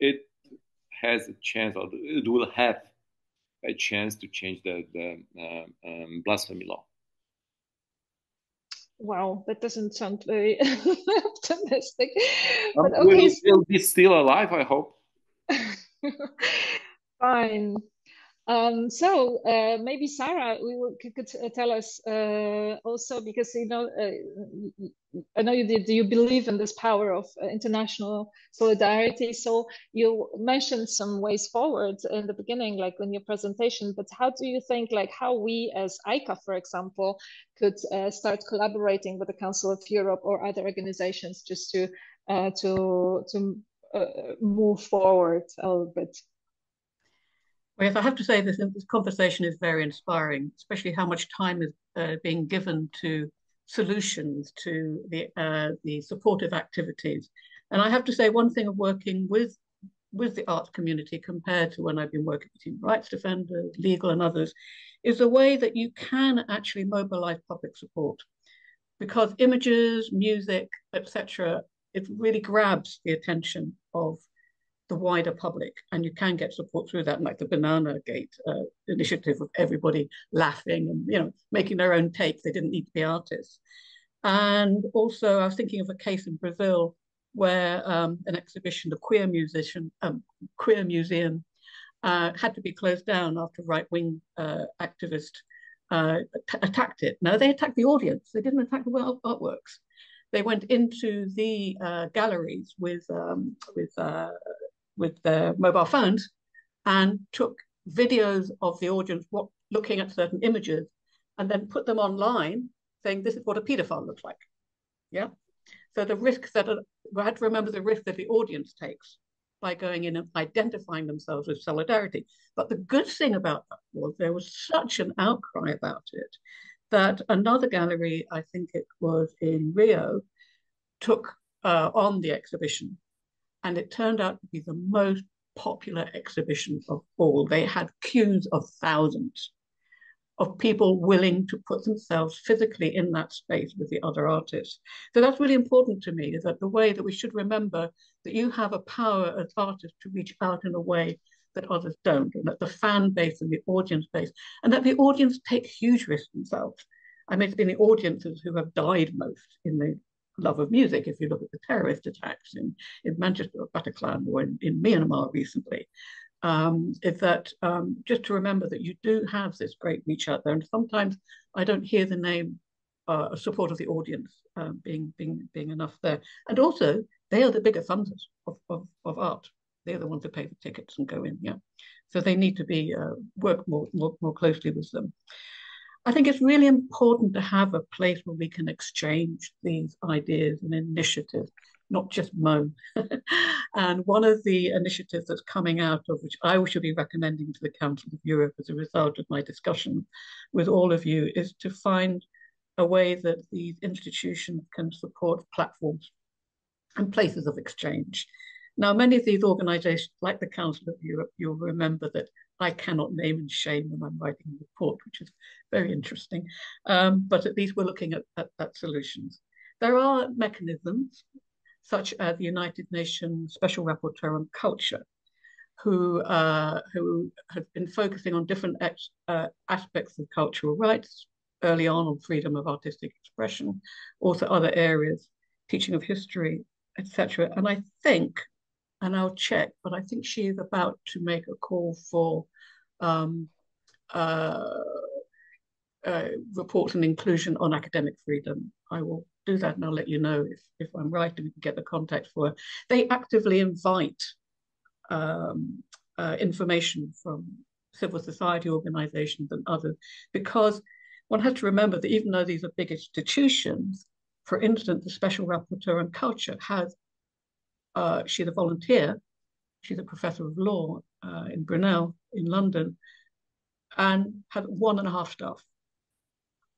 it has a chance, or it will have a chance to change the, the uh, um, blasphemy law. Wow, that doesn't sound very optimistic. Um, but okay. We'll, we'll be still alive, I hope. Fine. Um, so uh, maybe Sara, we will, could uh, tell us uh, also because you know uh, I know you did. You believe in this power of uh, international solidarity. So you mentioned some ways forward in the beginning, like in your presentation. But how do you think, like how we as AICA, for example, could start collaborating with the Council of Europe or other organizations just to to to uh, move forward a little bit. Yes, I have to say this, this conversation is very inspiring, especially how much time is uh, being given to solutions to the uh, the supportive activities. And I have to say one thing of working with with the arts community compared to when I've been working with human rights defenders, legal and others, is the way that you can actually mobilize public support. Because images, music, etc., it really grabs the attention of the wider public, and you can get support through that, like the Banana Gate uh, initiative of everybody laughing and you know making their own take. They didn't need to be artists. And also, I was thinking of a case in Brazil where um, an exhibition, the queer musician, um, queer museum, uh, had to be closed down after right-wing uh, activist uh, attacked it. No, they attacked the audience. They didn't attack the artworks they went into the uh, galleries with um, with uh, with their mobile phones and took videos of the audience what, looking at certain images and then put them online saying this is what a pedophile looks like yeah So the risk that are, we had to remember the risk that the audience takes by going in and identifying themselves with solidarity. But the good thing about that was there was such an outcry about it that another gallery, I think it was in Rio, took uh, on the exhibition. And it turned out to be the most popular exhibition of all. They had queues of thousands of people willing to put themselves physically in that space with the other artists. So that's really important to me, that the way that we should remember that you have a power as artists to reach out in a way that others don't, and that the fan base and the audience base, and that the audience take huge risks themselves. I mean, it's been the audiences who have died most in the love of music. If you look at the terrorist attacks in, in Manchester or Bataclan or in, in Myanmar recently, um, is that um, just to remember that you do have this great reach out there. And sometimes I don't hear the name uh, support of the audience um, being, being, being enough there. And also, they are the bigger funders of, of, of art. They're the ones who pay the tickets and go in, yeah. So they need to be uh, work more, more, more closely with them. I think it's really important to have a place where we can exchange these ideas and initiatives not just moan. and one of the initiatives that's coming out of which I should be recommending to the Council of Europe as a result of my discussion with all of you is to find a way that these institutions can support platforms and places of exchange. Now, many of these organizations, like the Council of Europe, you'll remember that I cannot name and shame when I'm writing a report, which is very interesting. Um, but at least we're looking at, at, at solutions. There are mechanisms such as the United Nations Special Rapporteur on Culture, who, uh, who has been focusing on different ex, uh, aspects of cultural rights, early on on freedom of artistic expression, also other areas, teaching of history, etc. And I think, and I'll check, but I think she is about to make a call for um, uh, uh, reports and inclusion on academic freedom. I will do that and I'll let you know if, if I'm right and we can get the contact for her. They actively invite um, uh, information from civil society organizations and others because one has to remember that even though these are big institutions, for instance, the Special Rapporteur on Culture has, uh, she's a volunteer, she's a professor of law uh, in Brunel in London, and has one and a half staff.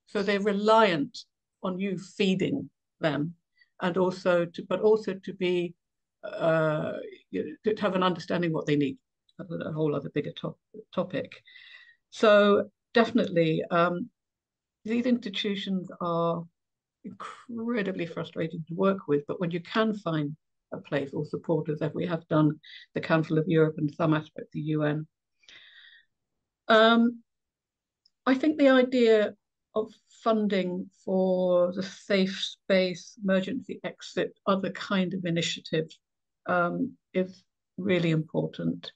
So they're reliant on you feeding them, and also to, but also to be, uh, to have an understanding what they need. A whole other bigger top, topic. So definitely, um, these institutions are incredibly frustrating to work with, but when you can find or supporters, as we have done, the Council of Europe and some aspects of the UN. Um, I think the idea of funding for the safe space, emergency exit, other kind of initiatives um, is really important.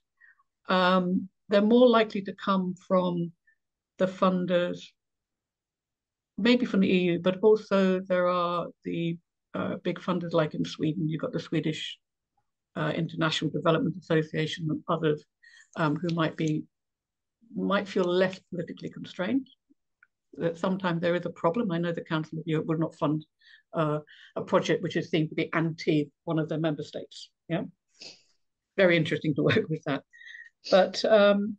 Um, they're more likely to come from the funders, maybe from the EU, but also there are the uh, big funders like in Sweden, you've got the Swedish uh, International Development Association and others um, who might be might feel less politically constrained that sometimes there is a problem. I know the Council of Europe will not fund uh, a project which is seen to be anti one of their member states. Yeah, very interesting to work with that. But um,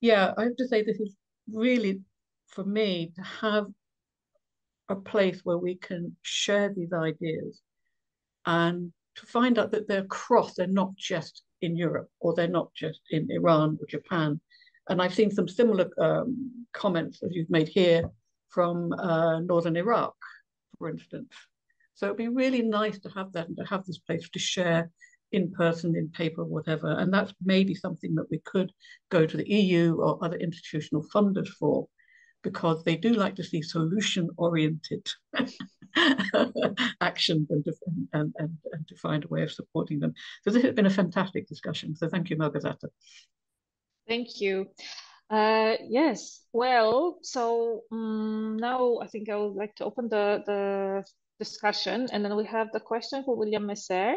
yeah, I have to say this is really for me to have a place where we can share these ideas and to find out that they're across, they're not just in Europe or they're not just in Iran or Japan, and I've seen some similar um, comments as you've made here from uh, northern Iraq, for instance. So it'd be really nice to have that and to have this place to share in person, in paper, whatever. And that's maybe something that we could go to the EU or other institutional funders for, because they do like to see solution-oriented actions and and, and, and to find a way of supporting them. So this has been a fantastic discussion. So thank you, Margareta. Thank you. Uh, yes, well, so um, now I think I would like to open the, the discussion and then we have the question for William Messer.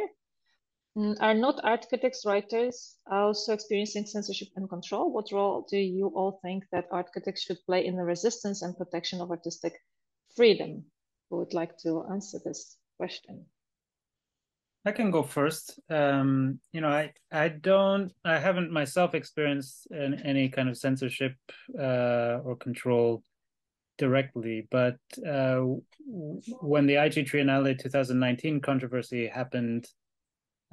Mm, are not art critics writers also experiencing censorship and control? What role do you all think that art critics should play in the resistance and protection of artistic freedom? Who would like to answer this question? I can go first. Um, you know, I I don't I haven't myself experienced an, any kind of censorship uh, or control directly, but uh, when the Aichi Triennale 2019 controversy happened,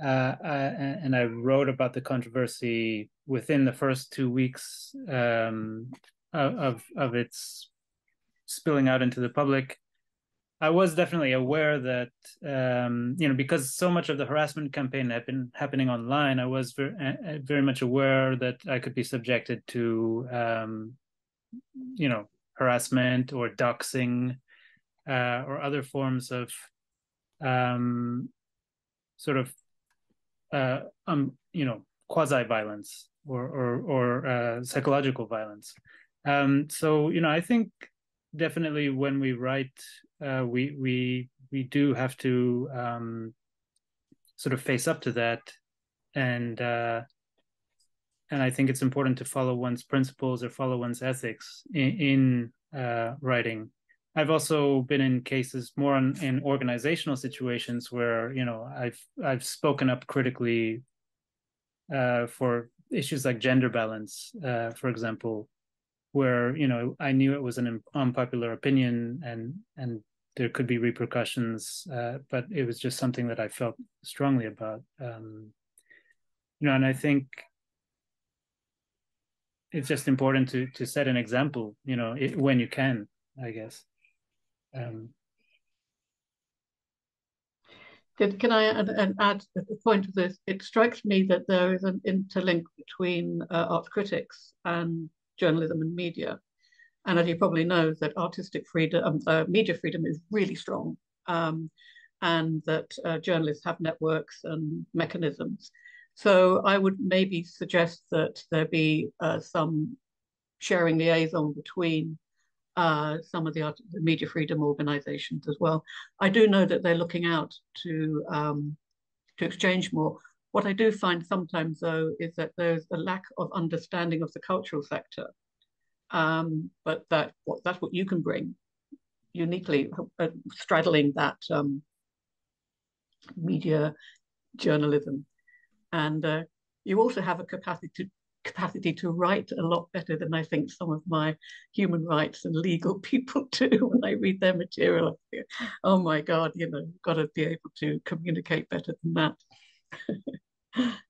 uh, I, and I wrote about the controversy within the first two weeks um, of of its spilling out into the public. I was definitely aware that um, you know because so much of the harassment campaign had been happening online. I was very, very much aware that I could be subjected to um, you know harassment or doxing uh, or other forms of um, sort of uh, um, you know quasi violence or or, or uh, psychological violence. Um, so you know I think definitely when we write uh, we we we do have to um, sort of face up to that and uh, and I think it's important to follow one's principles or follow one's ethics in, in uh, writing. I've also been in cases more in, in, organizational situations where you know I've I've spoken up critically uh, for issues like gender balance, uh, for example, where you know I knew it was an unpopular opinion and and there could be repercussions, uh, but it was just something that I felt strongly about. Um, you know, and I think it's just important to to set an example you know it, when you can i guess um, can, I add, add a point to this? It strikes me that there is an interlink between uh, art critics and journalism and media. And as you probably know, that artistic freedom, um, uh, media freedom is really strong, um, and that uh, journalists have networks and mechanisms so I would maybe suggest that there be uh, some sharing liaison between uh, some of the, the, media freedom organizations as well. I do know that they're looking out to um, to exchange more. What I do find sometimes though is that there's a lack of understanding of the cultural sector, um, but that what that's what you can bring uniquely uh, straddling that um, media journalism and uh, you also have a capacity to capacity to write a lot better than I think some of my human rights and legal people do when I read their material. oh my God, you know, you've got to be able to communicate better than that.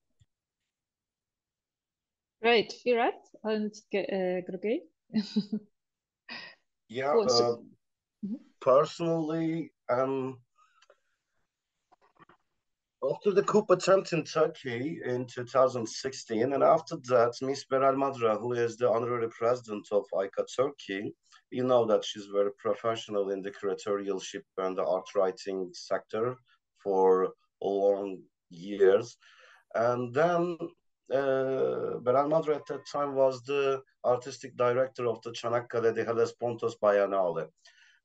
Right, Firat and uh, Gergely. yeah, uh, personally, um, after the coup attempt in Turkey in 2016, and after that, Miss Beral Madra, who is the honorary president of AICA Turkey, you know that she's very professional in the curatorialship and the art writing sector for a long years. And then uh, Beral Madra at that time was the artistic director of the Çanakkale de Hellespontos Biennale.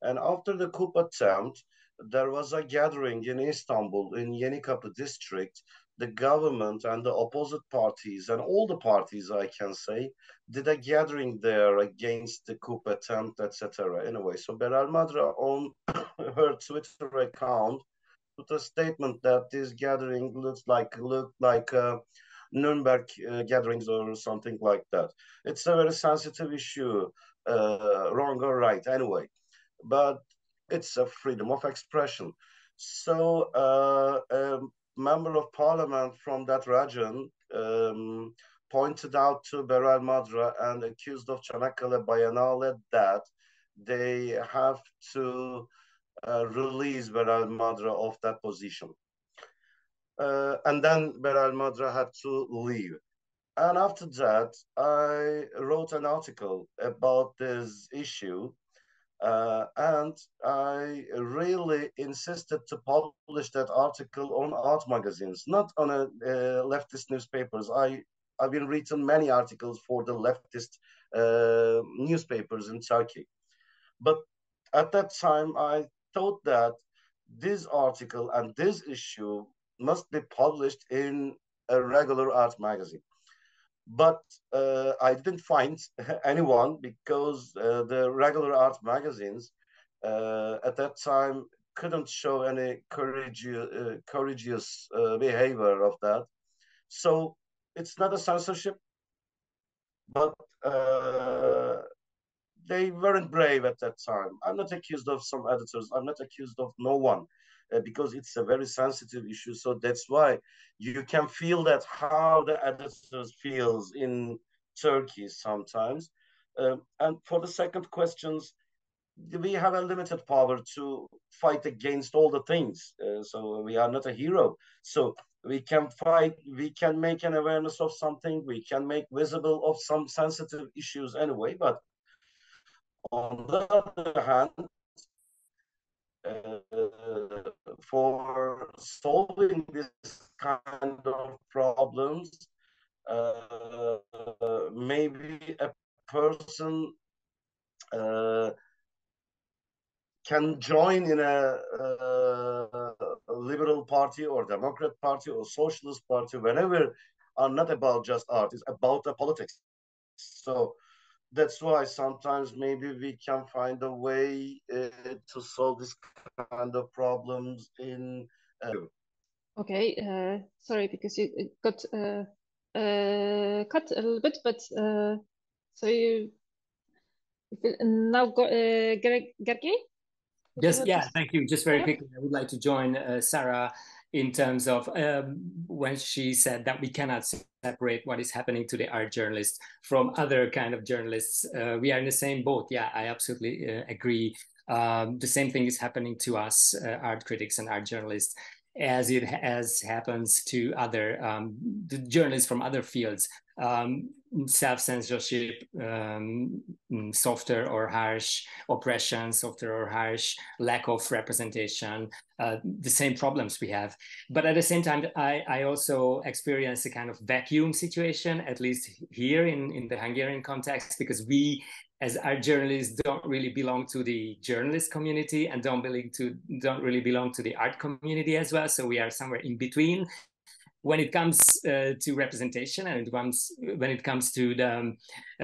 And after the coup attempt, there was a gathering in Istanbul, in Yenikapı district. The government and the opposite parties, and all the parties, I can say, did a gathering there against the coup attempt, etc. Anyway, so Beral Madra on her Twitter account put a statement that this gathering looks like looked like uh, Nuremberg uh, gatherings or something like that. It's a very sensitive issue, uh, wrong or right, anyway. But it's a freedom of expression. So uh, a member of parliament from that region um, pointed out to Beral Madra and accused of Çanakkale Biennale that they have to uh, release Beral Madra of that position. Uh, and then Beral Madra had to leave. And after that, I wrote an article about this issue uh, and I really insisted to publish that article on art magazines, not on a uh, leftist newspapers. I I've been written many articles for the leftist uh, newspapers in Turkey, but at that time I thought that this article and this issue must be published in a regular art magazine but uh, I didn't find anyone because uh, the regular art magazines uh, at that time couldn't show any courageous, uh, courageous uh, behavior of that. So it's not a censorship, but uh, they weren't brave at that time. I'm not accused of some editors. I'm not accused of no one uh, because it's a very sensitive issue. So that's why you can feel that how the editors feels in Turkey sometimes. Um, and for the second questions, we have a limited power to fight against all the things. Uh, so we are not a hero. So we can fight, we can make an awareness of something, we can make visible of some sensitive issues anyway. But on the other hand, uh, for solving this kind of problems, uh, maybe a person uh, can join in a, a, liberal party or democrat party or socialist party whenever are not about just art it's about the politics. So that's why sometimes maybe we can find a way uh, to solve this kind of problems in uh... okay uh, sorry because you got uh, uh, cut a little bit but uh, so you now go uh, Gergely? Just yeah, thank you. Just very quickly, I would like to join uh, Sara in terms of um, when she said that we cannot separate what is happening to the art journalists from other kind of journalists. Uh, we are in the same boat. Yeah, I absolutely uh, agree. Um, the same thing is happening to us, uh, art critics and art journalists, as it as happens to other um, journalists from other fields. Um, self-censorship, um, mm, softer or harsh oppression, softer or harsh lack of representation, uh, the same problems we have. But at the same time, I, I also experience a kind of vacuum situation, at least here in, in the Hungarian context, because we as our journalists don't really belong to the journalist community and don't to don't really belong to the art community as well. So we are somewhere in between when it comes uh, to representation and it comes when it comes to the um,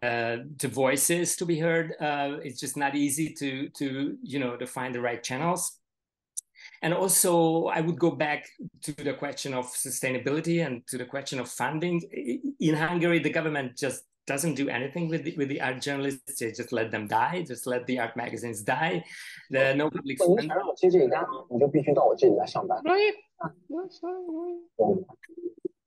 uh, to voices to be heard, uh, it's just not easy to to you know to find the right channels. And also, I would go back to the question of sustainability and to the question of funding. In Hungary, the government just doesn't do anything with the, with the art journalists. They just let them die. Just let the art magazines die. The no public.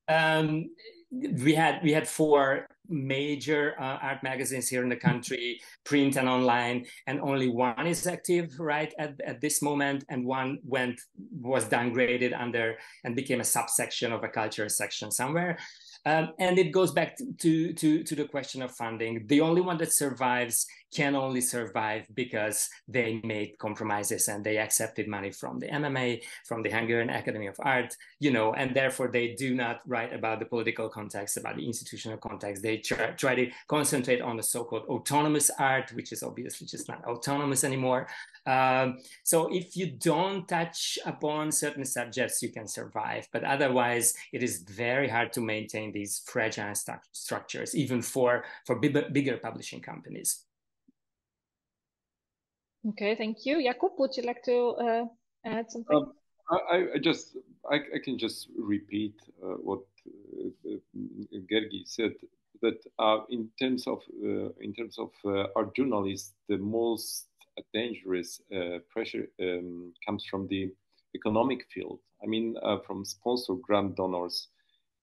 Um, we had we had four major uh, art magazines here in the country, print and online, and only one is active right at, at this moment, and one went was downgraded under and became a subsection of a culture section somewhere. Um, and it goes back to, to, to the question of funding. The only one that survives can only survive because they made compromises and they accepted money from the MMA, from the Hungarian Academy of Art, you know, and therefore they do not write about the political context, about the institutional context. They try, try to concentrate on the so-called autonomous art, which is obviously just not autonomous anymore. Um, so if you don't touch upon certain subjects, you can survive, but otherwise it is very hard to maintain these fragile st structures, even for, for bigger publishing companies. Okay, thank you. Jakub, would you like to uh, add something? Um, I, I, just, I, I, can just repeat uh, what uh, Gergely said. That uh, in terms of uh, in terms of uh, our journalists, the most dangerous pressure um, comes from the economic field. I mean, from sponsor grant donors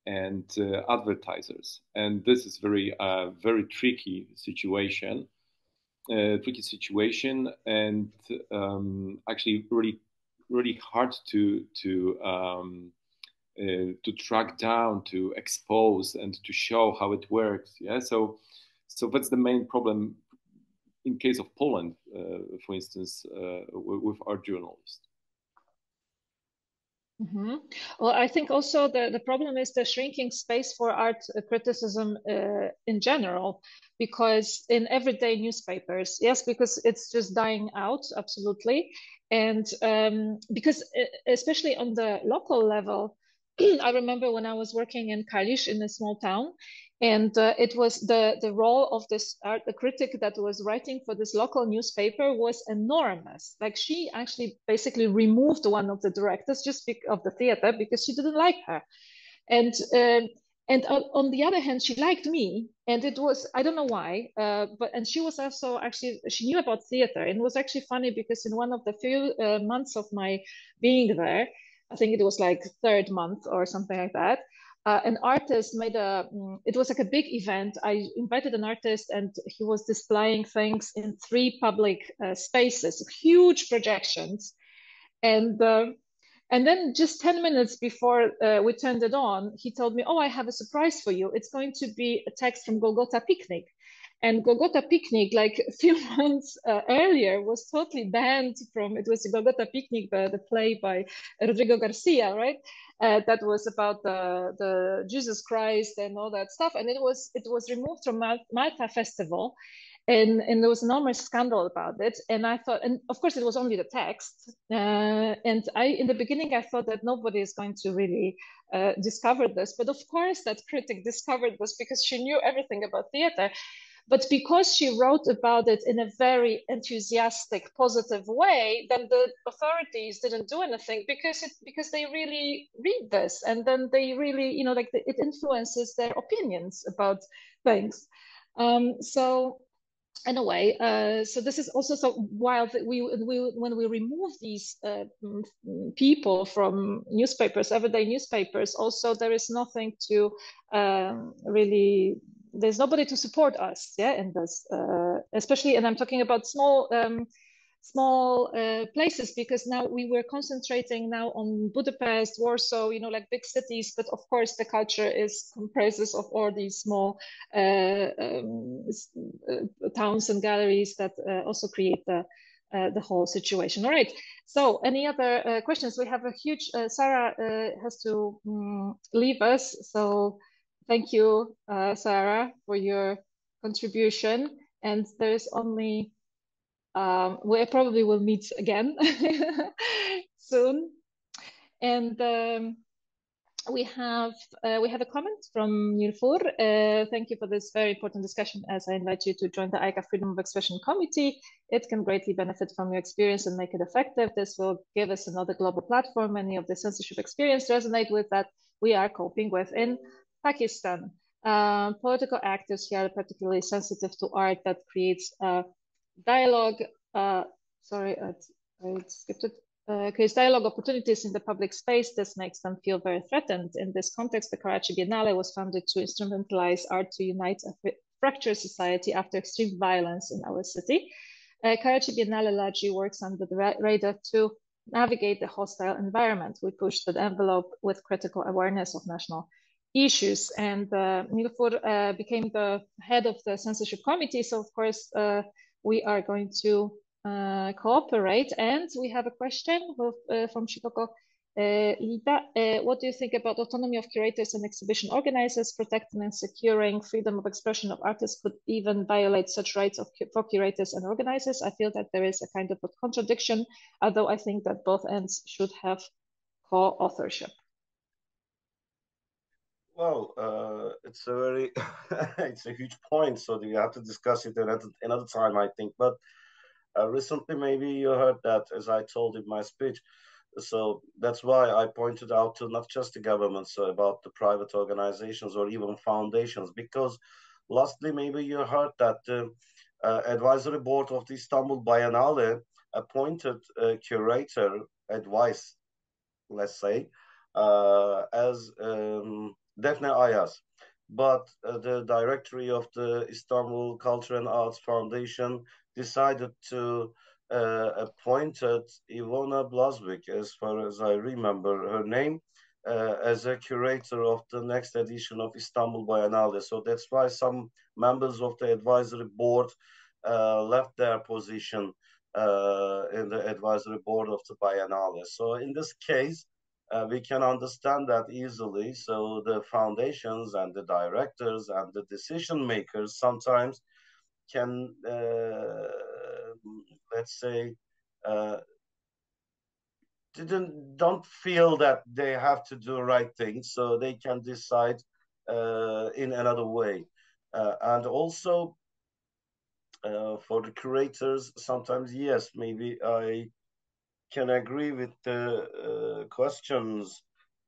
and advertisers, and this is very very tricky situation uh, tricky situation and um, actually really really hard to to um, uh, to track down to expose and to show how it works. Yeah so so that's the main problem in case of Poland uh, for instance uh, with, with our journalists Mm -hmm. Well, I think also the, the problem is the shrinking space for art criticism uh, in general, because in everyday newspapers, yes, because it's just dying out, absolutely. And um, because especially on the local level, I remember when I was working in Kalisz in a small town, and uh, it was the the role of this art the critic that was writing for this local newspaper was enormous. Like she actually basically removed one of the directors just of the theater because she didn't like her. And um, and on the other hand she liked me and it was i don't know why uh, but and she was also actually she knew about theater and it was actually funny because in one of the few uh, months of my being there i think it was like third month or something like that. Uh, an artist made a mm, it was like a big event. I invited an artist and he was displaying things in three public uh, spaces huge projections. And uh, and then just 10 minutes before uh, we turned it on he told me oh i have a surprise for you. It's going to be a text from golgotha picnic and Golgotha Picnic, like a few months uh, earlier, was totally banned from. It was Golgotha Picnic, the, the play by Rodrigo Garcia, right? Uh, that was about the the Jesus Christ and all that stuff, and it was it was removed from Mal Malta Festival, and and there was enormous scandal about it. And I thought, and of course, it was only the text. Uh, and I, in the beginning, I thought that nobody is going to really uh, discover this, but of course, that critic discovered this because she knew everything about theater but because she wrote about it in a very enthusiastic, positive way, then the authorities didn't do anything because it because they really read this and then they really, you know, like the, it influences their opinions about things. Um, so in a way, uh, so this is also so while we, we when we remove these uh, people from newspapers, everyday newspapers, also there is nothing to um, really there's nobody to support us yeah in this uh, especially and i'm talking about small um, small uh, places because now we were concentrating now on budapest warsaw you know like big cities but of course the culture is comprises of all these small uh, um, uh, towns and galleries that uh, also create the uh, the whole situation. All right. So any other questions? We have a huge sarah has to um, leave us. So Thank you, uh, Sara, for your contribution. And there's only, um, we probably will meet again soon. And um, we have uh, we have a comment from Niilofur. Uh, thank you for this very important discussion. As I invite you to join the AICA Freedom of Expression Committee, it can greatly benefit from your experience and make it effective. This will give us another global platform. Many of the censorship experience resonate with that we are coping with in Pakistan. Uh, political actors here are particularly sensitive to art that creates dialogue. Uh, sorry, I, I skipped it. Uh, creates dialogue opportunities in the public space. This makes them feel very threatened. In this context, the Karachi Biennale was founded to instrumentalize art to unite a fractured society after extreme violence in our city. Uh, Karachi Biennale largely works under the radar to navigate the hostile environment. We push the envelope with critical awareness of national issues. And uh, Niilofur uh, became the head of the censorship committee. So of course, uh, we are going to uh, cooperate. And we have a question with, uh, from Chicago. Uh, Lida, what do you think about autonomy of curators and exhibition organizers protecting and securing freedom of expression of artists could even violate such rights of, for curators and organizers? I feel that there is a kind of a contradiction, although I think that both ends should have co-authorship. Well, uh, it's a very, it's a huge point. So we have to discuss it another, another time, I think. But uh, recently, maybe you heard that, as I told in my speech. So that's why I pointed out to not just the governments, uh, about the private organizations or even foundations. Because lastly, maybe you heard that the uh, advisory board of the Istanbul Biennale appointed a curator advice, let's say, uh, as um, Defne Ayaz. But uh, the directory of the Istanbul Culture and Arts Foundation decided to uh, appointed Iwona Blazwick, as far as I remember her name, uh, as a curator of the next edition of Istanbul Biennale. So that's why some members of the advisory board uh, left their position uh, in the advisory board of the Biennale. So in this case, uh, we can understand that easily. So the foundations and the directors and the decision makers sometimes can, uh, let's say, uh, didn't don't feel that they have to do the right thing, so they can decide uh, in another way. Uh, and also uh, for the curators, sometimes yes, maybe I can agree with the uh, questions.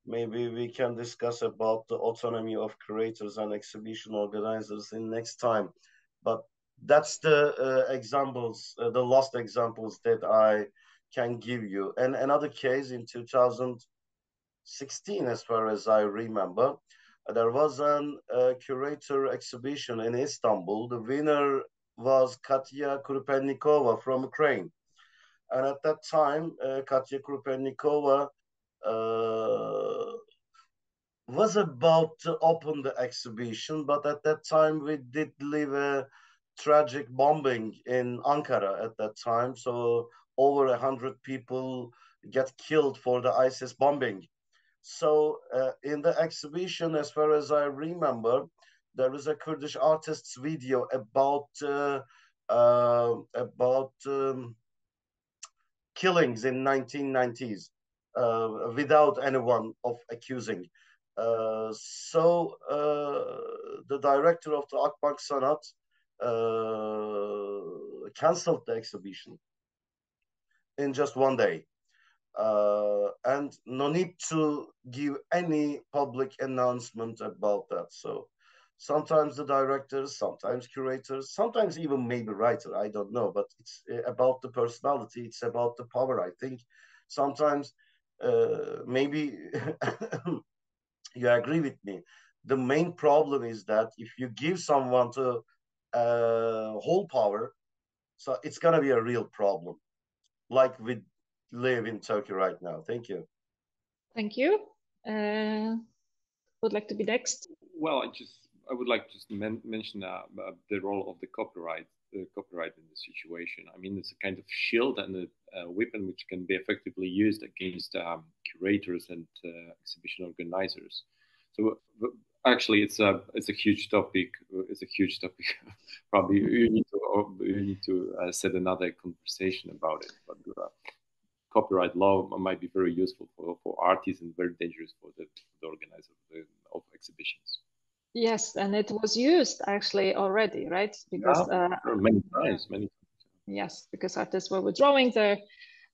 Maybe we can discuss about the autonomy of curators and exhibition organizers in next time. But that's the uh, examples, uh, the last examples that I can give you. And another case in 2016, as far as I remember, there was an uh, curator exhibition in Istanbul. The winner was Katia Krupennikova from Ukraine. And at that time, uh, Katia Krupennikova uh, was about to open the exhibition, but at that time we did live a tragic bombing in Ankara at that time. So over a hundred people get killed for the ISIS bombing. So uh, in the exhibition, as far as I remember, there is a Kurdish artist's video about uh, uh, about um, killings in 1990s uh, without anyone of accusing. Uh, so uh, the director of the Akbank Sanat uh, canceled the exhibition in just one day. Uh, and no need to give any public announcement about that. So sometimes the directors, sometimes curators, sometimes even maybe writer, I don't know, but it's uh, about the personality, it's about the power, I think. Sometimes uh, maybe you agree with me. The main problem is that if you give someone to uh, whole power, so it's gonna be a real problem, like we live in Turkey right now. Thank you. Thank you. Uh, would like to be next? Well, I just I would like to just men mention uh, uh, the role of the copyright, the copyright in the situation. I mean, it's a kind of shield and a, weapon which can be effectively used against um, curators and uh, exhibition organizers. So actually, it's a it's a huge topic. It's a huge topic. Probably you need to you need to uh, set another conversation about it. But uh, copyright law might be very useful for, for artists and very dangerous for the, the organizer of, of exhibitions. Yes, and it was used actually already, right? Because yeah, uh, many times, many times. Yes, because artists were withdrawing their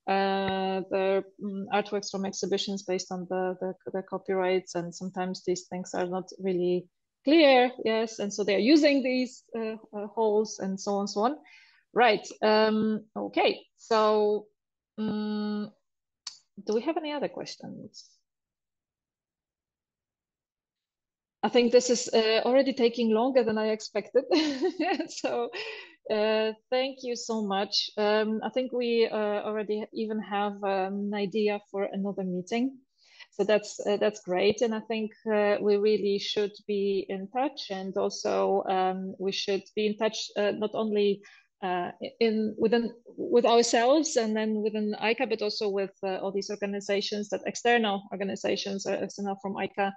uh, their um, artworks from exhibitions based on the, the, the copyrights, and sometimes these things are not really clear. Yes, and so they are using these uh, uh, holes and so on and so on. Right. Um, okay. So, um, do we have any other questions? I think this is uh, already taking longer than I expected. so uh, thank you so much. Um, I think we uh, already even have um, an idea for another meeting. So that's uh, that's great, and I think uh, we really should be in touch, and also um, we should be in touch uh, not only in within with ourselves and then within AICA, but also with all these organizations that external organizations are external from AICA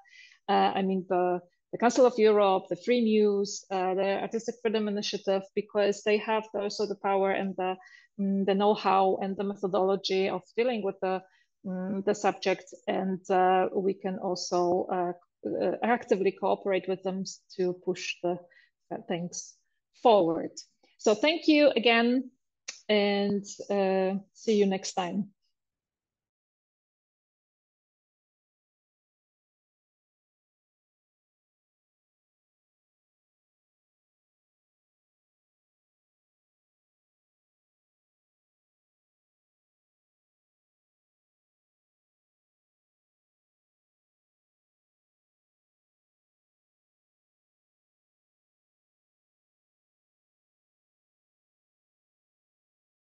uh, I mean, the, the Council of Europe, the Freemuse, uh, the Artistic Freedom Initiative, because they have also the power and the, um, the know-how and the methodology of dealing with the, um, the subject. And uh, we can also uh, uh, actively cooperate with them to push the things forward. So thank you again and see you next time.